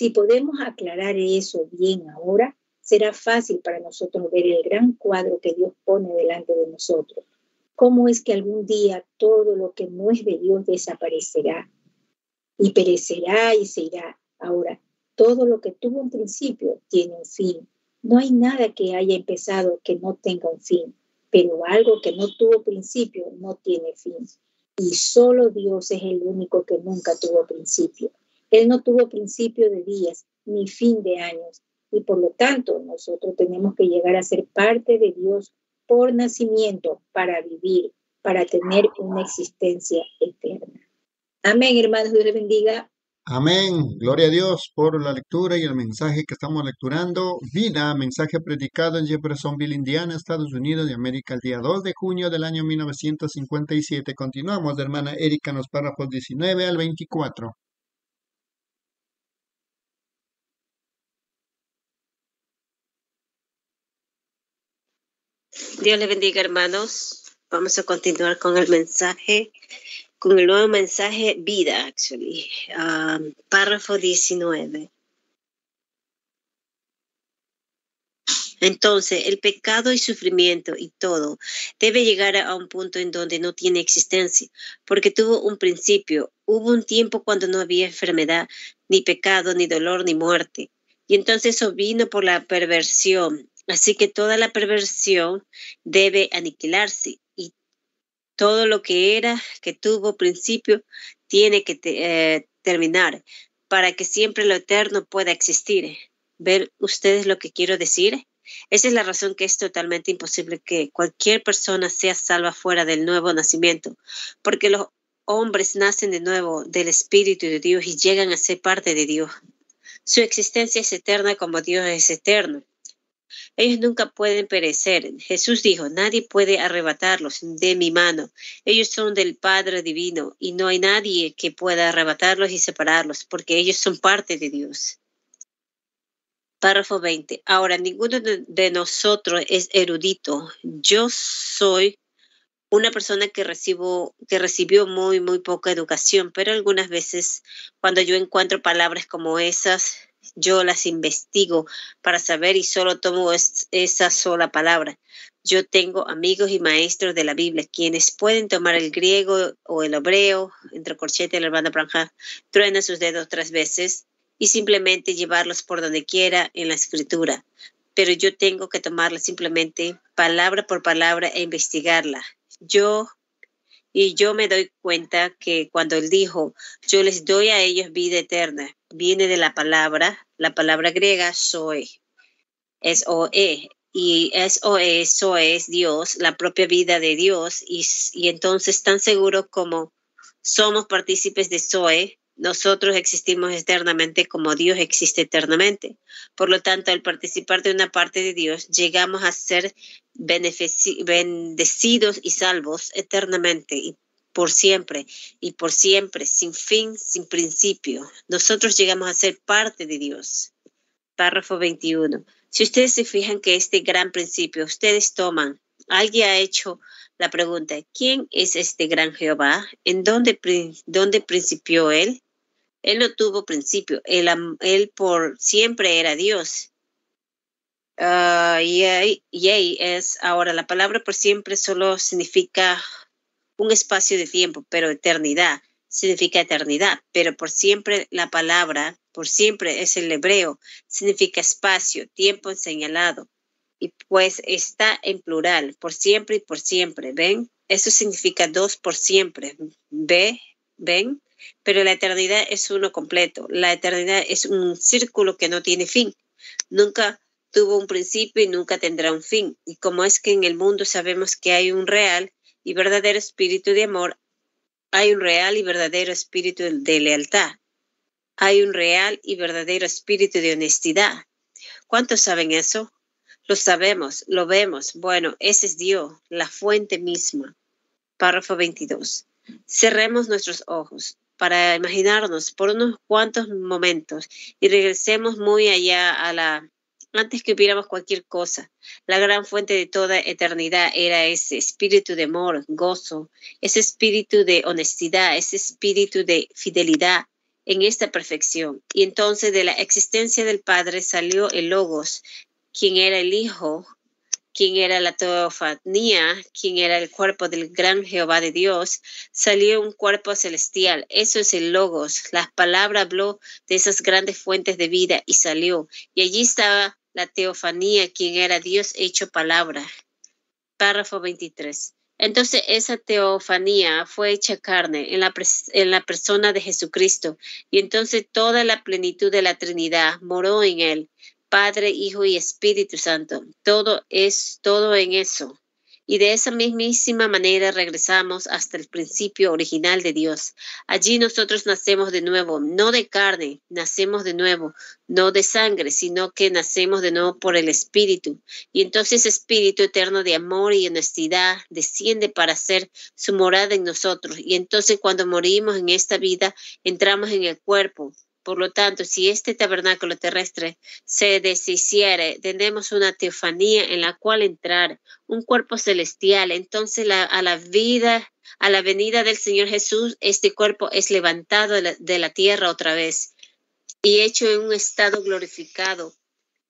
Si podemos aclarar eso bien ahora, será fácil para nosotros ver el gran cuadro que Dios pone delante de nosotros. ¿Cómo es que algún día todo lo que no es de Dios desaparecerá y perecerá y se irá? Ahora, todo lo que tuvo un principio tiene un fin no hay nada que haya empezado que no tenga un fin, pero algo que no tuvo principio no tiene fin. Y solo Dios es el único que nunca tuvo principio. Él no tuvo principio de días ni fin de años. Y por lo tanto, nosotros tenemos que llegar a ser parte de Dios por nacimiento para vivir, para tener una existencia eterna. Amén, hermanos. Dios les bendiga. Amén. Gloria a Dios por la lectura y el mensaje que estamos lecturando. Vida, mensaje predicado en Jeffersonville, Indiana, Estados Unidos de América, el día 2 de junio del año 1957. Continuamos, hermana Erika, en los párrafos 19 al 24. Dios le bendiga, hermanos. Vamos a continuar con el mensaje con el nuevo mensaje vida, actually, um, párrafo 19. Entonces, el pecado y sufrimiento y todo debe llegar a un punto en donde no tiene existencia, porque tuvo un principio. Hubo un tiempo cuando no había enfermedad, ni pecado, ni dolor, ni muerte. Y entonces eso vino por la perversión. Así que toda la perversión debe aniquilarse todo lo que era, que tuvo principio, tiene que eh, terminar para que siempre lo eterno pueda existir. ¿Ver ustedes lo que quiero decir? Esa es la razón que es totalmente imposible que cualquier persona sea salva fuera del nuevo nacimiento, porque los hombres nacen de nuevo del Espíritu de Dios y llegan a ser parte de Dios. Su existencia es eterna como Dios es eterno. Ellos nunca pueden perecer. Jesús dijo, nadie puede arrebatarlos de mi mano. Ellos son del Padre Divino y no hay nadie que pueda arrebatarlos y separarlos, porque ellos son parte de Dios. Párrafo 20. Ahora, ninguno de nosotros es erudito. Yo soy una persona que recibo, que recibió muy, muy poca educación, pero algunas veces cuando yo encuentro palabras como esas, yo las investigo para saber y solo tomo esa sola palabra. Yo tengo amigos y maestros de la Biblia quienes pueden tomar el griego o el hebreo, entre corchete la hermana Branja, truenan sus dedos tres veces y simplemente llevarlos por donde quiera en la escritura. Pero yo tengo que tomarla simplemente palabra por palabra e investigarla. Yo y yo me doy cuenta que cuando él dijo, yo les doy a ellos vida eterna, viene de la palabra, la palabra griega soy, es o-e, y es o-e, eso es Dios, la propia vida de Dios, y, y entonces tan seguro como somos partícipes de Zoe, nosotros existimos eternamente como Dios existe eternamente. Por lo tanto, al participar de una parte de Dios, llegamos a ser bendecidos y salvos eternamente por siempre y por siempre, sin fin, sin principio. Nosotros llegamos a ser parte de Dios. Párrafo 21. Si ustedes se fijan que este gran principio ustedes toman, alguien ha hecho La pregunta, ¿quién es este gran Jehová? ¿En dónde, dónde principió él? Él no tuvo principio, él, él por siempre era Dios. Uh, y, ahí es ahora la palabra por siempre solo significa un espacio de tiempo, pero eternidad significa eternidad, pero por siempre la palabra, por siempre es el hebreo, significa espacio, tiempo señalado. Y pues está en plural, por siempre y por siempre, ¿ven? Eso significa dos por siempre, ¿ve? ¿Ven? Pero la eternidad es uno completo. La eternidad es un círculo que no tiene fin. Nunca tuvo un principio y nunca tendrá un fin. Y como es que en el mundo sabemos que hay un real y verdadero espíritu de amor, hay un real y verdadero espíritu de lealtad. Hay un real y verdadero espíritu de honestidad. ¿Cuántos saben eso? Lo sabemos, lo vemos. Bueno, ese es Dios, la fuente misma. Párrafo 22. Cerremos nuestros ojos para imaginarnos por unos cuantos momentos y regresemos muy allá a la antes que hubiéramos cualquier cosa. La gran fuente de toda eternidad era ese espíritu de amor, gozo, ese espíritu de honestidad, ese espíritu de fidelidad en esta perfección. Y entonces de la existencia del Padre salió el Logos, quien era el Hijo, quien era la teofanía, quien era el cuerpo del gran Jehová de Dios, salió un cuerpo celestial. Eso es el Logos. La palabra habló de esas grandes fuentes de vida y salió. Y allí estaba la teofanía, quien era Dios hecho palabra. Párrafo 23. Entonces esa teofanía fue hecha carne en la, en la persona de Jesucristo y entonces toda la plenitud de la Trinidad moró en él, Padre, Hijo y Espíritu Santo. Todo es todo en eso. Y de esa mismísima manera regresamos hasta el principio original de Dios. Allí nosotros nacemos de nuevo, no de carne, nacemos de nuevo, no de sangre, sino que nacemos de nuevo por el Espíritu. Y entonces Espíritu eterno de amor y honestidad desciende para ser su morada en nosotros. Y entonces cuando morimos en esta vida, entramos en el cuerpo, por lo tanto, si este tabernáculo terrestre se deshiciere, tenemos una teofanía en la cual entrar, un cuerpo celestial. Entonces, a la vida, a la venida del Señor Jesús, este cuerpo es levantado de la tierra otra vez y hecho en un estado glorificado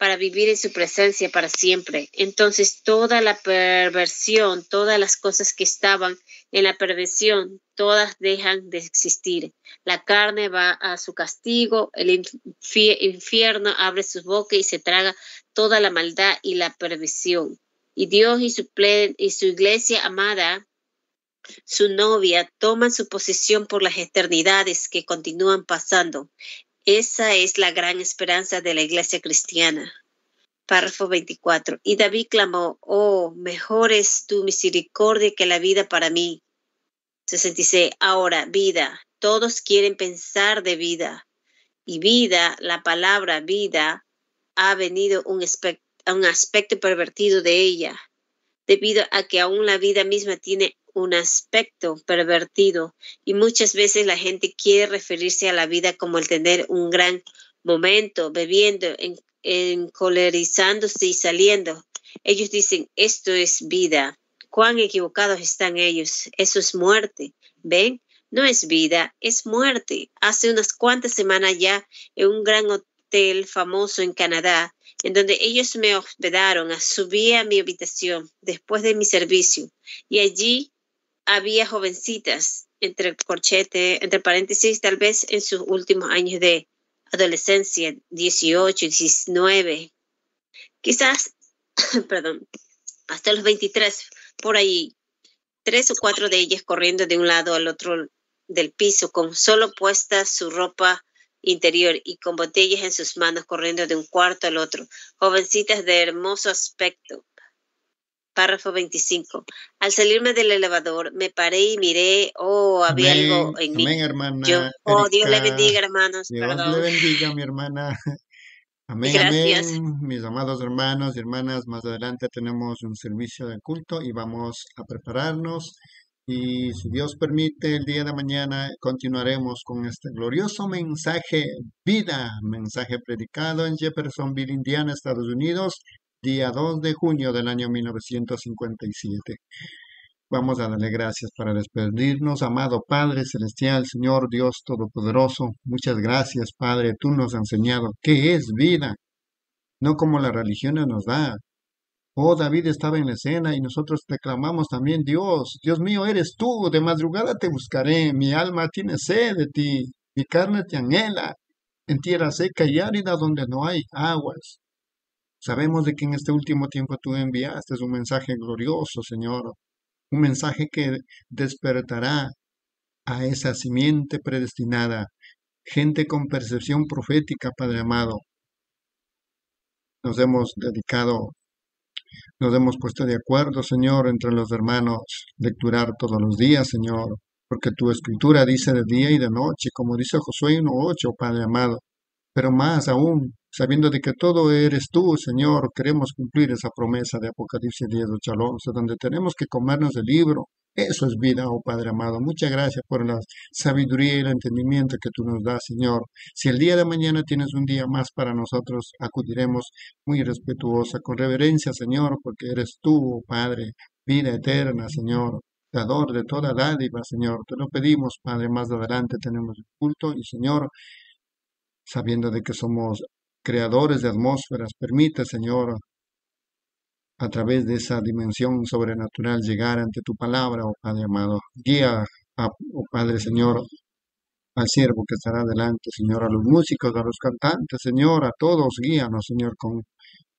para vivir en su presencia para siempre. Entonces toda la perversión, todas las cosas que estaban en la perversión, todas dejan de existir. La carne va a su castigo, el infierno abre su boca y se traga toda la maldad y la perversión. Y Dios y su, y su iglesia amada su novia toman su posición por las eternidades que continúan pasando. Esa es la gran esperanza de la iglesia cristiana. Párrafo 24. Y David clamó, oh, mejor es tu misericordia que la vida para mí. 66. Ahora, vida. Todos quieren pensar de vida. Y vida, la palabra vida, ha venido un, un aspecto pervertido de ella, debido a que aún la vida misma tiene un aspecto pervertido y muchas veces la gente quiere referirse a la vida como el tener un gran momento, bebiendo, encolerizándose y saliendo. Ellos dicen, esto es vida. Cuán equivocados están ellos. Eso es muerte. ¿Ven? No es vida, es muerte. Hace unas cuantas semanas ya en un gran hotel famoso en Canadá, en donde ellos me hospedaron, subí a mi habitación después de mi servicio y allí había jovencitas, entre corchete, entre paréntesis, tal vez en sus últimos años de adolescencia, 18, 19, quizás, perdón, hasta los 23, por ahí, tres o cuatro de ellas corriendo de un lado al otro del piso, con solo puesta su ropa interior y con botellas en sus manos corriendo de un cuarto al otro, jovencitas de hermoso aspecto, Párrafo 25. Al salirme del elevador, me paré y miré, oh, había algo en mí. Amén, hermana. Yo, oh, Dios le bendiga, hermanos. Dios perdón. le bendiga, mi hermana. Amén, Gracias. amén. Mis amados hermanos y hermanas, más adelante tenemos un servicio de culto y vamos a prepararnos. Y si Dios permite, el día de mañana continuaremos con este glorioso mensaje, vida, mensaje predicado en Jeffersonville, Indiana, Estados Unidos, día 2 de junio del año 1957. Vamos a darle gracias para despedirnos, amado Padre Celestial, Señor Dios Todopoderoso. Muchas gracias, Padre. Tú nos has enseñado qué es vida, no como la religión nos da. Oh, David estaba en la escena y nosotros te clamamos también, Dios, Dios mío, eres tú, de madrugada te buscaré, mi alma tiene sed de ti, mi carne te anhela, en tierra seca y árida donde no hay aguas. Sabemos de que en este último tiempo tú enviaste un mensaje glorioso, Señor, un mensaje que despertará a esa simiente predestinada, gente con percepción profética, Padre amado. Nos hemos dedicado, nos hemos puesto de acuerdo, Señor, entre los hermanos, lecturar todos los días, Señor, porque tu escritura dice de día y de noche, como dice Josué 1.8, Padre amado, pero más aún, sabiendo de que todo eres tú, Señor, queremos cumplir esa promesa de Apocalipsis 10, 8 al 11, donde tenemos que comernos el libro. Eso es vida, oh Padre amado. Muchas gracias por la sabiduría y el entendimiento que tú nos das, Señor. Si el día de mañana tienes un día más para nosotros, acudiremos muy respetuosa, con reverencia, Señor, porque eres tú, oh Padre, vida eterna, Señor dador de toda dádiva, Señor. Te lo pedimos, Padre, más adelante tenemos el culto y, Señor, sabiendo de que somos creadores de atmósferas. Permite, Señor, a través de esa dimensión sobrenatural llegar ante tu palabra, oh Padre amado. Guía, oh Padre Señor, al siervo que estará delante, Señor, a los músicos, a los cantantes, Señor, a todos, guíanos, Señor, con,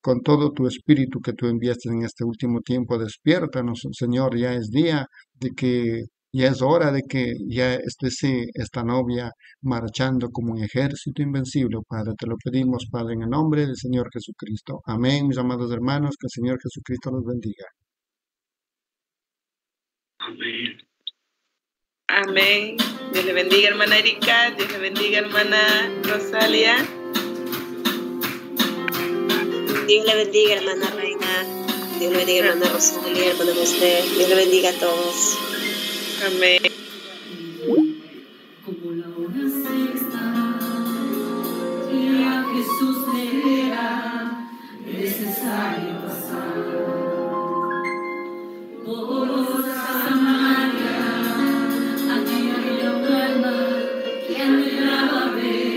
con todo tu espíritu que tú enviaste en este último tiempo. Despiértanos, Señor, ya es día de que ya es hora de que ya esté esta novia marchando como un ejército invencible, Padre. Te lo pedimos, Padre, en el nombre del Señor Jesucristo. Amén, mis amados hermanos, que el Señor Jesucristo los bendiga. Amén. Amén. Dios le bendiga, hermana Erika. Dios le bendiga, hermana Rosalia. Dios le bendiga, hermana Reina. Dios le bendiga, hermana Rosalia, hermana José. Dios le bendiga a todos. Amén. Como la hora sexta, y a Jesús le era necesario pasar por Samaria. Allí había un alma que anhelaba ver